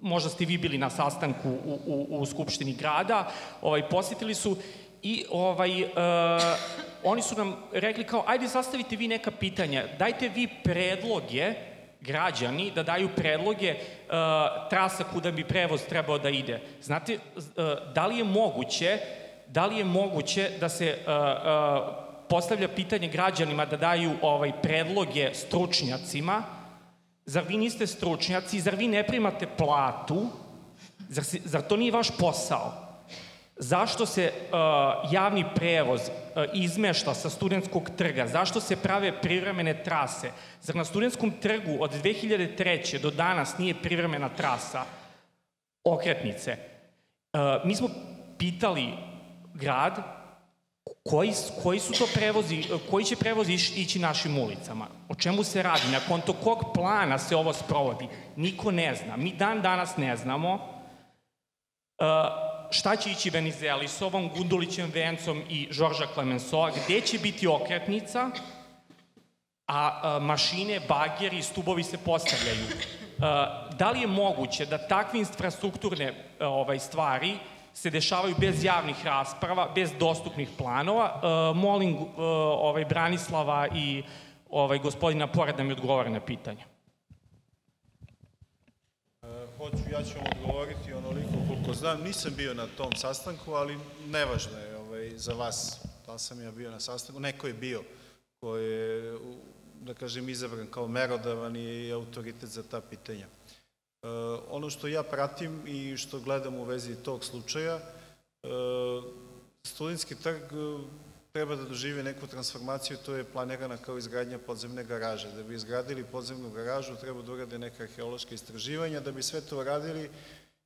možda ste vi bili na sastanku u, u, u Skupštini grada, ovaj, posetili su i ovaj, oni su nam rekli kao, ajde sastavite vi neka pitanja, dajte vi predloge građani da daju predloge e, trasa kuda bi prevoz trebao da ide. Znate, e, da li je moguće da li je moguće da se e, e, postavlja pitanje građanima da daju ovaj predloge stručnjacima Zar vi niste stručnjaci? Zar vi ne primate platu? Zar, zar to nije vaš posao? Zašto se uh, javni prevoz uh, izmešta sa studentskog trga? Zašto se prave privremene trase? Zar na studentskom trgu od 2003. do danas nije privremena trasa okretnice? Uh, mi smo pitali grad koji, koji su to prevozi, koji će prevozi ići našim ulicama? O čemu se radi? Na konto kog plana se ovo sprovodi? Niko ne zna. Mi dan danas ne znamo uh, šta će ići Venizelisovom, Gundulićem vencom i Žorža Klemensoa, gde će biti okretnica, a, mašine, bageri i stubovi se postavljaju. Da li je moguće da takve infrastrukturne a, ovaj, stvari se dešavaju bez javnih rasprava, bez dostupnih planova? A, molim a, ovaj, Branislava i ovaj, gospodina Pored da mi odgovara na pitanje. E, hoću, ja ću vam odgovoriti onoliko koliko znam. Nisam bio na tom sastanku, ali nevažno je ovaj, za vas da sam ja bio na sastanku. Neko je bio koji je, da kažem, izabran kao merodavan i autoritet za ta pitanja. E, ono što ja pratim i što gledam u vezi tog slučaja, e, studentski trg treba da doživi neku transformaciju, to je planirana kao izgradnja podzemne garaže. Da bi izgradili podzemnu garažu treba da urade neka arheološka istraživanja, da bi sve to uradili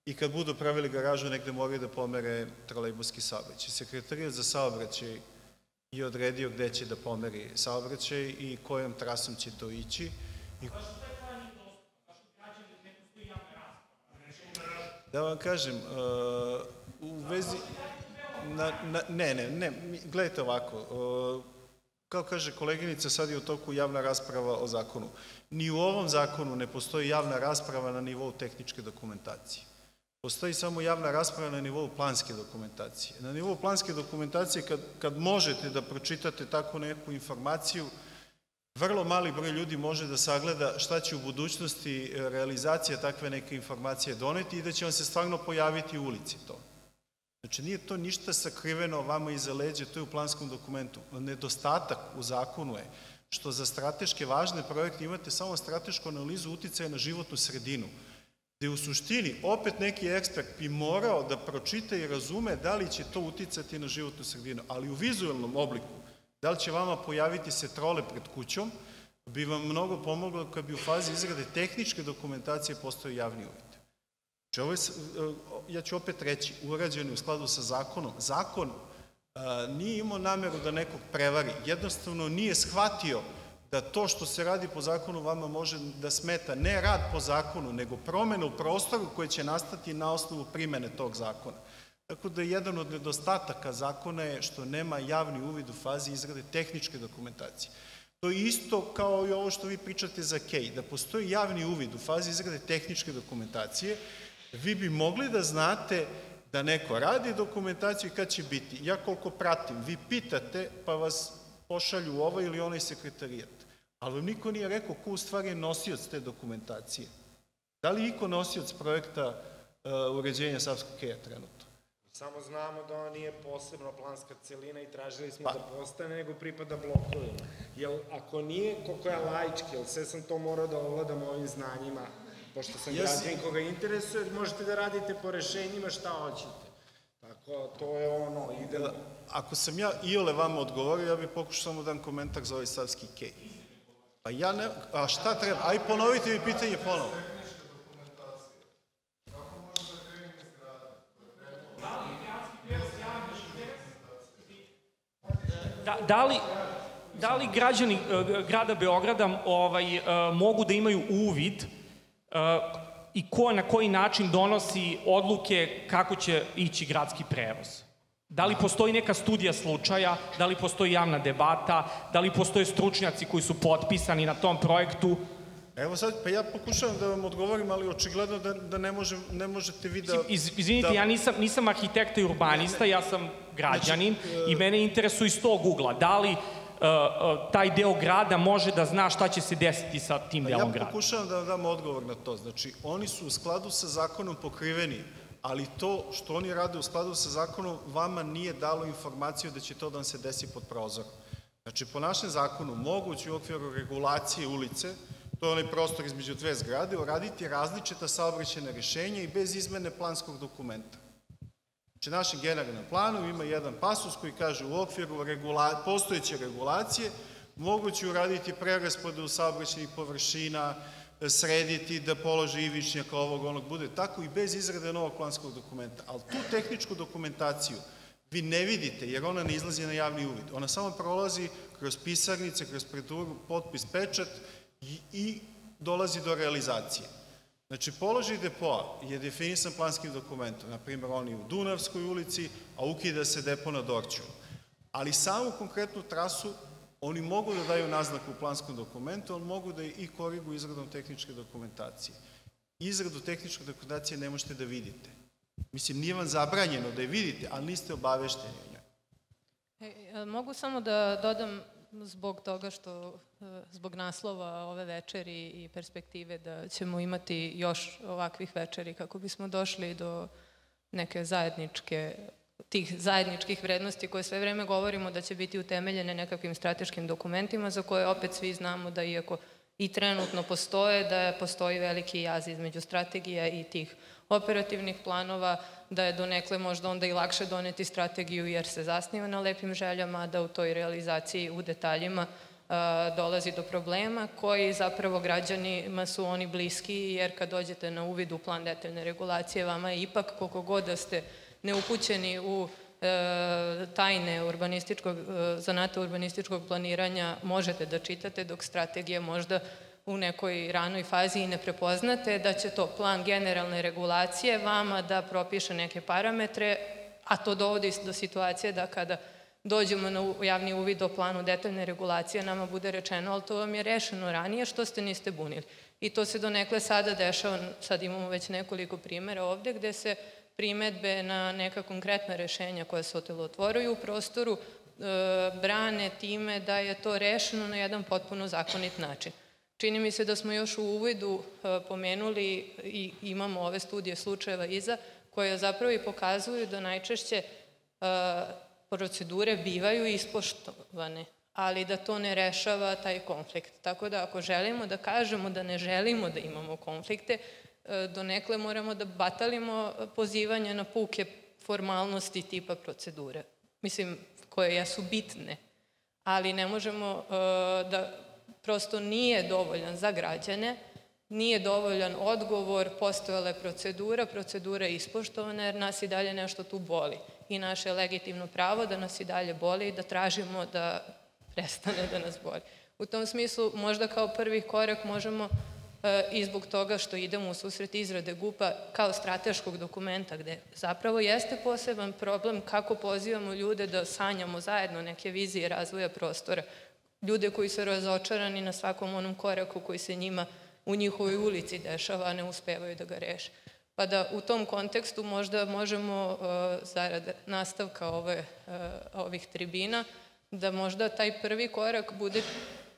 i kad budu pravili garažu negde moraju da pomere trolejbuski saobraćaj. Sekretarijat za saobraćaj je odredio gde će da pomeri saobraćaj i kojom trasom će to ići. I... Da vam kažem, uh, u vezi... Na, na, ne, ne, ne, gledajte ovako, uh, kao kaže koleginica, sad je u toku javna rasprava o zakonu. Ni u ovom zakonu ne postoji javna rasprava na nivou tehničke dokumentacije. Postoji samo javna rasprava na nivou planske dokumentacije. Na nivou planske dokumentacije, kad, kad možete da pročitate takvu neku informaciju, vrlo mali broj ljudi može da sagleda šta će u budućnosti realizacija takve neke informacije doneti i da će vam se stvarno pojaviti u ulici to. Znači, nije to ništa sakriveno vama iza leđa, to je u planskom dokumentu. Nedostatak u zakonu je što za strateške važne projekte imate samo stratešku analizu uticaja na životnu sredinu, gde u suštini opet neki ekspert bi morao da pročita i razume da li će to uticati na životnu sredinu, ali u vizualnom obliku, da li će vama pojaviti se trole pred kućom, bi vam mnogo pomoglo kad bi u fazi izrade tehničke dokumentacije postoji javni uvid. Znači, ovo je, e, ja ću opet reći, urađeno u skladu sa zakonom. Zakon a, nije imao nameru da nekog prevari, jednostavno nije shvatio da to što se radi po zakonu vama može da smeta ne rad po zakonu, nego promenu u prostoru koje će nastati na osnovu primene tog zakona. Tako da jedan od nedostataka zakona je što nema javni uvid u fazi izrade tehničke dokumentacije. To je isto kao i ovo što vi pričate za KEJ, da postoji javni uvid u fazi izrade tehničke dokumentacije, vi bi mogli da znate da neko radi dokumentaciju i kad će biti. Ja koliko pratim, vi pitate pa vas pošalju ovaj ili onaj sekretarijat. Ali niko nije rekao ko u stvari je nosioc te dokumentacije. Da li iko nosioc projekta uh, uređenja Savskog keja trenutno? Samo znamo da on nije posebno planska celina i tražili smo pa. da postane, nego pripada blokovima. Jel, ako nije, koliko je lajčki, jel sve sam to morao da ovladam ovim znanjima, pošto sam yes. građan koga interesuje, možete da radite po rešenjima šta hoćete. Tako, to je ono, idemo. Ako sam ja iole vama odgovorio, ja bih pokušao samo da dam komentar za ovaj savski kej. Pa ja ne, a šta treba? Aj ponovite mi pitanje ponovo. Da, da li, da li građani uh, grada Beograda ovaj, uh, mogu da imaju uvid uh, i ko na koji način donosi odluke kako će ići gradski prevoz? Da li postoji neka studija slučaja, da li postoji javna debata, da li postoje stručnjaci koji su potpisani na tom projektu? Evo sad, pa ja pokušavam da vam odgovorim, ali očigledno da, da ne, može, ne možete vi da... Iz, izvinite, da... ja nisam, nisam arhitekta i urbanista, ne, ne. ja sam građanin znači, i mene interesuje iz tog ugla. Da li uh, uh, taj deo grada može da zna šta će se desiti sa tim pa delom grada? Ja pokušavam da vam dam odgovor na to. Znači, oni su u skladu sa zakonom pokriveni ali to što oni rade u skladu sa zakonom vama nije dalo informaciju da će to da vam se desi pod prozorom. Znači, po našem zakonu, mogući u okviru regulacije ulice, to je onaj prostor između dve zgrade, uraditi različita saobraćena rešenja i bez izmene planskog dokumenta. Znači, našem generalnom planu ima jedan pasus koji kaže u okviru postojeće regulacije moguće uraditi preraspodu saobraćenih površina, srediti, da položi ivičnjaka ovog onog bude tako i bez izrade novog planskog dokumenta. Ali tu tehničku dokumentaciju vi ne vidite jer ona ne izlazi na javni uvid. Ona samo prolazi kroz pisarnice, kroz preduru, potpis, pečat i, dolazi do realizacije. Znači, položaj depoa je definisan planskim dokumentom, na primjer, oni u Dunavskoj ulici, a ukida se depo na Dorću. Ali samu konkretnu trasu Oni mogu da daju naznaku u planskom dokumentu, ali mogu da i korigu izradom tehničke dokumentacije. Izradu tehničke dokumentacije ne možete da vidite. Mislim, nije vam zabranjeno da je vidite, ali niste obavešteni o njoj. E, mogu samo da dodam zbog toga što, e, zbog naslova ove večeri i perspektive da ćemo imati još ovakvih večeri kako bismo došli do neke zajedničke tih zajedničkih vrednosti koje sve vreme govorimo da će biti utemeljene nekakvim strateškim dokumentima za koje opet svi znamo da iako i trenutno postoje, da postoji veliki jaz između strategija i tih operativnih planova, da je donekle možda onda i lakše doneti strategiju jer se zasniva na lepim željama, da u toj realizaciji u detaljima dolazi do problema koji zapravo građanima su oni bliski jer kad dođete na uvid u plan detaljne regulacije vama je ipak koliko god da ste neupućeni u e, tajne urbanističkog, e, zanata urbanističkog planiranja možete da čitate, dok strategija možda u nekoj ranoj fazi i ne prepoznate, da će to plan generalne regulacije vama da propiše neke parametre, a to dovodi do situacije da kada dođemo na javni uvid o planu detaljne regulacije, nama bude rečeno, ali to vam je rešeno ranije, što ste niste bunili. I to se donekle sada dešava, sad imamo već nekoliko primera ovde, gde se primetbe na neka konkretna rešenja koja se otelotvoruju u prostoru, e, brane time da je to rešeno na jedan potpuno zakonit način. Čini mi se da smo još u uvidu e, pomenuli i imamo ove studije slučajeva iza, koje zapravo i pokazuju da najčešće e, procedure bivaju ispoštovane, ali da to ne rešava taj konflikt. Tako da ako želimo da kažemo da ne želimo da imamo konflikte, donekle moramo da batalimo pozivanje na puke formalnosti tipa procedure. Mislim, koje jesu bitne, ali ne možemo e, da prosto nije dovoljan za građane, nije dovoljan odgovor, postojala je procedura, procedura je ispoštovana jer nas i dalje nešto tu boli. I naše legitimno pravo da nas i dalje boli i da tražimo da prestane da nas boli. U tom smislu, možda kao prvi korak možemo i zbog toga što idemo u susret izrade GUPA kao strateškog dokumenta gde zapravo jeste poseban problem kako pozivamo ljude da sanjamo zajedno neke vizije razvoja prostora. Ljude koji su razočarani na svakom onom koraku koji se njima u njihovoj ulici dešava, a ne uspevaju da ga reše. Pa da u tom kontekstu možda možemo, zarad nastavka ove, ovih tribina, da možda taj prvi korak bude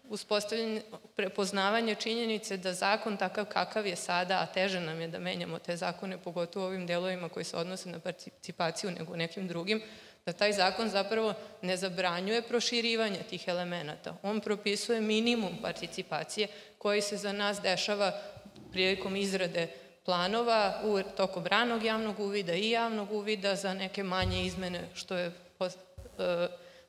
uspostavljanje, prepoznavanje činjenice da zakon takav kakav je sada, a teže nam je da menjamo te zakone, pogotovo ovim delovima koji se odnose na participaciju nego nekim drugim, da taj zakon zapravo ne zabranjuje proširivanje tih elemenata. On propisuje minimum participacije koji se za nas dešava prilikom izrade planova u tokom ranog javnog uvida i javnog uvida za neke manje izmene što je e,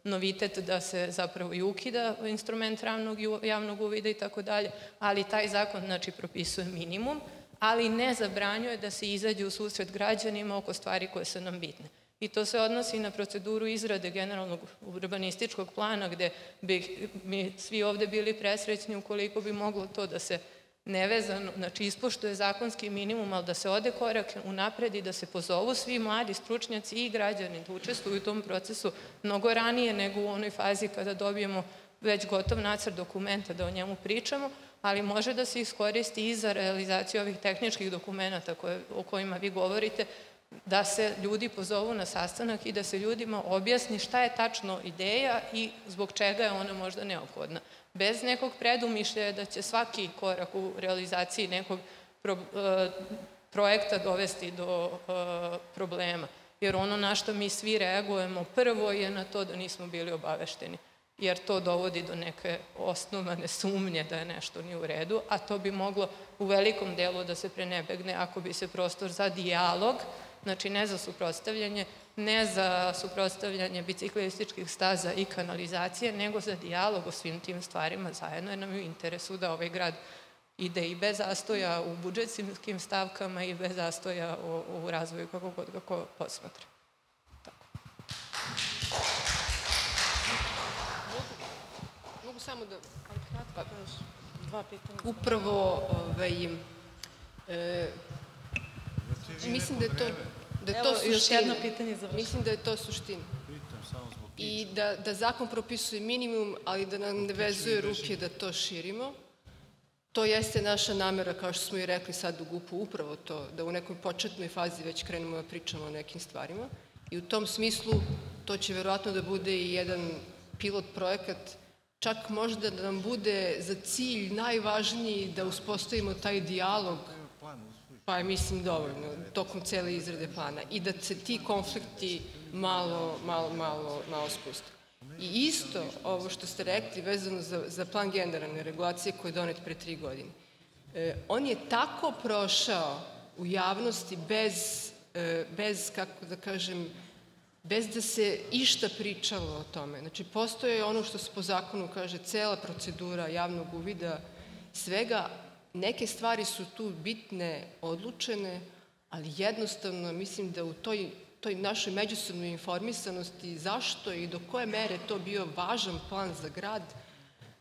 novitet da se zapravo i ukida instrument ravnog javnog uvida i tako dalje, ali taj zakon znači propisuje minimum, ali ne zabranjuje da se izađe u susret građanima oko stvari koje su nam bitne. I to se odnosi na proceduru izrade generalnog urbanističkog plana gde bi mi svi ovde bili presrećni ukoliko bi moglo to da se nevezano, znači ispoštuje zakonski minimum, ali da se ode korak unapred i da se pozovu svi mladi stručnjaci i građani da učestvuju u tom procesu mnogo ranije nego u onoj fazi kada dobijemo već gotov nacrt dokumenta da o njemu pričamo, ali može da se iskoristi i za realizaciju ovih tehničkih dokumenta koje, o kojima vi govorite, da se ljudi pozovu na sastanak i da se ljudima objasni šta je tačno ideja i zbog čega je ona možda neophodna bez nekog predumišljaja da će svaki korak u realizaciji nekog pro, e, projekta dovesti do e, problema. Jer ono na što mi svi reagujemo prvo je na to da nismo bili obavešteni. Jer to dovodi do neke osnovane sumnje da je nešto nije u redu, a to bi moglo u velikom delu da se prenebegne ako bi se prostor za dijalog, znači ne za suprostavljanje, ne za suprostavljanje biciklističkih staza i kanalizacije, nego za dijalog o svim tim stvarima zajedno, jer nam je u interesu da ovaj grad ide i bez zastoja u budžetskim stavkama i bez zastoja u, u razvoju kako god ga ko posmatra. Tako. Mogu samo da... Pa, dva pitanja. Upravo, ovaj, e, mislim da je to Da je to suština. još jedno pitanje za Mislim da je to suština. I da, da zakon propisuje minimum, ali da nam ne vezuje ruke da to širimo. To jeste naša namera, kao što smo i rekli sad u GUP-u, upravo to, da u nekoj početnoj fazi već krenemo da pričamo o nekim stvarima. I u tom smislu to će verovatno da bude i jedan pilot projekat čak možda da nam bude za cilj najvažniji da uspostavimo taj dijalog pa je mislim dovoljno tokom cele izrade plana i da se ti konflikti malo, malo, malo, malo spuste. I isto ovo što ste rekli vezano za, za plan generalne regulacije koji je donet pre tri godine. E, on je tako prošao u javnosti bez, e, bez, kako da kažem, bez da se išta pričalo o tome. Znači, postoje ono što se po zakonu kaže cela procedura javnog uvida svega. Neke stvari su tu bitne, odlučene, ali jednostavno mislim da u toj, toj našoj međusobnoj informisanosti zašto i do koje mere to bio važan plan za grad,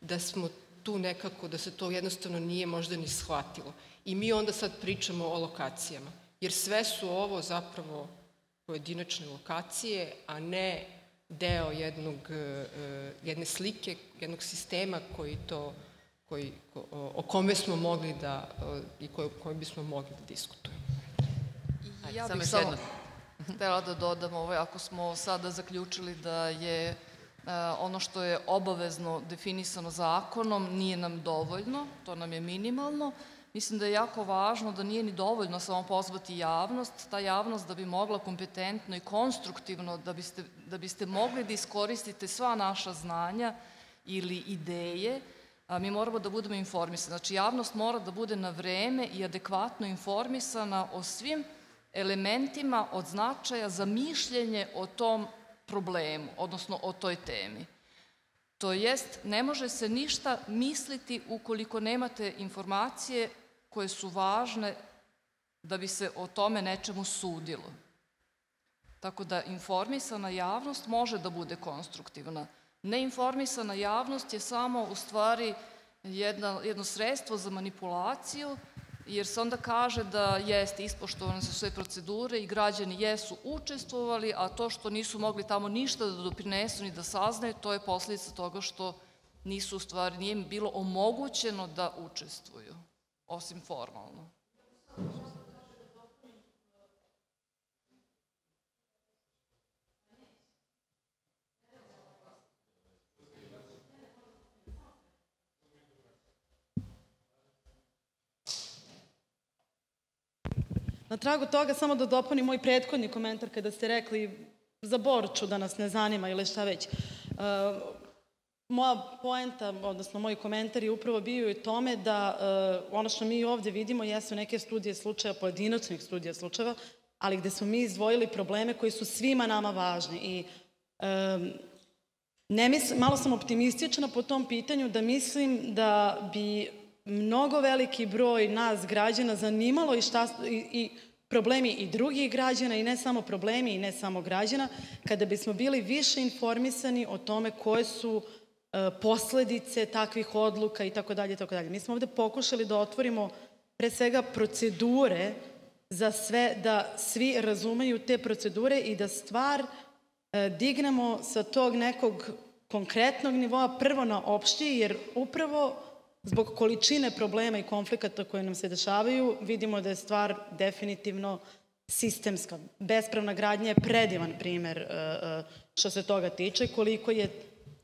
da smo tu nekako, da se to jednostavno nije možda ni shvatilo. I mi onda sad pričamo o lokacijama. Jer sve su ovo zapravo pojedinačne lokacije, a ne deo jednog, e, jedne slike, jednog sistema koji to, koji, o kome smo mogli da, i koji, koji bismo mogli da diskutujemo. Ja bih samo *laughs* htela da dodam ovo, ako smo sada zaključili da je ono što je obavezno definisano zakonom nije nam dovoljno, to nam je minimalno, Mislim da je jako važno da nije ni dovoljno samo pozvati javnost, ta javnost da bi mogla kompetentno i konstruktivno, da biste, da biste mogli da iskoristite sva naša znanja ili ideje, mi moramo da budemo informisani. Znači, javnost mora da bude na vreme i adekvatno informisana o svim elementima od značaja za mišljenje o tom problemu, odnosno o toj temi. To jest, ne može se ništa misliti ukoliko nemate informacije koje su važne da bi se o tome nečemu sudilo. Tako da informisana javnost može da bude konstruktivna. Neinformisana javnost je samo u stvari jedna, jedno sredstvo za manipulaciju jer se onda kaže da jeste ispoštovane su sve procedure i građani jesu učestvovali, a to što nisu mogli tamo ništa da doprinesu ni da saznaju, to je posledica toga što nisu u stvari, nije im bilo omogućeno da učestvuju, osim formalno. Na tragu toga samo da dopunim moj prethodni komentar kada ste rekli za Borču da nas ne zanima ili šta već. Uh, moja poenta, odnosno moj komentar je upravo bio i tome da uh, ono što mi ovde vidimo jesu neke studije slučaja, pojedinačnih studija slučajeva, ali gde smo mi izdvojili probleme koji su svima nama važni i um, ne mislim, malo sam optimistična po tom pitanju da mislim da bi mnogo veliki broj nas građana zanimalo i, šta, i, i problemi i drugih građana i ne samo problemi i ne samo građana, kada bismo bili više informisani o tome koje su e, posledice takvih odluka i tako dalje i tako dalje. Mi smo ovde pokušali da otvorimo pre svega procedure za sve, da svi razumeju te procedure i da stvar e, dignemo sa tog nekog konkretnog nivoa prvo na opšti, jer upravo Zbog količine problema i konflikata koje nam se dešavaju, vidimo da je stvar definitivno sistemska. Bespravna gradnja je predivan primer e, e, što se toga tiče, koliko je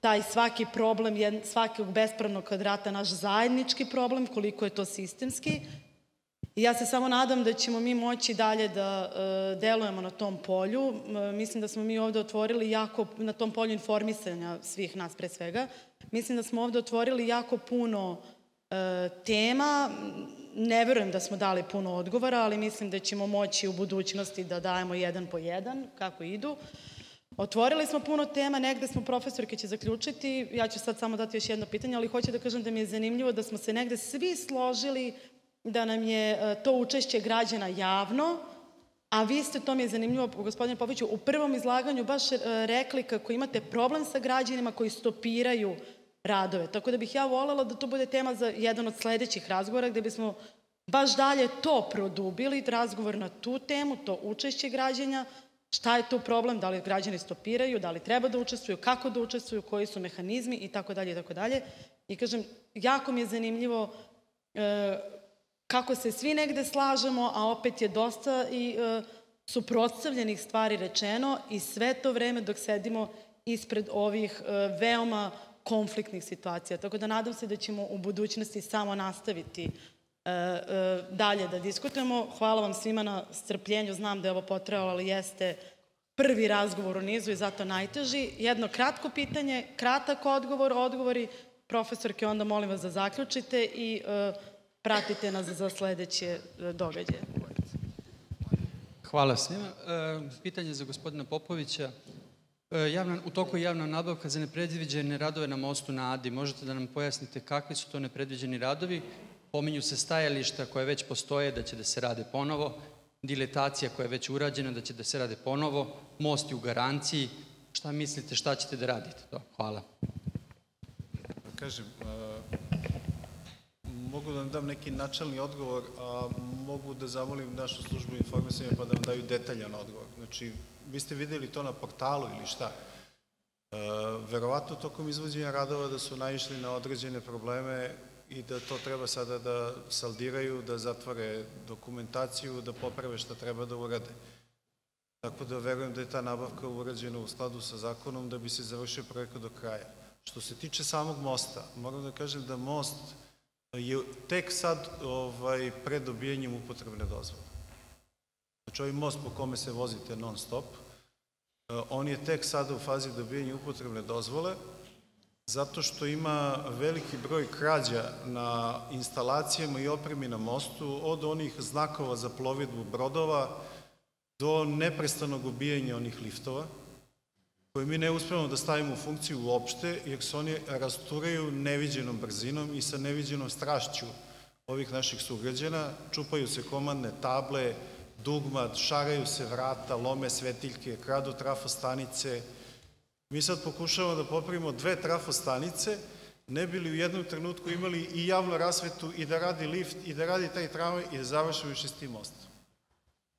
taj svaki problem, svakog bespravnog kvadrata naš zajednički problem, koliko je to sistemski. I ja se samo nadam da ćemo mi moći dalje da e, delujemo na tom polju. Mislim da smo mi ovde otvorili jako, na tom polju informisanja svih nas pre svega, mislim da smo ovde otvorili jako puno tema. Ne verujem da smo dali puno odgovora, ali mislim da ćemo moći u budućnosti da dajemo jedan po jedan, kako idu. Otvorili smo puno tema, negde smo profesorke će zaključiti, ja ću sad samo dati još jedno pitanje, ali hoću da kažem da mi je zanimljivo da smo se negde svi složili da nam je e, to učešće građana javno, a vi ste, to mi je zanimljivo, gospodine Popoviću, u prvom izlaganju baš e, rekli kako imate problem sa građanima koji stopiraju radove. Tako da bih ja volela da to bude tema za jedan od sledećih razgovora gde bismo baš dalje to produbili, razgovor na tu temu, to učešće građanja, šta je tu problem, da li građani stopiraju, da li treba da učestvuju, kako da učestvuju, koji su mehanizmi i tako dalje i tako dalje. I kažem, jako mi je zanimljivo e, kako se svi negde slažemo, a opet je dosta i e, suprotstavljenih stvari rečeno i sve to vreme dok sedimo ispred ovih e, veoma konfliktnih situacija. Tako da nadam se da ćemo u budućnosti samo nastaviti e, e, dalje da diskutujemo. Hvala vam svima na strpljenju, znam da je ovo potrebalo, ali jeste prvi razgovor u nizu i zato najteži. Jedno kratko pitanje, kratak odgovor, odgovori profesorke, onda molim vas da zaključite i e, pratite nas za sledeće događaje. Hvala svima. Pitanje za gospodina Popovića. Javna, u toku je javna nabavka za nepredviđene radove na mostu na Adi. Možete da nam pojasnite kakvi su to nepredviđeni radovi? Pominju se stajališta koje već postoje da će da se rade ponovo, diletacija koja je već urađena da će da se rade ponovo, most je u garanciji. Šta mislite, šta ćete da radite to? Hvala. Kažem, mogu da vam dam neki načalni odgovor, a mogu da zamolim našu službu informisanja pa da vam daju detaljan odgovor. Znači, vi ste videli to na portalu ili šta? E, verovatno tokom izvođenja radova da su naišli na određene probleme i da to treba sada da saldiraju, da zatvore dokumentaciju, da poprave šta treba da urade. Tako da verujem da je ta nabavka urađena u skladu sa zakonom da bi se završio projekat do kraja. Što se tiče samog mosta, moram da kažem da most je tek sad ovaj, pred dobijenjem upotrebne dozvole. Znači ovaj most po kome se vozite non stop, on je tek sada u fazi dobijenja upotrebne dozvole, zato što ima veliki broj krađa na instalacijama i opremi na mostu, od onih znakova za plovidbu brodova do neprestanog ubijanja onih liftova, koje mi ne uspemo da stavimo u funkciju uopšte, jer se oni rasturaju neviđenom brzinom i sa neviđenom strašću ovih naših sugrađana, čupaju se komandne table, dugmat, šaraju se vrata, lome svetiljke, kradu trafostanice. Mi sad pokušavamo da popravimo dve trafostanice, ne bili u jednom trenutku imali i javnu rasvetu i da radi lift i da radi taj tramvaj i da završimo više s tim mostom.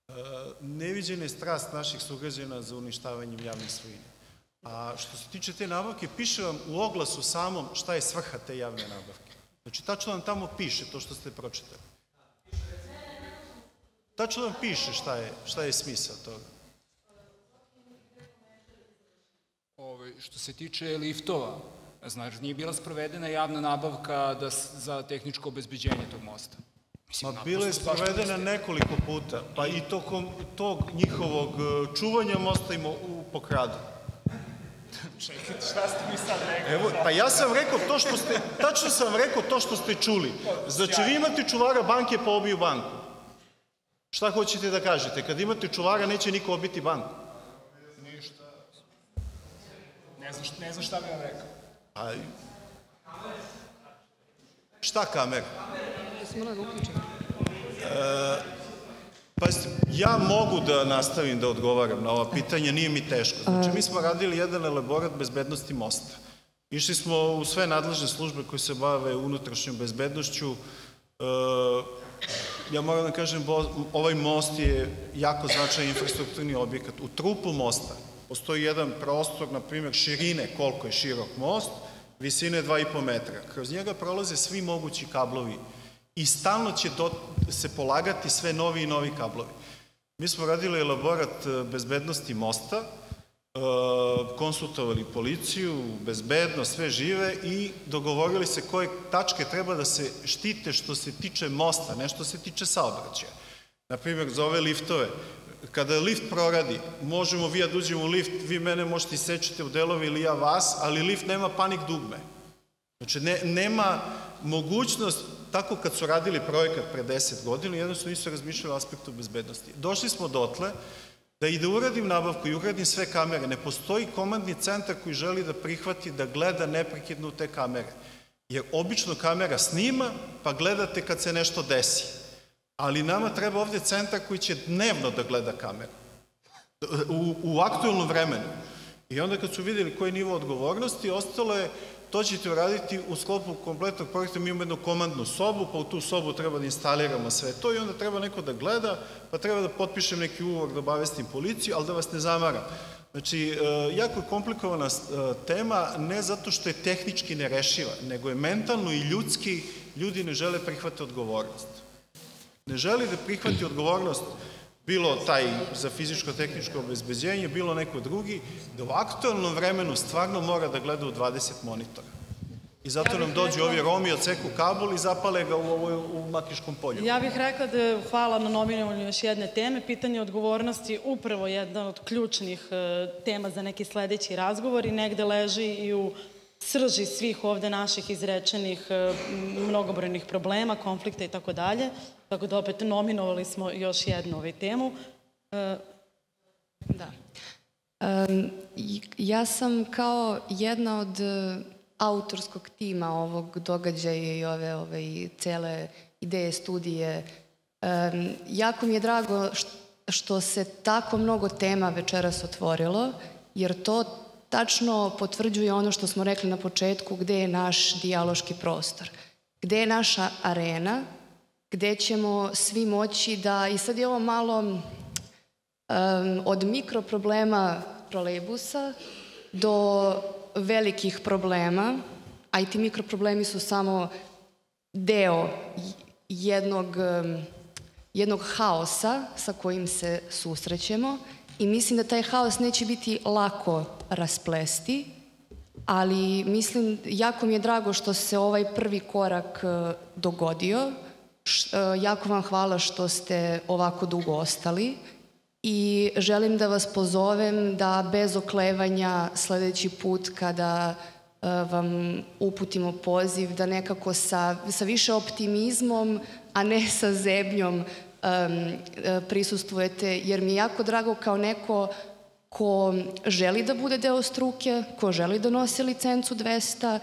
E, neviđena je strast naših sugrađana za uništavanjem javnih svojine. A što se tiče te nabavke, piše vam u oglasu samom šta je svrha te javne nabavke. Znači, tačno vam tamo piše to što ste pročitali. Tačno vam piše šta je, šta je smisao toga. Ove, što se tiče liftova, znači nije bila sprovedena javna nabavka da, za tehničko obezbeđenje tog mosta. Mislim, Ma bila je sprovedena nekoliko puta, pa i tokom tog njihovog e, čuvanja mosta im u pokradu. *laughs* Čekajte, šta ste mi sad rekli? Evo, pa ja sam rekao to što ste, tačno sam rekao to što ste čuli. Znači, vi imate čuvara banke, pa obiju banku. Šta hoćete da kažete? Kad imate čuvara, neće niko obiti banku. Ništa. Ne znam, ne znam šta bi vam rekao. A, šta kamer? Uključimo? E, pa ja mogu da nastavim da odgovaram na ova pitanja, nije mi teško. Znači, mi smo radili jedan elaborat bezbednosti mosta. Išli smo u sve nadležne službe koje se bave unutrašnjom bezbednošću. E, ja moram da kažem, ovaj most je jako značajan infrastrukturni objekat. U trupu mosta postoji jedan prostor, na primjer, širine koliko je širok most, visine 2,5 metra. Kroz njega prolaze svi mogući kablovi i stalno će do, se polagati sve novi i novi kablovi. Mi smo radili elaborat e, bezbednosti mosta, konsultovali policiju, bezbedno, sve žive i dogovorili se koje tačke treba da se štite što se tiče mosta, ne što se tiče saobraćaja. Naprimjer, za ove liftove, kada lift proradi, možemo vi da uđemo u lift, vi mene možete isečiti u delovi ili ja vas, ali lift nema panik dugme. Znači, ne, nema mogućnost tako kad su radili projekat pre 10 godina, jednostavno nisu razmišljali o aspektu bezbednosti. Došli smo dotle da i da uradim nabavku i uradim sve kamere, ne postoji komandni centar koji želi da prihvati da gleda neprekidno te kamere. Jer obično kamera snima, pa gledate kad se nešto desi. Ali nama treba ovde centar koji će dnevno da gleda kameru. U, u aktualnom vremenu. I onda kad su videli koji je nivo odgovornosti, ostalo je To ćete uraditi u sklopu kompletnog projekta, mi imamo jednu komandnu sobu, pa u tu sobu treba da instaliramo sve to i onda treba neko da gleda, pa treba da potpišem neki uvog da obavestim policiju, ali da vas ne zamaram. Znači, e, jako je komplikovana e, tema, ne zato što je tehnički nerešiva, nego je mentalno i ljudski, ljudi ne žele prihvati odgovornost. Ne želi da prihvati odgovornost bilo taj za fizičko-tehničko obezbeđenje, bilo neko drugi, da u aktualnom vremenu stvarno mora da gleda u 20 monitora. I zato ja nam dođu rekla... ovi Romi, odseku kabul i zapale ga u, ovoj, u Makiškom polju. Ja bih rekla da hvala na nominovanju još jedne teme. Pitanje odgovornosti upravo jedna od ključnih e, tema za neki sledeći razgovor i negde leži i u srži svih ovde naših izrečenih e, mnogobrojnih problema, konflikta i tako dalje. Tako da opet nominovali smo još jednu ovaj temu. E, da. Ja sam kao jedna od autorskog tima ovog događaja i ove, ove cele ideje studije. Jako mi je drago što se tako mnogo tema večeras otvorilo, jer to tačno potvrđuje ono što smo rekli na početku, gde je naš dijaloški prostor, gde je naša arena, gde ćemo svi moći da, i sad je ovo malo um, od mikroproblema trolejbusa do velikih problema, a i ti mikroproblemi su samo deo jednog, jednog haosa sa kojim se susrećemo i mislim da taj haos neće biti lako rasplesti, ali mislim, jako mi je drago što se ovaj prvi korak e, dogodio. E, jako vam hvala što ste ovako dugo ostali i želim da vas pozovem da bez oklevanja sledeći put kada e, vam uputimo poziv da nekako sa, sa više optimizmom, a ne sa zebnjom prisustujete, jer mi je jako drago kao neko ko želi da bude deo struke, ko želi da nosi licencu 200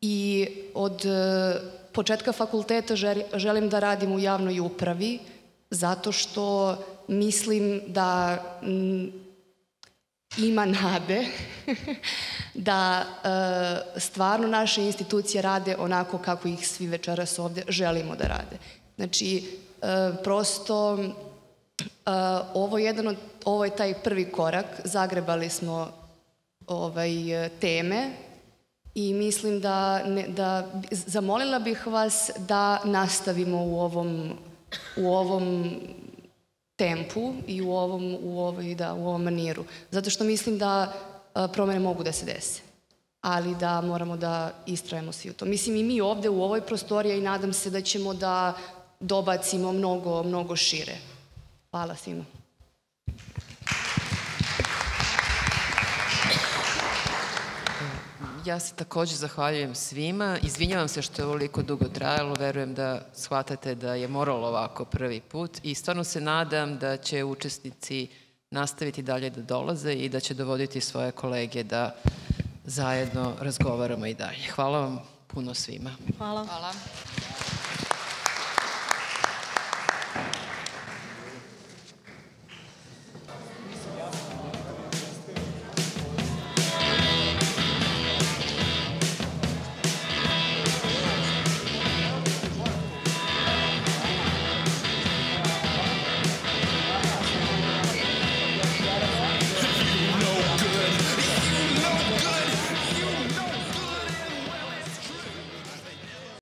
i od uh, početka fakulteta želim da radim u javnoj upravi, zato što mislim da m, ima nade *laughs* da e, stvarno naše institucije rade onako kako ih svi večeras ovde želimo da rade. Znači, e, prosto e, ovo, je jedan od, ovo je taj prvi korak, zagrebali smo ovaj, teme i mislim da, ne, da zamolila bih vas da nastavimo u ovom, u ovom tempu i u ovom, u ovoj, da, u ovom maniru. Zato što mislim da promene mogu da se dese ali da moramo da istrajemo svi u to. Mislim i mi ovde u ovoj prostoriji i nadam se da ćemo da dobacimo mnogo, mnogo šire. Hvala svima. Ja se takođe zahvaljujem svima. Izvinjavam se što je ovoliko dugo trajalo. Verujem da shvatate da je moralo ovako prvi put i stvarno se nadam da će učesnici nastaviti dalje da dolaze i da će dovoditi svoje kolege da zajedno razgovaramo i dalje. Hvala vam puno svima. Hvala. Hvala.